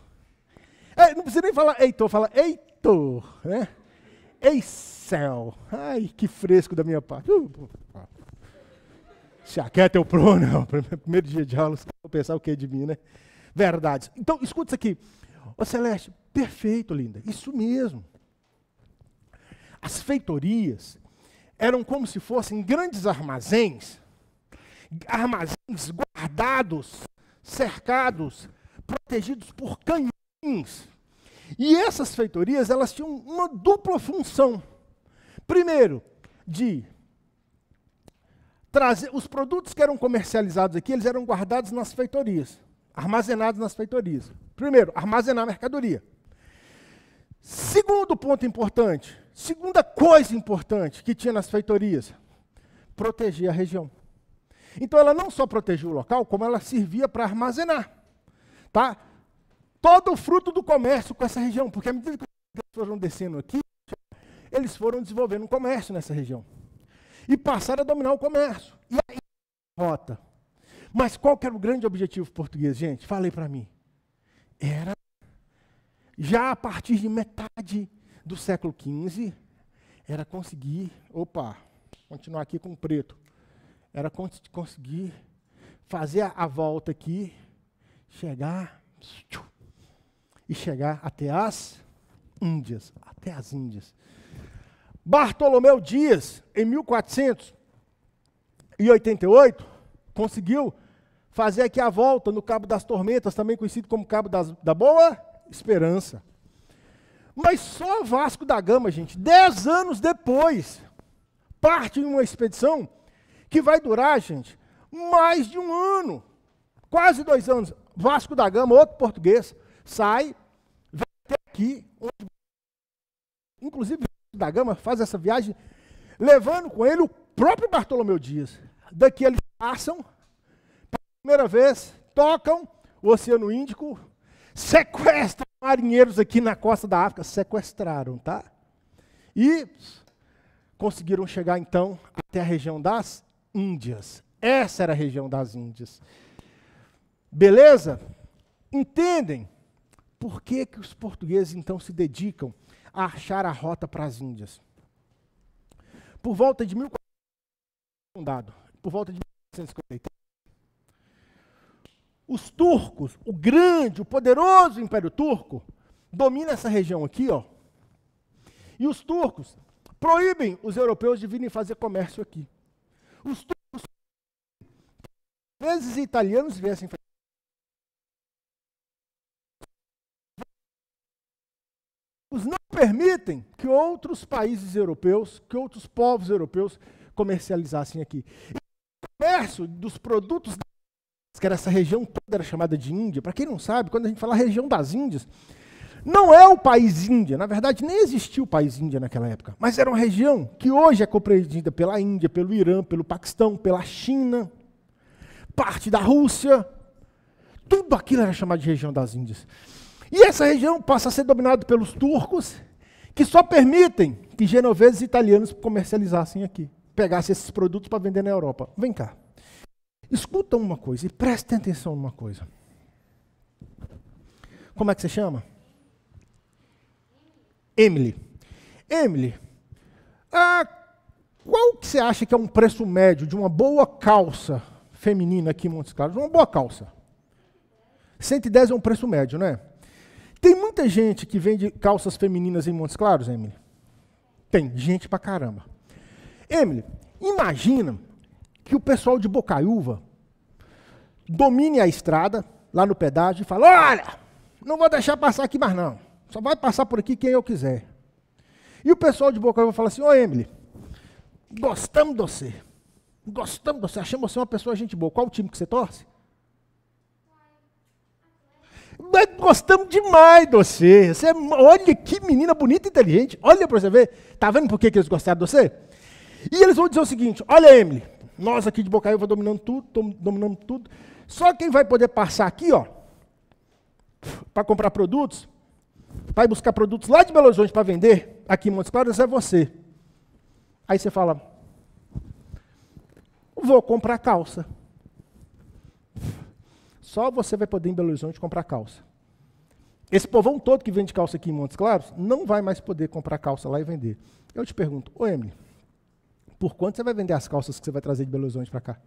É, não precisa nem falar Heitor, fala Heitor. Né? Ei, céu. Ai, que fresco da minha parte. Uh, se aquieta eu pro, não. Primeiro dia de aula, vai pensar o que de mim, né? Verdade. Então, escuta isso aqui. Ô Celeste, perfeito, linda. Isso mesmo. As feitorias eram como se fossem grandes armazéns, armazéns guardados, cercados, protegidos por canhões. E essas feitorias, elas tinham uma dupla função. Primeiro, de trazer os produtos que eram comercializados aqui, eles eram guardados nas feitorias, armazenados nas feitorias. Primeiro, armazenar a mercadoria. Segundo ponto importante, segunda coisa importante que tinha nas feitorias, proteger a região. Então ela não só protegia o local, como ela servia para armazenar, tá? Todo o fruto do comércio com essa região, porque à medida que eles foram descendo aqui, eles foram desenvolvendo um comércio nessa região. E passaram a dominar o comércio. E aí, rota. Mas qual que era o grande objetivo português, gente? Falei para mim. Era, já a partir de metade do século XV, era conseguir, opa, continuar aqui com o preto, era cons conseguir fazer a volta aqui, chegar e chegar até as Índias, até as Índias. Bartolomeu Dias, em 1488, conseguiu fazer aqui a volta no Cabo das Tormentas, também conhecido como Cabo das, da Boa Esperança. Mas só Vasco da Gama, gente, dez anos depois, parte em uma expedição que vai durar, gente, mais de um ano, quase dois anos. Vasco da Gama, outro português, sai, vai até aqui, onde, inclusive Vasco da Gama faz essa viagem, levando com ele o próprio Bartolomeu Dias. Daqui eles passam, pela primeira vez, tocam o Oceano Índico, sequestram marinheiros aqui na costa da África, sequestraram, tá? E conseguiram chegar então até a região das Índias. Essa era a região das Índias. Beleza? Entendem por que, que os portugueses então se dedicam a achar a rota para as Índias? Por volta de 1400 fundado, por volta de 1453. Os turcos, o grande, o poderoso Império Turco, domina essa região aqui, ó. E os turcos proíbem os europeus de virem fazer comércio aqui. Os turcos, vezes italianos viessem fazer os não permitem que outros países europeus, que outros povos europeus comercializassem aqui. E o comércio dos produtos que era essa região toda era chamada de Índia. Para quem não sabe, quando a gente fala região das Índias, não é o país Índia. Na verdade, nem existia o país Índia naquela época. Mas era uma região que hoje é compreendida pela Índia, pelo Irã, pelo Paquistão, pela China, parte da Rússia. Tudo aquilo era chamado de região das Índias. E essa região passa a ser dominada pelos turcos, que só permitem que genoveses e italianos comercializassem aqui, pegassem esses produtos para vender na Europa. Vem cá. Escuta uma coisa e prestem atenção numa coisa. Como é que você chama? Emily. Emily, ah, qual que você acha que é um preço médio de uma boa calça feminina aqui em Montes Claros? Uma boa calça. 110 é um preço médio, não é? Tem muita gente que vende calças femininas em Montes Claros, Emily? Tem, gente pra caramba. Emily, imagina que o pessoal de Bocaiúva domine a estrada, lá no pedágio, e fala: olha, não vou deixar passar aqui mais não. Só vai passar por aqui quem eu quiser. E o pessoal de Bocaiúva fala assim: Ô Emily, gostamos de você. Gostamos de você. Achamos você uma pessoa gente boa. Qual o time que você torce? Nós gostamos demais de você. você. é- Olha que menina bonita e inteligente. Olha para você ver. Tá vendo por que, que eles gostaram de você? E eles vão dizer o seguinte: olha, Emily, nós aqui de Bocaiúva dominando tudo, dominando tudo. Só quem vai poder passar aqui, ó, para comprar produtos, vai buscar produtos lá de Belo Horizonte para vender, aqui em Montes Claros, é você. Aí você fala, vou comprar calça. Só você vai poder em Belo Horizonte comprar calça. Esse povão todo que vende calça aqui em Montes Claros não vai mais poder comprar calça lá e vender. Eu te pergunto, ô Emily, por quanto você vai vender as calças que você vai trazer de Belo Horizonte para cá?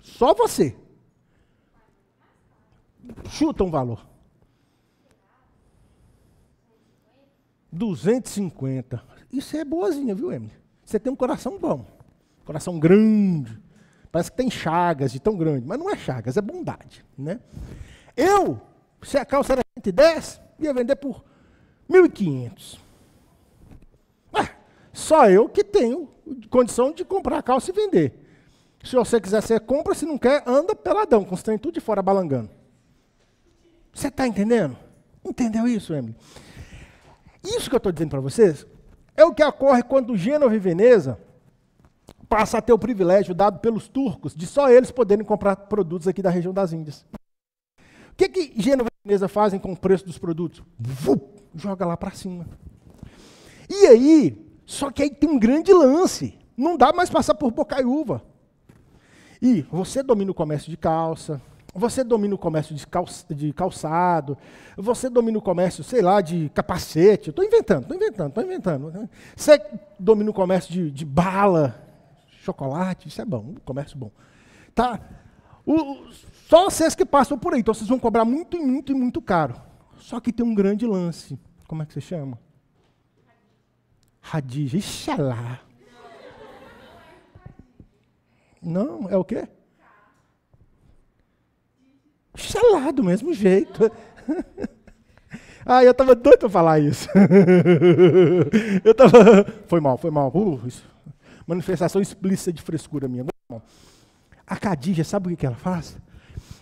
Só você. Chuta um valor. 250. Isso é boazinha, viu, Emily? Você tem um coração bom. Coração grande. Parece que tem chagas de tão grande. Mas não é chagas, é bondade. Né? Eu, se a calça era 110, ia vender por 1.500. Ah, só eu que tenho condição de comprar a calça e vender. Se você quiser, você compra. Se não quer, anda peladão, com os trem tudo de fora balangando. Você está entendendo? Entendeu isso, Emily? Isso que eu estou dizendo para vocês é o que ocorre quando Gênova e Veneza passa a ter o privilégio dado pelos turcos de só eles poderem comprar produtos aqui da região das Índias. O que, que Gênova e Veneza fazem com o preço dos produtos? Vup, joga lá para cima. E aí, só que aí tem um grande lance. Não dá mais passar por Bocaiúva. E você domina o comércio de calça, você domina o comércio de, calça, de calçado, você domina o comércio, sei lá, de capacete. Estou inventando, estou inventando, estou inventando. Você domina o comércio de, de bala, chocolate, isso é bom, um comércio bom. Tá? O, só vocês que passam por aí, então vocês vão cobrar muito, e muito e muito caro. Só que tem um grande lance. Como é que você chama? Radija, Ixalá. Não, é o quê? Xalá, do mesmo jeito. ah, eu estava doido para falar isso. eu tava... Foi mal, foi mal. Uh, isso. Manifestação explícita de frescura minha. A Cadija, sabe o que ela faz?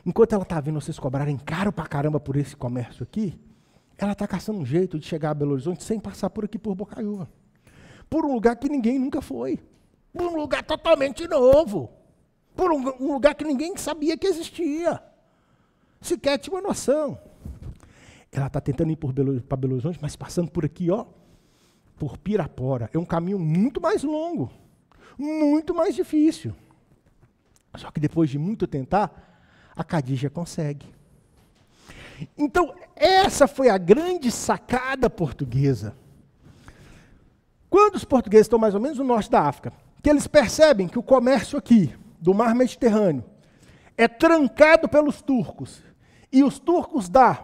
Enquanto ela está vendo vocês cobrarem caro pra caramba por esse comércio aqui, ela está caçando um jeito de chegar a Belo Horizonte sem passar por aqui por Bocaiúva. Por um lugar que ninguém nunca foi. Por um lugar totalmente novo. Por um, um lugar que ninguém sabia que existia. Sequer tinha uma noção. Ela está tentando ir para Belo Horizonte, mas passando por aqui, ó, por Pirapora. É um caminho muito mais longo, muito mais difícil. Só que depois de muito tentar, a Cadija consegue. Então, essa foi a grande sacada portuguesa. Quando os portugueses estão mais ou menos no norte da África, que eles percebem que o comércio aqui, do mar Mediterrâneo, é trancado pelos turcos, e os turcos dão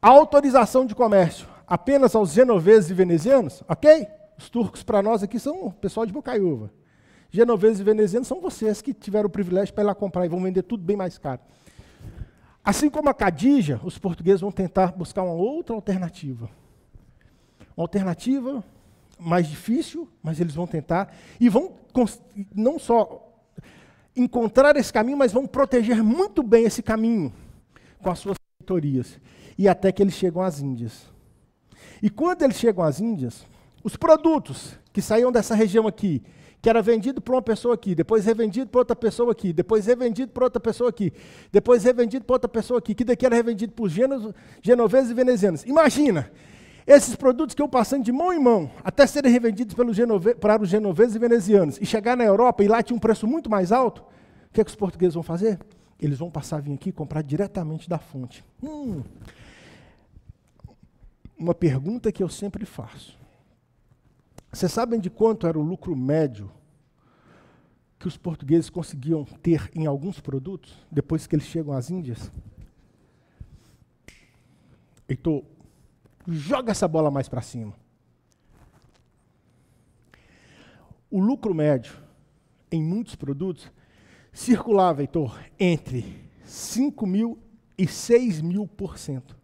a autorização de comércio apenas aos genoveses e venezianos, ok? Os turcos para nós aqui são o pessoal de Bocaiúva. Genoveses e venezianos são vocês que tiveram o privilégio para ir lá comprar e vão vender tudo bem mais caro. Assim como a Cadija, os portugueses vão tentar buscar uma outra alternativa. Uma alternativa mais difícil, mas eles vão tentar e vão não só encontrar esse caminho, mas vão proteger muito bem esse caminho com as suas territorias. E até que eles chegam às Índias. E quando eles chegam às Índias, os produtos que saíam dessa região aqui, que era vendido para uma pessoa aqui, depois revendido para outra pessoa aqui, depois revendido para outra pessoa aqui, depois revendido para outra pessoa aqui, que daqui era revendido geno- genoveses e venezianos. Imagina, esses produtos que eu passando de mão em mão, até serem revendidos pelos genove- para os genoveses e venezianos, e chegar na Europa e lá tinha um preço muito mais alto, o que, é que os portugueses vão fazer? Eles vão passar a vir aqui comprar diretamente da fonte. Hum. Uma pergunta que eu sempre faço. Vocês sabem de quanto era o lucro médio que os portugueses conseguiam ter em alguns produtos depois que eles chegam às Índias? Heitor, joga essa bola mais para cima. O lucro médio em muitos produtos circulava, Heitor, entre 5 mil e 6 mil por cento.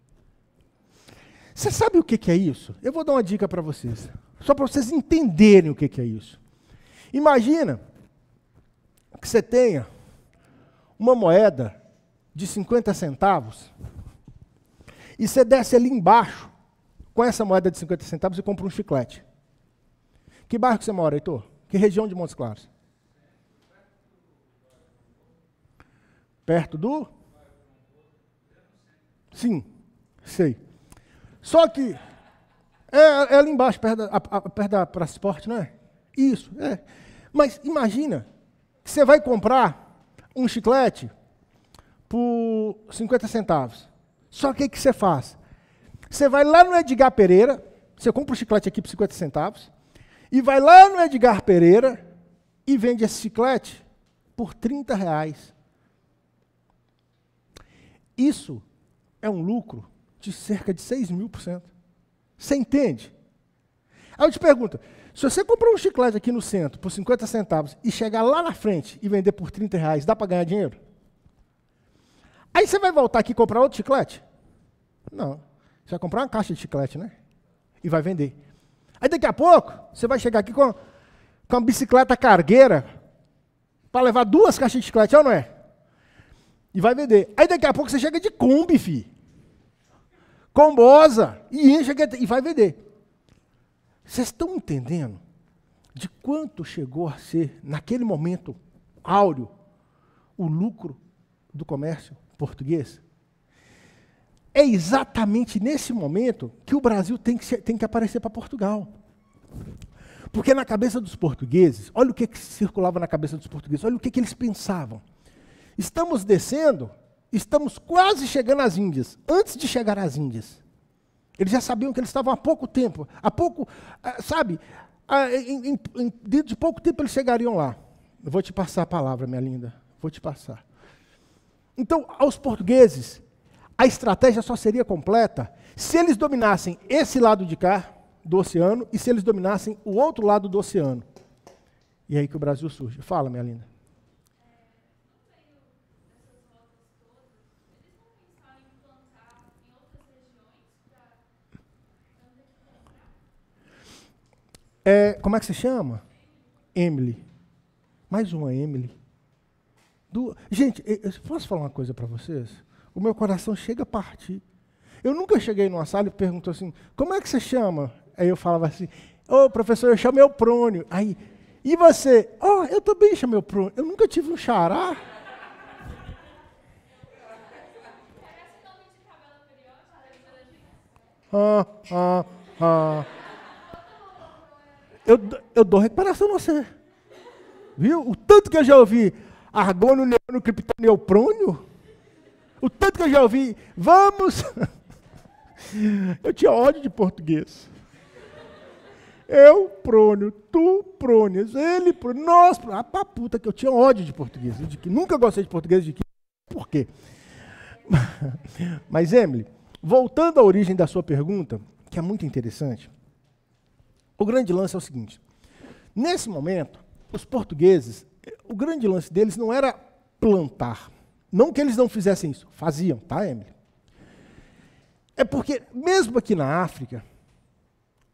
Você sabe o que, que é isso? Eu vou dar uma dica para vocês, só para vocês entenderem o que, que é isso. Imagina que você tenha uma moeda de 50 centavos e você desce ali embaixo com essa moeda de 50 centavos e compra um chiclete. Que bairro que você mora, Heitor? Que região de Montes Claros? Perto do? Sim, sei. Só que é, é ali embaixo, perto da, a, a, perto da Praça Esporte, não é? Isso, é. Mas imagina que você vai comprar um chiclete por 50 centavos. Só que o que você faz? Você vai lá no Edgar Pereira, você compra um chiclete aqui por 50 centavos, e vai lá no Edgar Pereira e vende esse chiclete por 30 reais. Isso é um lucro de cerca de 6 mil por cento. Você entende? Aí eu te pergunto, se você comprar um chiclete aqui no centro por 50 centavos e chegar lá na frente e vender por 30 reais, dá para ganhar dinheiro? Aí você vai voltar aqui e comprar outro chiclete? Não. Você vai comprar uma caixa de chiclete, né? E vai vender. Aí daqui a pouco, você vai chegar aqui com, com uma bicicleta cargueira para levar duas caixas de chiclete, é ou não é? E vai vender. Aí daqui a pouco você chega de Kombi, fi. Combosa. E enche e vai vender. Vocês estão entendendo de quanto chegou a ser, naquele momento áureo, o lucro do comércio português? É exatamente nesse momento que o Brasil tem que, tem que aparecer para Portugal. Porque na cabeça dos portugueses, olha o que, que circulava na cabeça dos portugueses, olha o que, que eles pensavam. Estamos descendo, estamos quase chegando às Índias. Antes de chegar às Índias, eles já sabiam que eles estavam há pouco tempo, há pouco, ah, sabe, ah, em- em- dentro de pouco tempo eles chegariam lá. Eu vou te passar a palavra, minha linda, vou te passar. Então, aos portugueses, a estratégia só seria completa se eles dominassem esse lado de cá do oceano e se eles dominassem o outro lado do oceano. E é aí que o Brasil surge. Fala, minha linda. É, como é que se chama? Emily. Mais uma Emily. Du- Gente, eu- posso falar uma coisa para vocês? O meu coração chega a partir. Eu nunca cheguei numa sala e perguntou assim, como é que você chama? Aí eu falava assim, ô professor, eu chamo Euprônio. Aí, e você? Oh, eu também chamo Euprônio. Eu nunca tive um xará. Ah, ah, ah. Eu, eu dou recuperação a você. Viu? O tanto que eu já ouvi argônio, neônio, criptônio, euprônio. O tanto que eu já ouvi, vamos. eu tinha ódio de português. Eu, prônio, tu, prônios, ele, prônio, nós, prônio. Ah, pra puta que eu tinha ódio de português. De que nunca gostei de português, de que. Por quê? Mas, Emily, voltando à origem da sua pergunta, que é muito interessante, o grande lance é o seguinte: nesse momento, os portugueses, o grande lance deles não era plantar. Não que eles não fizessem isso, faziam, tá, Emily? É porque, mesmo aqui na África,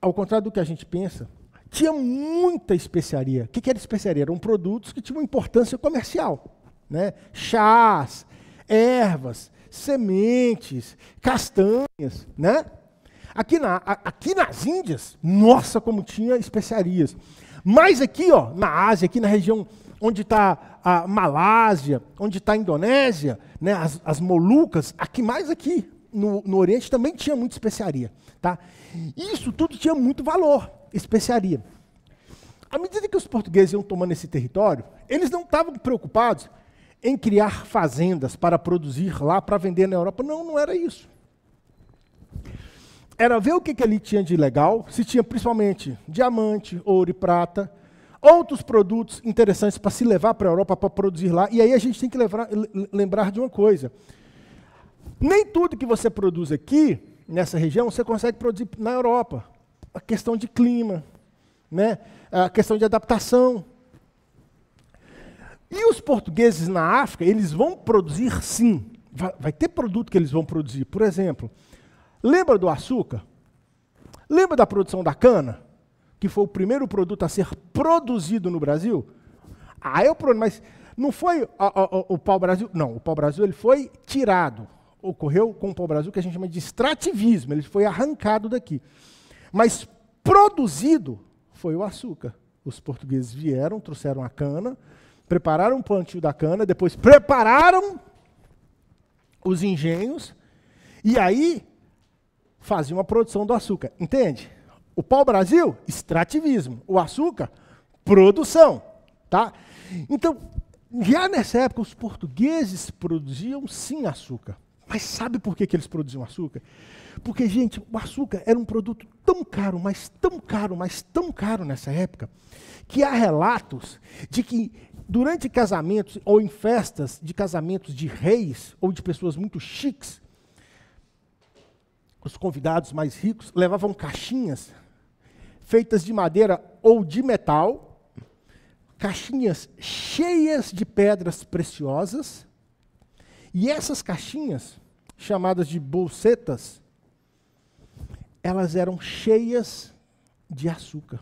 ao contrário do que a gente pensa, tinha muita especiaria. O que, era especiaria? Eram produtos que tinham importância comercial. Né? Chás, ervas, sementes, castanhas. Né? Aqui, na, aqui nas Índias, nossa, como tinha especiarias. Mas aqui, ó, na Ásia, aqui na região onde está a Malásia, onde está a Indonésia, né, as, as Molucas, aqui mais aqui no, no Oriente também tinha muita especiaria. Tá? Isso tudo tinha muito valor, especiaria. À medida que os portugueses iam tomando esse território, eles não estavam preocupados em criar fazendas para produzir lá, para vender na Europa. Não, não era isso era ver o que, que ali tinha de legal, se tinha principalmente diamante, ouro e prata, outros produtos interessantes para se levar para a Europa para produzir lá. E aí a gente tem que levar- le- lembrar de uma coisa: nem tudo que você produz aqui, nessa região, você consegue produzir na Europa. A questão de clima, né? a questão de adaptação. E os portugueses na África, eles vão produzir sim. Vai, vai ter produto que eles vão produzir. Por exemplo, lembra do açúcar? Lembra da produção da cana? Que foi o primeiro produto a ser produzido no Brasil? Ah, é o problema, mas não foi a- a- o pau-brasil. Não, o pau-brasil ele foi tirado. Ocorreu com o pau-brasil que a gente chama de extrativismo, ele foi arrancado daqui. Mas produzido foi o açúcar. Os portugueses vieram, trouxeram a cana, prepararam o plantio da cana, depois prepararam os engenhos, e aí faziam a produção do açúcar. Entende? O pau-brasil, extrativismo. O açúcar, produção. Tá? Então, já nessa época, os portugueses produziam sim açúcar. Mas sabe por que, que eles produziam açúcar? Porque, gente, o açúcar era um produto tão caro, mas tão caro, mas tão caro nessa época, que há relatos de que durante casamentos ou em festas de casamentos de reis ou de pessoas muito chiques, os convidados mais ricos levavam caixinhas feitas de madeira ou de metal, caixinhas cheias de pedras preciosas, e essas caixinhas, chamadas de bolsetas, elas eram cheias de açúcar.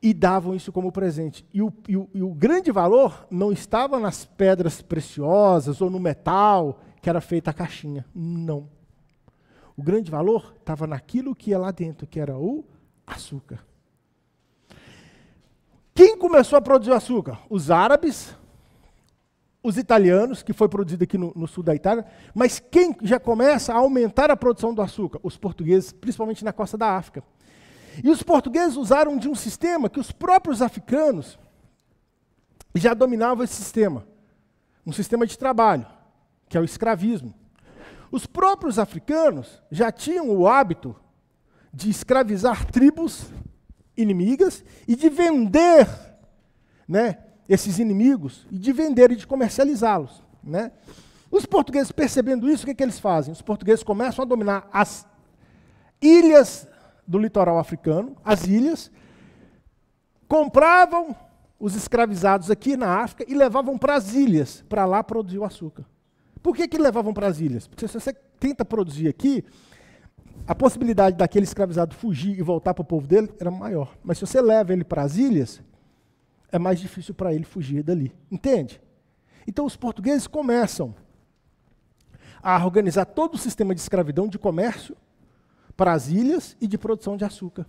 E davam isso como presente. E o, e o- e o grande valor não estava nas pedras preciosas ou no metal que era feita a caixinha. Não. O grande valor estava naquilo que ia lá dentro, que era o açúcar. Quem começou a produzir o açúcar? Os árabes, os italianos, que foi produzido aqui no, no sul da Itália, mas quem já começa a aumentar a produção do açúcar? Os portugueses, principalmente na costa da África. E os portugueses usaram de um sistema que os próprios africanos já dominavam esse sistema. Um sistema de trabalho, que é o escravismo. Os próprios africanos já tinham o hábito de escravizar tribos inimigas e de vender né, esses inimigos, e de vender e de comercializá-los. Né? Os portugueses, percebendo isso, o que, que eles fazem? Os portugueses começam a dominar as ilhas do litoral africano, as ilhas, compravam os escravizados aqui na África e levavam para as ilhas, para lá produzir o açúcar. Por que, que levavam para as ilhas? Porque se você tenta produzir aqui, a possibilidade daquele escravizado fugir e voltar para o povo dele era maior. Mas se você leva ele para as ilhas, é mais difícil para ele fugir dali. Entende? Então os portugueses começam a organizar todo o sistema de escravidão de comércio para as ilhas e de produção de açúcar.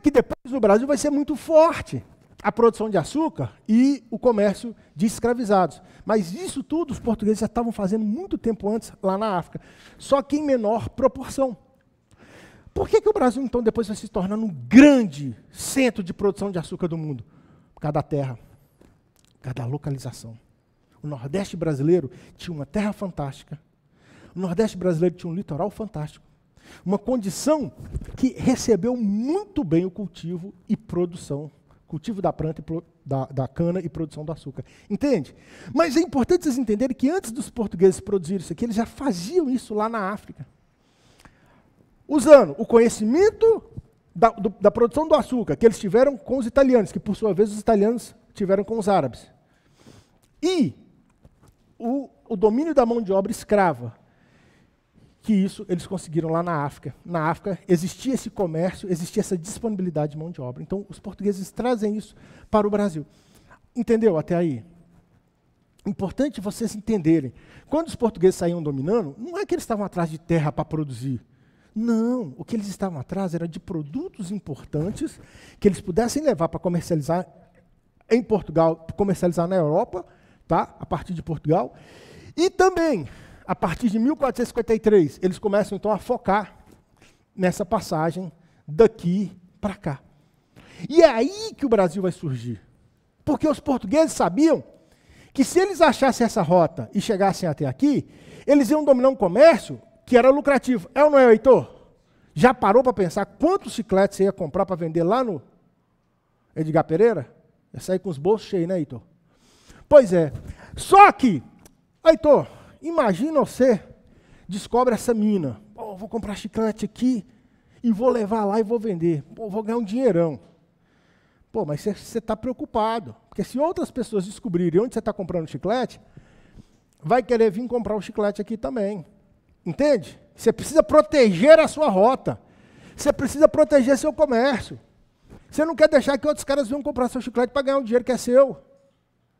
Que depois no Brasil vai ser muito forte a produção de açúcar e o comércio de escravizados. Mas isso tudo os portugueses já estavam fazendo muito tempo antes lá na África, só que em menor proporção. Por que, que o Brasil, então, depois vai se tornando um grande centro de produção de açúcar do mundo? Por causa da terra, por causa da localização. O Nordeste brasileiro tinha uma terra fantástica. O Nordeste brasileiro tinha um litoral fantástico. Uma condição que recebeu muito bem o cultivo e produção. Cultivo da planta, pro, da, da cana e produção do açúcar. Entende? Mas é importante vocês entenderem que antes dos portugueses produzirem isso aqui, eles já faziam isso lá na África. Usando o conhecimento da, do, da produção do açúcar que eles tiveram com os italianos, que por sua vez os italianos tiveram com os árabes. E o, o domínio da mão de obra escrava, que isso eles conseguiram lá na África. Na África existia esse comércio, existia essa disponibilidade de mão de obra. Então, os portugueses trazem isso para o Brasil. Entendeu até aí? Importante vocês entenderem. Quando os portugueses saíam dominando, não é que eles estavam atrás de terra para produzir. Não, o que eles estavam atrás era de produtos importantes que eles pudessem levar para comercializar em Portugal, comercializar na Europa, tá? A partir de Portugal. E também, a partir de 1453, eles começam então a focar nessa passagem daqui para cá. E é aí que o Brasil vai surgir. Porque os portugueses sabiam que se eles achassem essa rota e chegassem até aqui, eles iam dominar um comércio que era lucrativo. É ou não é, Heitor? Já parou para pensar quantos chicletes você ia comprar para vender lá no Edgar Pereira? Ia sair com os bolsos cheios, né, Heitor? Pois é. Só que, Heitor, imagina você descobre essa mina. Pô, vou comprar chiclete aqui e vou levar lá e vou vender. Pô, vou ganhar um dinheirão. Pô, mas você está preocupado. Porque se outras pessoas descobrirem onde você está comprando chiclete, vai querer vir comprar o chiclete aqui também. Entende? Você precisa proteger a sua rota. Você precisa proteger seu comércio. Você não quer deixar que outros caras venham comprar seu chiclete para ganhar um dinheiro que é seu.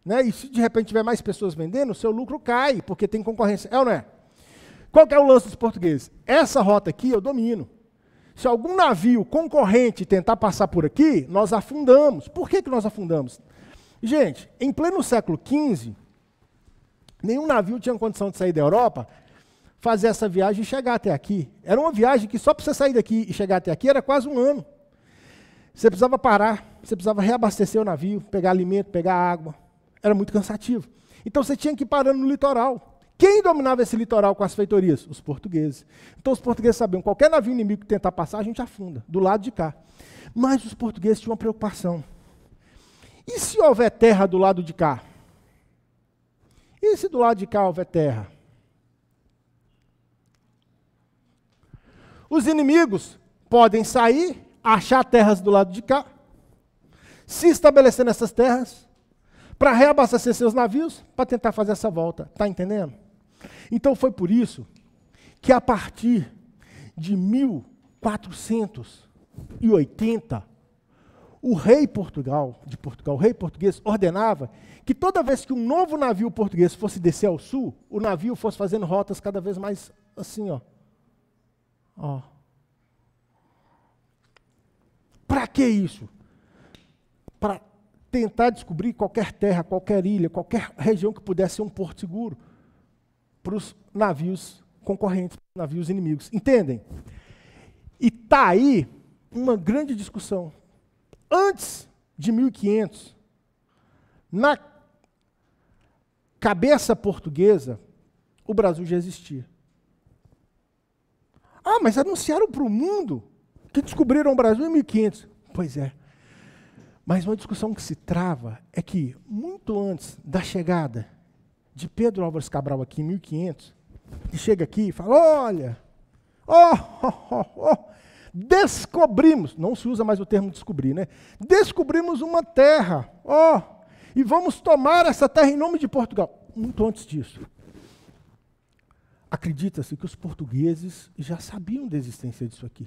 Né? E se de repente tiver mais pessoas vendendo, o seu lucro cai, porque tem concorrência. É ou não é? Qual é o lance dos portugueses? Essa rota aqui eu domino. Se algum navio concorrente tentar passar por aqui, nós afundamos. Por que, que nós afundamos? Gente, em pleno século XV, nenhum navio tinha condição de sair da Europa fazer essa viagem e chegar até aqui. Era uma viagem que só para você sair daqui e chegar até aqui era quase um ano. Você precisava parar, você precisava reabastecer o navio, pegar alimento, pegar água. Era muito cansativo. Então você tinha que ir parando no litoral. Quem dominava esse litoral com as feitorias? Os portugueses. Então os portugueses sabiam, qualquer navio inimigo que tentar passar, a gente afunda, do lado de cá. Mas os portugueses tinham uma preocupação. E se houver terra do lado de cá? E se do lado de cá houver terra? Os inimigos podem sair, achar terras do lado de cá, se estabelecer nessas terras, para reabastecer seus navios, para tentar fazer essa volta. Está entendendo? Então foi por isso que a partir de 1480, o rei Portugal, de Portugal, o rei português, ordenava que toda vez que um novo navio português fosse descer ao sul, o navio fosse fazendo rotas cada vez mais assim, ó. Ó. Para que isso? Para tentar descobrir qualquer terra, qualquer ilha, qualquer região que pudesse ser um porto seguro para os navios concorrentes, navios inimigos. Entendem? E está aí uma grande discussão. Antes de 1500, na cabeça portuguesa, o Brasil já existia. Ah, mas anunciaram para o mundo que descobriram o Brasil em 1500. Pois é. Mas uma discussão que se trava é que, muito antes da chegada de Pedro Álvares Cabral aqui em 1500, ele chega aqui e fala: Olha, oh, oh, oh, oh, descobrimos, não se usa mais o termo descobrir, né? Descobrimos uma terra, ó, oh, e vamos tomar essa terra em nome de Portugal. Muito antes disso. Acredita-se que os portugueses já sabiam da existência disso aqui.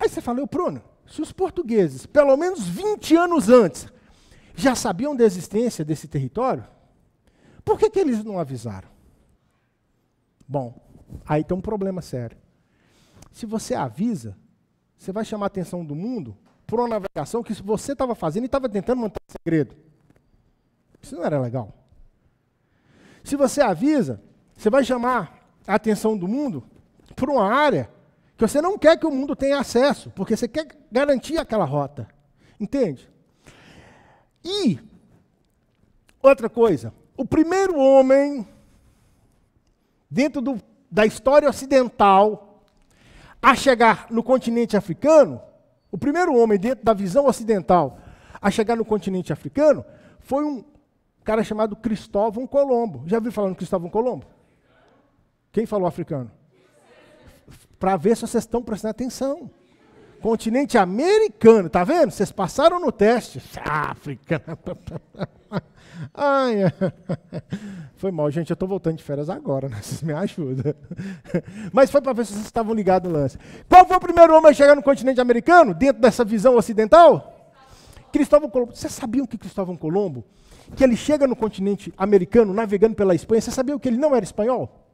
Aí você fala, eu, Bruno, se os portugueses, pelo menos 20 anos antes, já sabiam da existência desse território, por que, que eles não avisaram? Bom, aí tem um problema sério. Se você avisa, você vai chamar a atenção do mundo por uma navegação que você estava fazendo e estava tentando manter segredo. Isso não era legal. Se você avisa, você vai chamar a atenção do mundo por uma área que você não quer que o mundo tenha acesso, porque você quer garantir aquela rota. Entende? E, outra coisa, o primeiro homem, dentro do, da história ocidental, a chegar no continente africano, o primeiro homem dentro da visão ocidental a chegar no continente africano, foi um cara chamado Cristóvão Colombo. Já ouviu falar no Cristóvão Colombo? Quem falou africano? Para ver se vocês estão prestando atenção. Continente americano, tá vendo? Vocês passaram no teste. África. Ai, foi mal, gente. Eu estou voltando de férias agora, né? Vocês me ajudam. Mas foi para ver se vocês estavam ligados no lance. Qual foi o primeiro homem a chegar no continente americano, dentro dessa visão ocidental? Cristóvão Colombo. Vocês sabiam que Cristóvão Colombo, que ele chega no continente americano, navegando pela Espanha, você sabia que ele não era espanhol?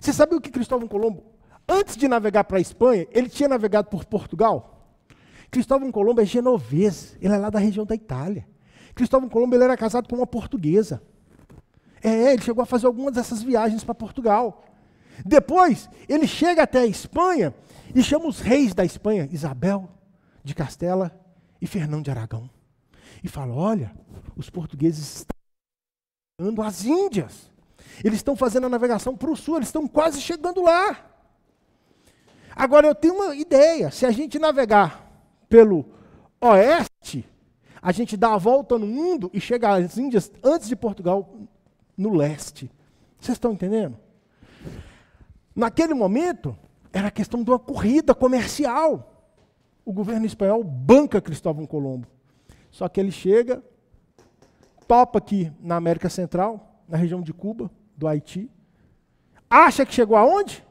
Você sabia que Cristóvão Colombo, antes de navegar para a Espanha, ele tinha navegado por Portugal? Cristóvão Colombo é genovês, ele é lá da região da Itália. Cristóvão Colombo ele era casado com uma portuguesa. É, ele chegou a fazer algumas dessas viagens para Portugal. Depois, ele chega até a Espanha e chama os reis da Espanha, Isabel de Castela e Fernão de Aragão. E fala: olha, os portugueses estão chegando às Índias. Eles estão fazendo a navegação para o sul, eles estão quase chegando lá. Agora eu tenho uma ideia: se a gente navegar pelo oeste, a gente dá a volta no mundo e chega às Índias antes de Portugal, no leste. Vocês estão entendendo? Naquele momento, era questão de uma corrida comercial. O governo espanhol banca Cristóvão Colombo. Só que ele chega, topa aqui na América Central, na região de Cuba, do Haiti, acha que chegou aonde?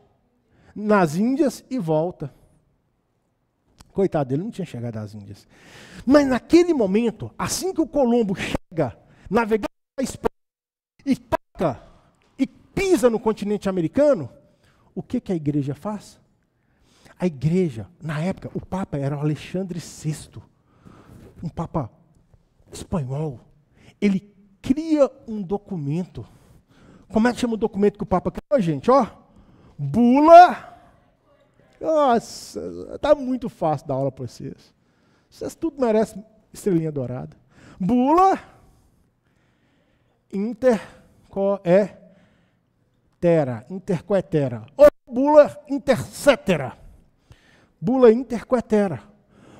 Nas Índias e volta. Coitado dele, não tinha chegado às Índias. Mas naquele momento, assim que o Colombo chega, navegando a Espanha, e toca, e pisa no continente americano, o que, que a igreja faz? A igreja, na época, o Papa era o Alexandre VI, um Papa espanhol. Ele cria um documento. Como é que chama o documento que o Papa criou, gente? Ó, bula nossa, está muito fácil dar aula para vocês. Vocês tudo merecem estrelinha dourada. Bula intercoetera, intercoetera. Ou bula intercetera. Bula intercoetera.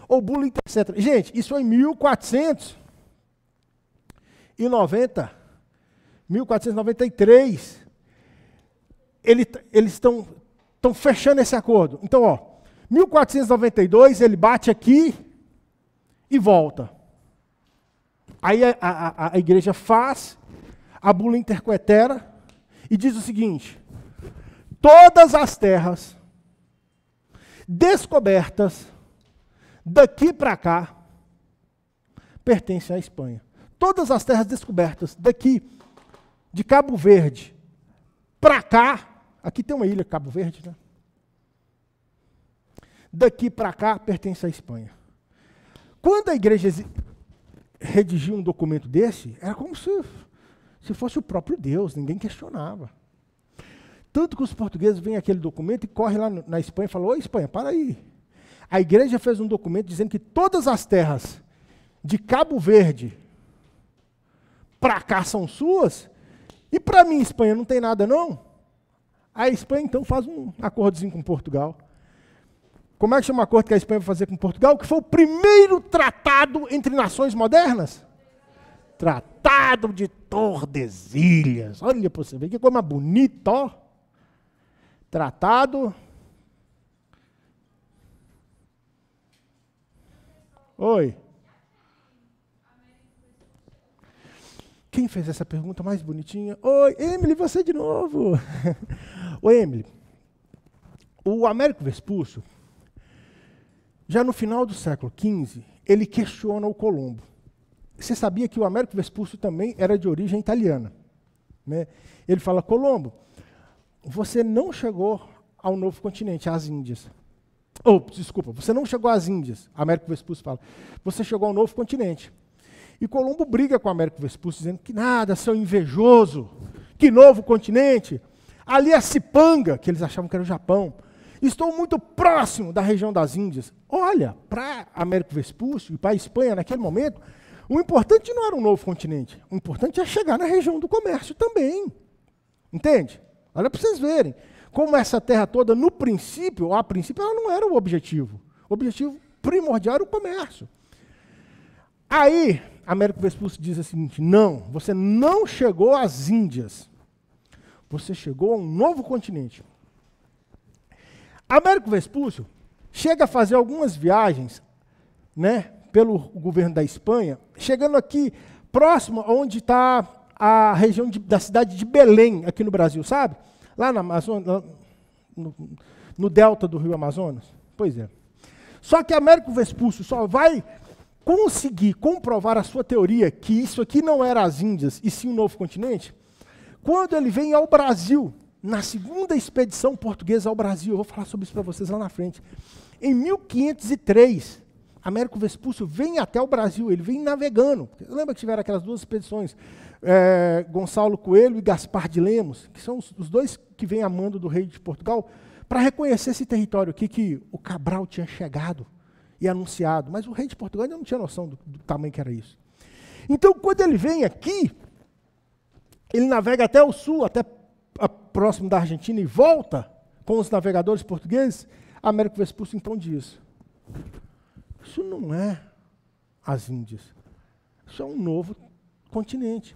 Ou bula intercetera. Gente, isso foi em 1490, 1493. Ele, eles estão fechando esse acordo. Então, ó, 1492 ele bate aqui e volta. Aí a, a, a igreja faz a bula intercoetera e diz o seguinte: todas as terras descobertas daqui para cá pertencem à Espanha. Todas as terras descobertas daqui de Cabo Verde para cá Aqui tem uma ilha, Cabo Verde, né? Daqui para cá pertence à Espanha. Quando a igreja redigia um documento desse, era como se, se fosse o próprio Deus, ninguém questionava. Tanto que os portugueses veem aquele documento e correm lá na Espanha e falam: Oi, Espanha, para aí. A igreja fez um documento dizendo que todas as terras de Cabo Verde para cá são suas, e para mim, Espanha, não tem nada não. A Espanha, então, faz um acordozinho com Portugal. Como é que chama o acordo que a Espanha vai fazer com Portugal? Que foi o primeiro tratado entre nações modernas? Tratado de Tordesilhas. Olha para você ver que coisa bonita, ó. Tratado. Oi. Quem fez essa pergunta mais bonitinha? Oi, Emily, você de novo. Oi, Emily. O Américo Vespúcio, já no final do século XV, ele questiona o Colombo. Você sabia que o Américo Vespúcio também era de origem italiana? Né? Ele fala, Colombo, você não chegou ao novo continente, às Índias. Oh, desculpa, você não chegou às Índias. Américo Vespúcio fala, você chegou ao novo continente. E Colombo briga com Américo Vespúcio, dizendo que nada, seu invejoso, que novo continente. Ali é Cipanga, que eles achavam que era o Japão. Estou muito próximo da região das Índias. Olha, para Américo Vespúcio e para a Espanha, naquele momento, o importante não era um novo continente. O importante é chegar na região do comércio também. Entende? Olha para vocês verem. Como essa terra toda, no princípio, a princípio, ela não era o objetivo. O objetivo primordial era o comércio. Aí, Américo Vespúcio diz o seguinte: não, você não chegou às Índias. Você chegou a um novo continente. Américo Vespúcio chega a fazer algumas viagens, né, pelo governo da Espanha, chegando aqui próximo onde está a região de- da cidade de Belém, aqui no Brasil, sabe? Lá na Amazônia, no, no delta do rio Amazonas. Pois é. Só que Américo Vespúcio só vai conseguir comprovar a sua teoria que isso aqui não era as Índias e sim um novo continente, quando ele vem ao Brasil, na segunda expedição portuguesa ao Brasil. Eu vou falar sobre isso para vocês lá na frente. Em 1503, Américo Vespúcio vem até o Brasil, ele vem navegando. Lembra que tiveram aquelas duas expedições? É, Gonçalo Coelho e Gaspar de Lemos, que são os, os dois que vêm a mando do rei de Portugal, para reconhecer esse território aqui que o Cabral tinha chegado e anunciado. Mas o rei de Portugal ainda não tinha noção do, do tamanho que era isso. Então, quando ele vem aqui, ele navega até o sul, até próximo da Argentina e volta com os navegadores portugueses. Américo Vespúcio então diz: Isso não é as Índias. Isso é um novo continente.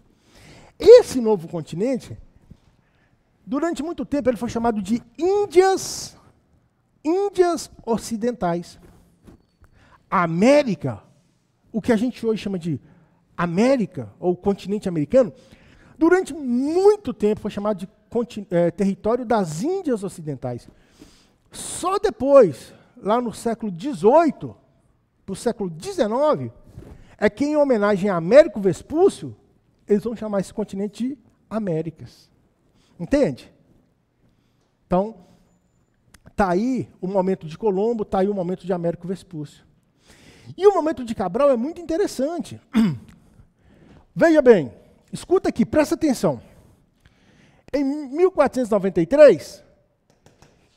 Esse novo continente, durante muito tempo, ele foi chamado de Índias, Índias Ocidentais. A América, o que a gente hoje chama de América, ou continente americano, durante muito tempo foi chamado de eh, território das Índias Ocidentais. Só depois, lá no século XVIII, para o século XIX, é que, em homenagem a Américo Vespúcio, eles vão chamar esse continente de Américas. Entende? Então, está aí o momento de Colombo, está aí o momento de Américo Vespúcio. E o momento de Cabral é muito interessante. Veja bem, escuta aqui, presta atenção. Em 1493,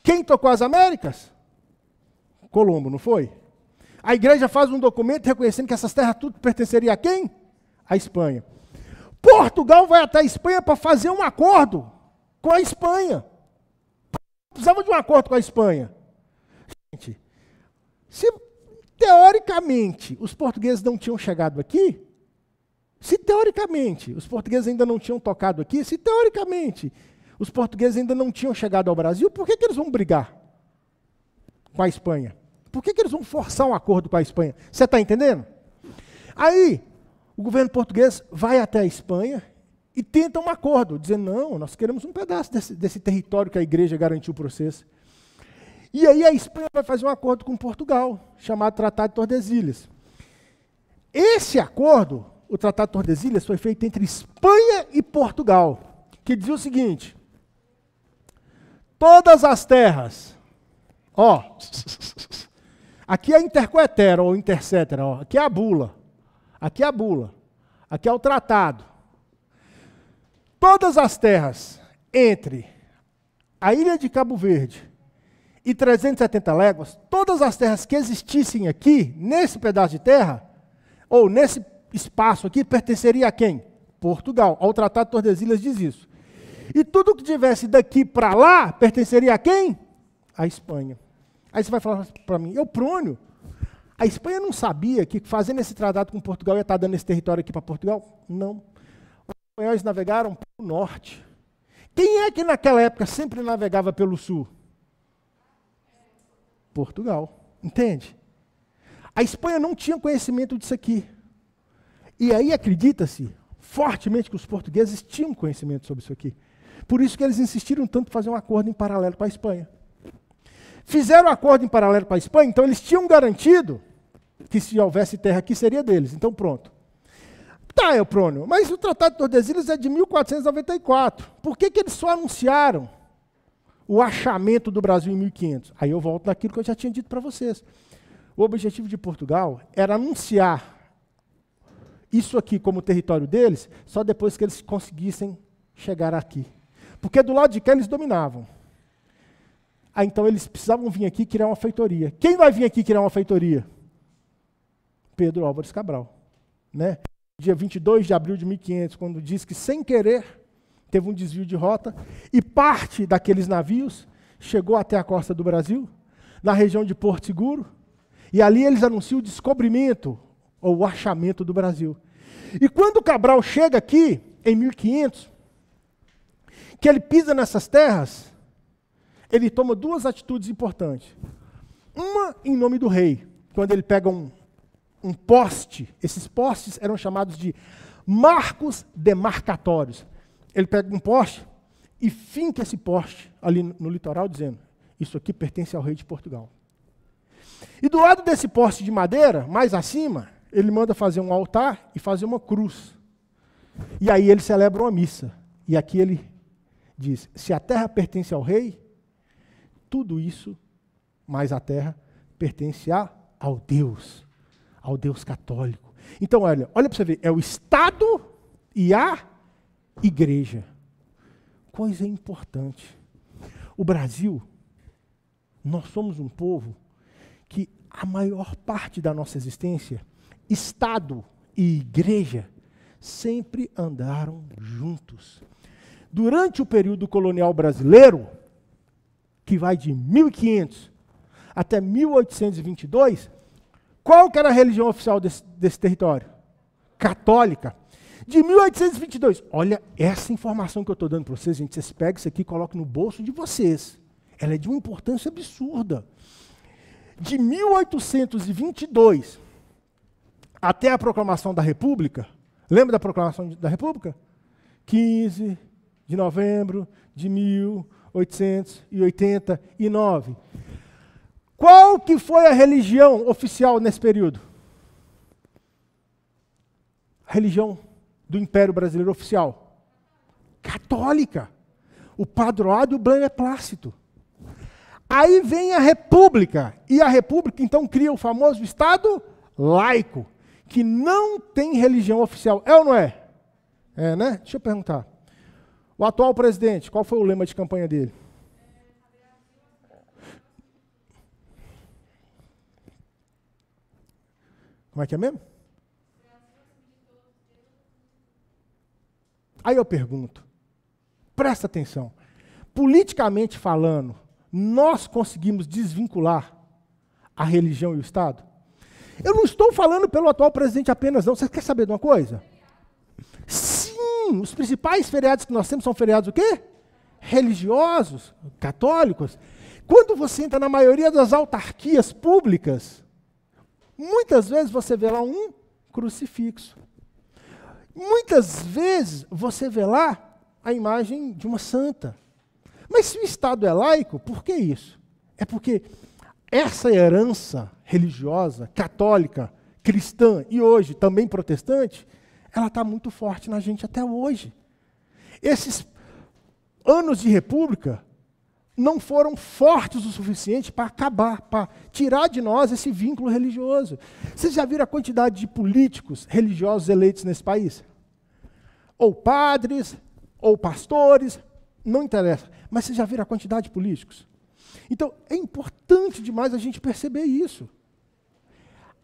quem tocou as Américas? Colombo, não foi? A igreja faz um documento reconhecendo que essas terras tudo pertenceriam a quem? A Espanha. Portugal vai até a Espanha para fazer um acordo com a Espanha. Precisava de um acordo com a Espanha. Gente, se teoricamente os portugueses não tinham chegado aqui, se teoricamente os portugueses ainda não tinham tocado aqui, se teoricamente os portugueses ainda não tinham chegado ao Brasil, por que, que eles vão brigar com a Espanha? Por que, que eles vão forçar um acordo com a Espanha? Você está entendendo? Aí, o governo português vai até a Espanha e tenta um acordo, dizendo: não, nós queremos um pedaço desse, desse território que a igreja garantiu para vocês. E aí a Espanha vai fazer um acordo com Portugal, chamado Tratado de Tordesilhas. Esse acordo, o Tratado de Tordesilhas, foi feito entre Espanha e Portugal, que dizia o seguinte: todas as terras, ó, aqui é intercoetera ou intercetera, ó, aqui é a bula, aqui é a bula, aqui é o tratado. Todas as terras entre a ilha de Cabo Verde e 370 léguas, todas as terras que existissem aqui, nesse pedaço de terra, ou nesse espaço aqui, pertenceria a quem? Portugal. Ao Tratado de Tordesilhas diz isso. E tudo que tivesse daqui para lá, pertenceria a quem? A Espanha. Aí você vai falar para mim, eu prônio. A Espanha não sabia que fazendo esse tratado com Portugal ia estar dando esse território aqui para Portugal? Não. Os espanhóis navegaram pelo norte. Quem é que naquela época sempre navegava pelo sul? Portugal. Entende? A Espanha não tinha conhecimento disso aqui. E aí acredita-se fortemente que os portugueses tinham conhecimento sobre isso aqui. Por isso que eles insistiram tanto em fazer um acordo em paralelo para a Espanha. Fizeram um acordo em paralelo para a Espanha, então eles tinham garantido que se houvesse terra aqui seria deles. Então pronto. Tá, Euprônio, mas o Tratado de Tordesilhas é de 1494. Por que, que eles só anunciaram o achamento do Brasil em 1500? Aí eu volto naquilo que eu já tinha dito para vocês. O objetivo de Portugal era anunciar isso aqui como território deles só depois que eles conseguissem chegar aqui. Porque do lado de cá eles dominavam. Ah, então eles precisavam vir aqui criar uma feitoria. Quem vai vir aqui criar uma feitoria? Pedro Álvares Cabral. Né? Dia 22 de abril de 1500, quando diz que sem querer teve um desvio de rota e parte daqueles navios chegou até a costa do Brasil, na região de Porto Seguro, e ali eles anunciam o descobrimento ou o achamento do Brasil. E quando Cabral chega aqui, em 1500, que ele pisa nessas terras, ele toma duas atitudes importantes. Uma em nome do rei, quando ele pega um, um poste, esses postes eram chamados de marcos demarcatórios. Ele pega um poste e finca esse poste ali no, litoral, dizendo: Isso aqui pertence ao rei de Portugal. E do lado desse poste de madeira, mais acima, ele manda fazer um altar e fazer uma cruz. E aí ele celebra uma missa. E aqui ele diz: se a terra pertence ao rei, tudo isso, mais a terra, pertence a, ao Deus, ao Deus católico. Então, olha, olha para você ver, é o Estado e a igreja. Coisa importante. O Brasil, nós somos um povo que a maior parte da nossa existência, Estado e igreja, sempre andaram juntos. Durante o período colonial brasileiro, que vai de 1500 até 1822, qual que era a religião oficial desse, desse território? Católica. De 1822, olha essa informação que eu estou dando para vocês, gente. Vocês pegam isso aqui e colocam no bolso de vocês. Ela é de uma importância absurda. De 1822 até a proclamação da República, lembra da proclamação da República? 15 de novembro de 1889. Qual que foi a religião oficial nesse período? A religião do Império Brasileiro oficial? Católica. O padroado e o beneplácito. Aí vem a República, e a República então cria o famoso Estado laico, que não tem religião oficial. É ou não é? É, né? Deixa eu perguntar. O atual presidente, qual foi o lema de campanha dele? Como é que é mesmo? Aí eu pergunto, presta atenção. Politicamente falando, nós conseguimos desvincular a religião e o Estado? Eu não estou falando pelo atual presidente apenas, não. Você quer saber de uma coisa? Sim, os principais feriados que nós temos são feriados o quê? Religiosos, católicos. Quando você entra na maioria das autarquias públicas, muitas vezes você vê lá um crucifixo. Muitas vezes você vê lá a imagem de uma santa. Mas se o Estado é laico, por que isso? É porque essa herança religiosa, católica, cristã e hoje também protestante, ela está muito forte na gente até hoje. Esses anos de república não foram fortes o suficiente para acabar, para tirar de nós esse vínculo religioso. Vocês já viram a quantidade de políticos religiosos eleitos nesse país? Ou padres, ou pastores, não interessa. Mas vocês já viram a quantidade de políticos? Então, é importante demais a gente perceber isso.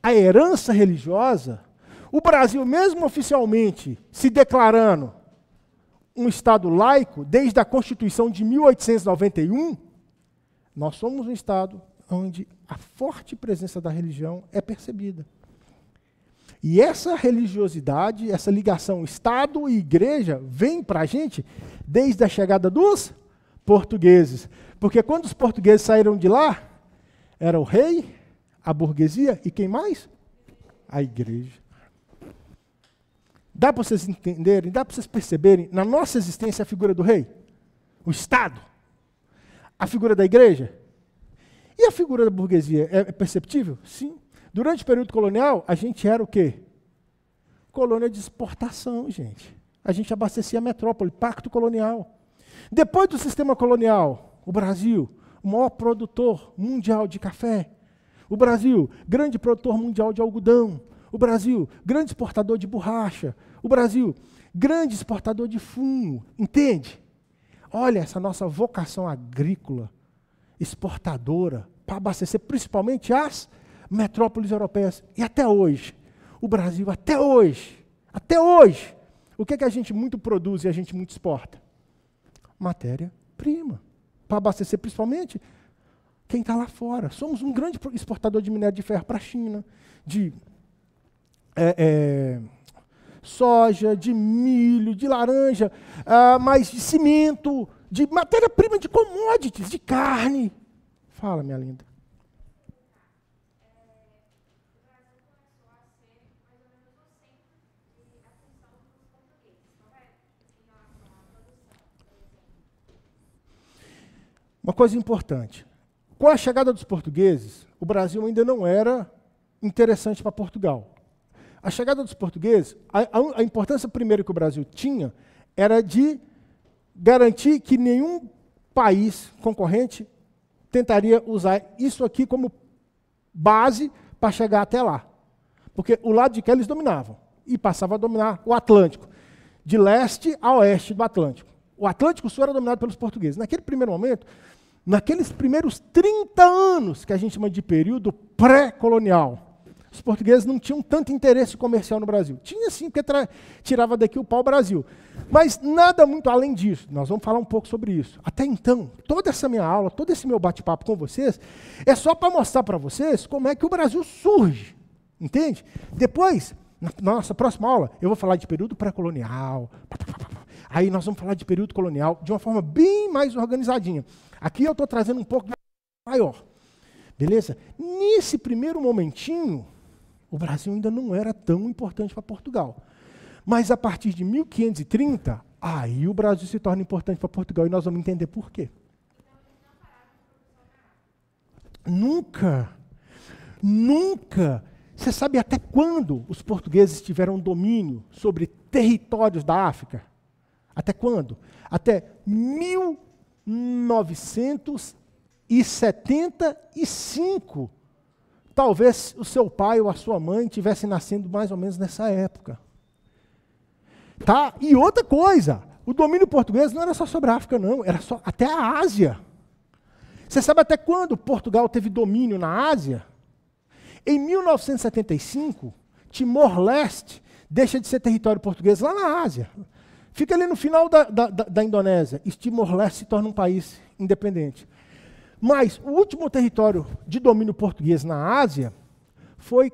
A herança religiosa, o Brasil, mesmo oficialmente se declarando um Estado laico, desde a Constituição de 1891, nós somos um Estado onde a forte presença da religião é percebida. E essa religiosidade, essa ligação Estado e Igreja, vem para a gente desde a chegada dos portugueses. Porque quando os portugueses saíram de lá, era o rei, a burguesia e quem mais? A igreja. Dá para vocês entenderem, dá para vocês perceberem, na nossa existência, a figura do rei, o Estado, a figura da igreja. E a figura da burguesia é perceptível? Sim. Durante o período colonial, a gente era o quê? Colônia de exportação, gente. A gente abastecia a metrópole, pacto colonial. Depois do sistema colonial, o Brasil, o maior produtor mundial de café. O Brasil, grande produtor mundial de algodão. O Brasil, grande exportador de borracha. O Brasil, grande exportador de fumo. Entende? Olha essa nossa vocação agrícola, exportadora, para abastecer principalmente as metrópoles europeias. E até hoje, o Brasil, até hoje, até hoje, o que, é que a gente muito produz e a gente muito exporta? Matéria-prima para abastecer principalmente quem está lá fora. Somos um grande exportador de minério de ferro para a China, de é, é, soja, de milho, de laranja, ah, mas de cimento, de matéria-prima, de commodities, de carne. Fala, minha linda. Uma coisa importante. Com a chegada dos portugueses, o Brasil ainda não era interessante para Portugal. A chegada dos portugueses, a, a- a importância primeiro que o Brasil tinha era de garantir que nenhum país concorrente tentaria usar isso aqui como base para chegar até lá. Porque o lado de cá eles dominavam e passavam a dominar o Atlântico, de leste a oeste do Atlântico. O Atlântico Sul era dominado pelos portugueses. Naquele primeiro momento, naqueles primeiros 30 anos que a gente chama de período pré-colonial, os portugueses não tinham tanto interesse comercial no Brasil. Tinha sim, porque tirava daqui o pau-brasil. Mas nada muito além disso. Nós vamos falar um pouco sobre isso. Até então, toda essa minha aula, todo esse meu bate-papo com vocês, é só para mostrar para vocês como é que o Brasil surge. Entende? Depois, na nossa próxima aula, eu vou falar de período pré-colonial. Aí nós vamos falar de período colonial de uma forma bem mais organizadinha. Aqui eu estou trazendo um pouco maior. Beleza? Nesse primeiro momentinho, o Brasil ainda não era tão importante para Portugal. Mas a partir de 1530, aí o Brasil se torna importante para Portugal e nós vamos entender por quê. Nunca, nunca. Você sabe até quando os portugueses tiveram domínio sobre territórios da África? Até quando? Até 1975. Talvez o seu pai ou a sua mãe tivessem nascendo mais ou menos nessa época. Tá? E outra coisa, o domínio português não era só sobre a África, não, era só até a Ásia. Você sabe até quando Portugal teve domínio na Ásia? Em 1975, Timor-Leste deixa de ser território português lá na Ásia. Fica ali no final da, da, da- Indonésia. E Timor-Leste se torna um país independente. Mas o último território de domínio português na Ásia foi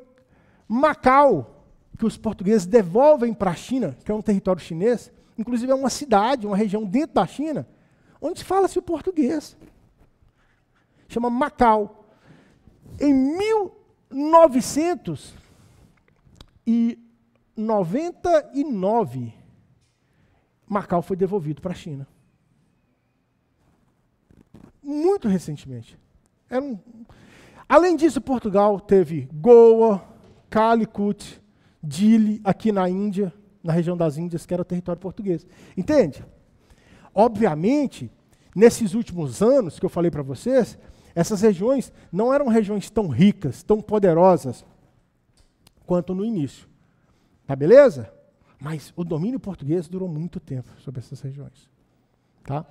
Macau, que os portugueses devolvem para a China, que é um território chinês. Inclusive é uma cidade, uma região dentro da China, onde fala-se o português. Chama Macau. Em 1999, Macau foi devolvido para a China. Muito recentemente. Um- Além disso, Portugal teve Goa, Calicut, Dili, aqui na Índia, na região das Índias, que era território português. Entende? Obviamente, nesses últimos anos que eu falei para vocês, essas regiões não eram regiões tão ricas, tão poderosas quanto no início. Tá beleza? Mas o domínio português durou muito tempo sobre essas regiões. Tá?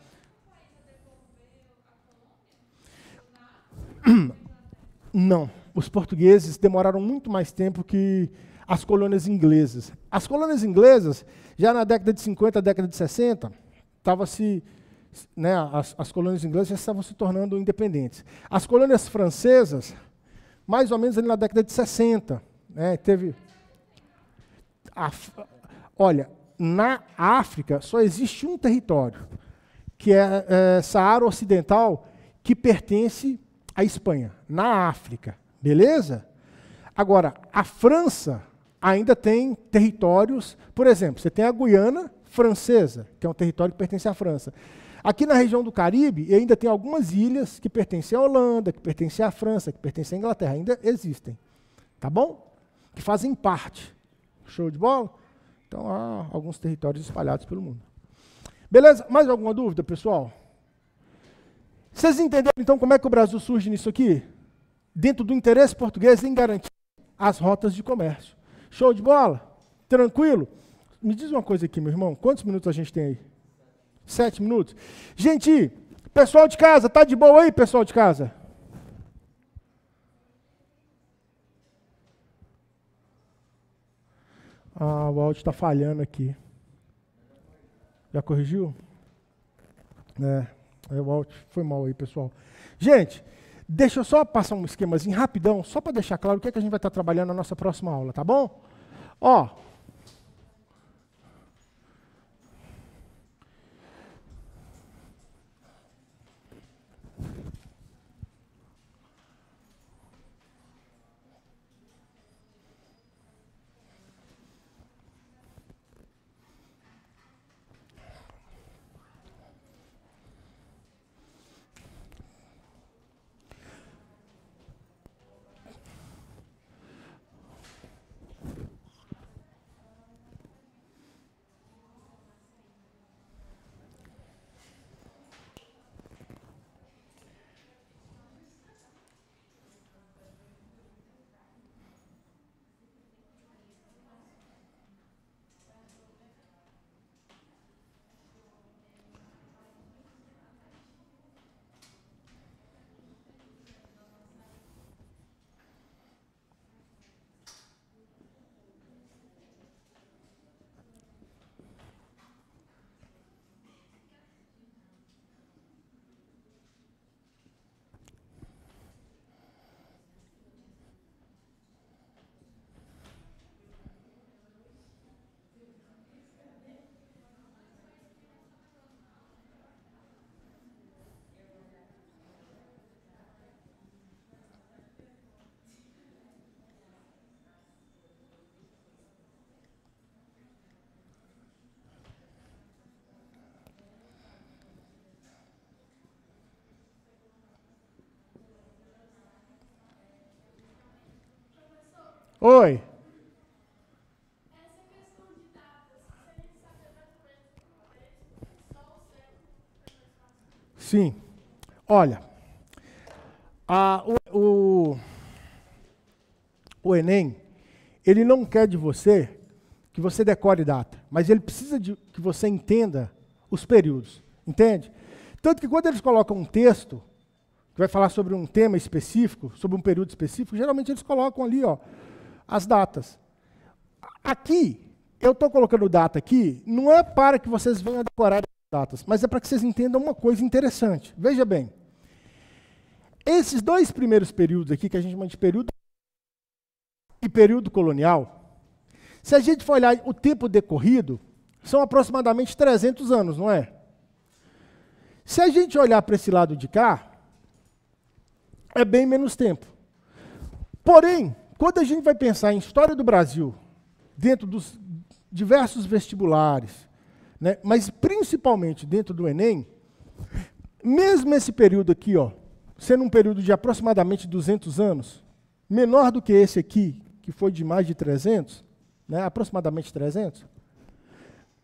Não. Os portugueses demoraram muito mais tempo que as colônias inglesas. As colônias inglesas, já na década de 50, década de 60, tava se, né, as, as colônias inglesas já estavam se tornando independentes. As colônias francesas, mais ou menos ali na década de 60, né, teve. a olha, na África só existe um território, que é, é Saara Ocidental, que pertence à Espanha, na África. Beleza? Agora, a França ainda tem territórios, por exemplo, você tem a Guiana Francesa, que é um território que pertence à França. Aqui na região do Caribe, ainda tem algumas ilhas que pertencem à Holanda, que pertencem à França, que pertencem à Inglaterra, ainda existem. Tá bom? Que fazem parte. Show de bola? Então há alguns territórios espalhados pelo mundo. Beleza? Mais alguma dúvida, pessoal? Vocês entenderam então como é que o Brasil surge nisso aqui? Dentro do interesse português em garantir as rotas de comércio. Show de bola? Tranquilo? Me diz uma coisa aqui, meu irmão. Quantos minutos a gente tem aí? Sete minutos. Gente, pessoal de casa, tá de boa aí, pessoal de casa? Ah, o áudio está falhando aqui. Já corrigiu? É, é, o áudio foi mal aí, pessoal. Gente, deixa eu só passar um esquemazinho rapidão, só para deixar claro o que, é que a gente vai estar trabalhando na nossa próxima aula, tá bom? Ó. Oi. Sim. Olha, a- o, o, o Enem, ele não quer de você que você decore data, mas ele precisa de que você entenda os períodos, entende? Tanto que quando eles colocam um texto, que vai falar sobre um tema específico, sobre um período específico, geralmente eles colocam ali, ó, as datas. Aqui, eu estou colocando data aqui, não é para que vocês venham decorar as datas, mas é para que vocês entendam uma coisa interessante. Veja bem, esses dois primeiros períodos aqui, que a gente chama de período e período colonial, se a gente for olhar o tempo decorrido, são aproximadamente 300 anos, não é? Se a gente olhar para esse lado de cá, é bem menos tempo. Porém, quando a gente vai pensar em história do Brasil, dentro dos diversos vestibulares, né, mas principalmente dentro do Enem, mesmo esse período aqui, ó, sendo um período de aproximadamente 200 anos, menor do que esse aqui, que foi de mais de 300, né, aproximadamente 300,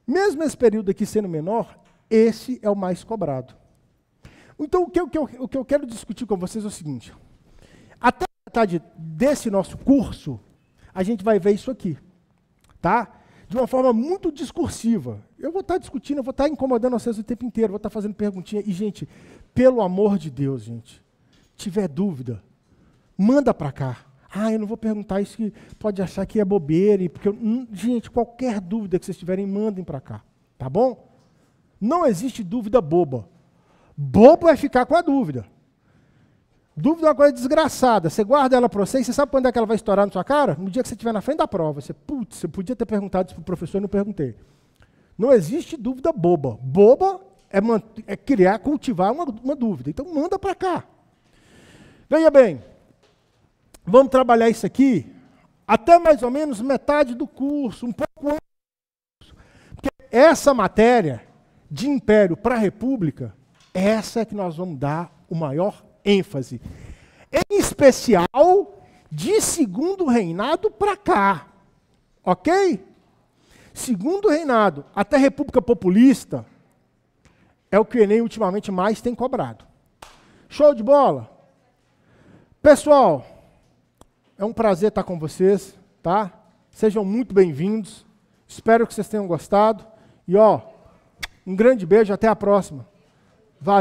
mesmo esse período aqui sendo menor, esse é o mais cobrado. Então, o que, eu- o que eu, quero discutir com vocês é o seguinte: até metade desse nosso curso, a gente vai ver isso aqui, tá? De uma forma muito discursiva. Eu vou estar discutindo, eu vou estar incomodando vocês o tempo inteiro, vou estar fazendo perguntinha. E, gente, pelo amor de Deus, gente, tiver dúvida, manda para cá. Ah, eu não vou perguntar isso que pode achar que é bobeira, porque eu- hum, gente, qualquer dúvida que vocês tiverem, mandem para cá, tá bom? Não existe dúvida boba. Bobo é ficar com a dúvida. Dúvida é uma coisa desgraçada. Você guarda ela para você e você sabe quando é que ela vai estourar na sua cara? No dia que você estiver na frente da prova. Você, putz, você podia ter perguntado isso para o professor e não perguntei. Não existe dúvida boba. Boba é, é criar, cultivar uma, uma dúvida. Então manda para cá. Veja bem, vamos trabalhar isso aqui até mais ou menos metade do curso, um pouco antes. Porque essa matéria de império para república, essa é que nós vamos dar o maior ênfase. Em especial, de segundo reinado para cá. Ok? Segundo reinado até República Populista é o que o Enem ultimamente mais tem cobrado. Show de bola? Pessoal, é um prazer estar com vocês, tá? Sejam muito bem-vindos. Espero que vocês tenham gostado. E ó, um grande beijo, até a próxima. Valeu.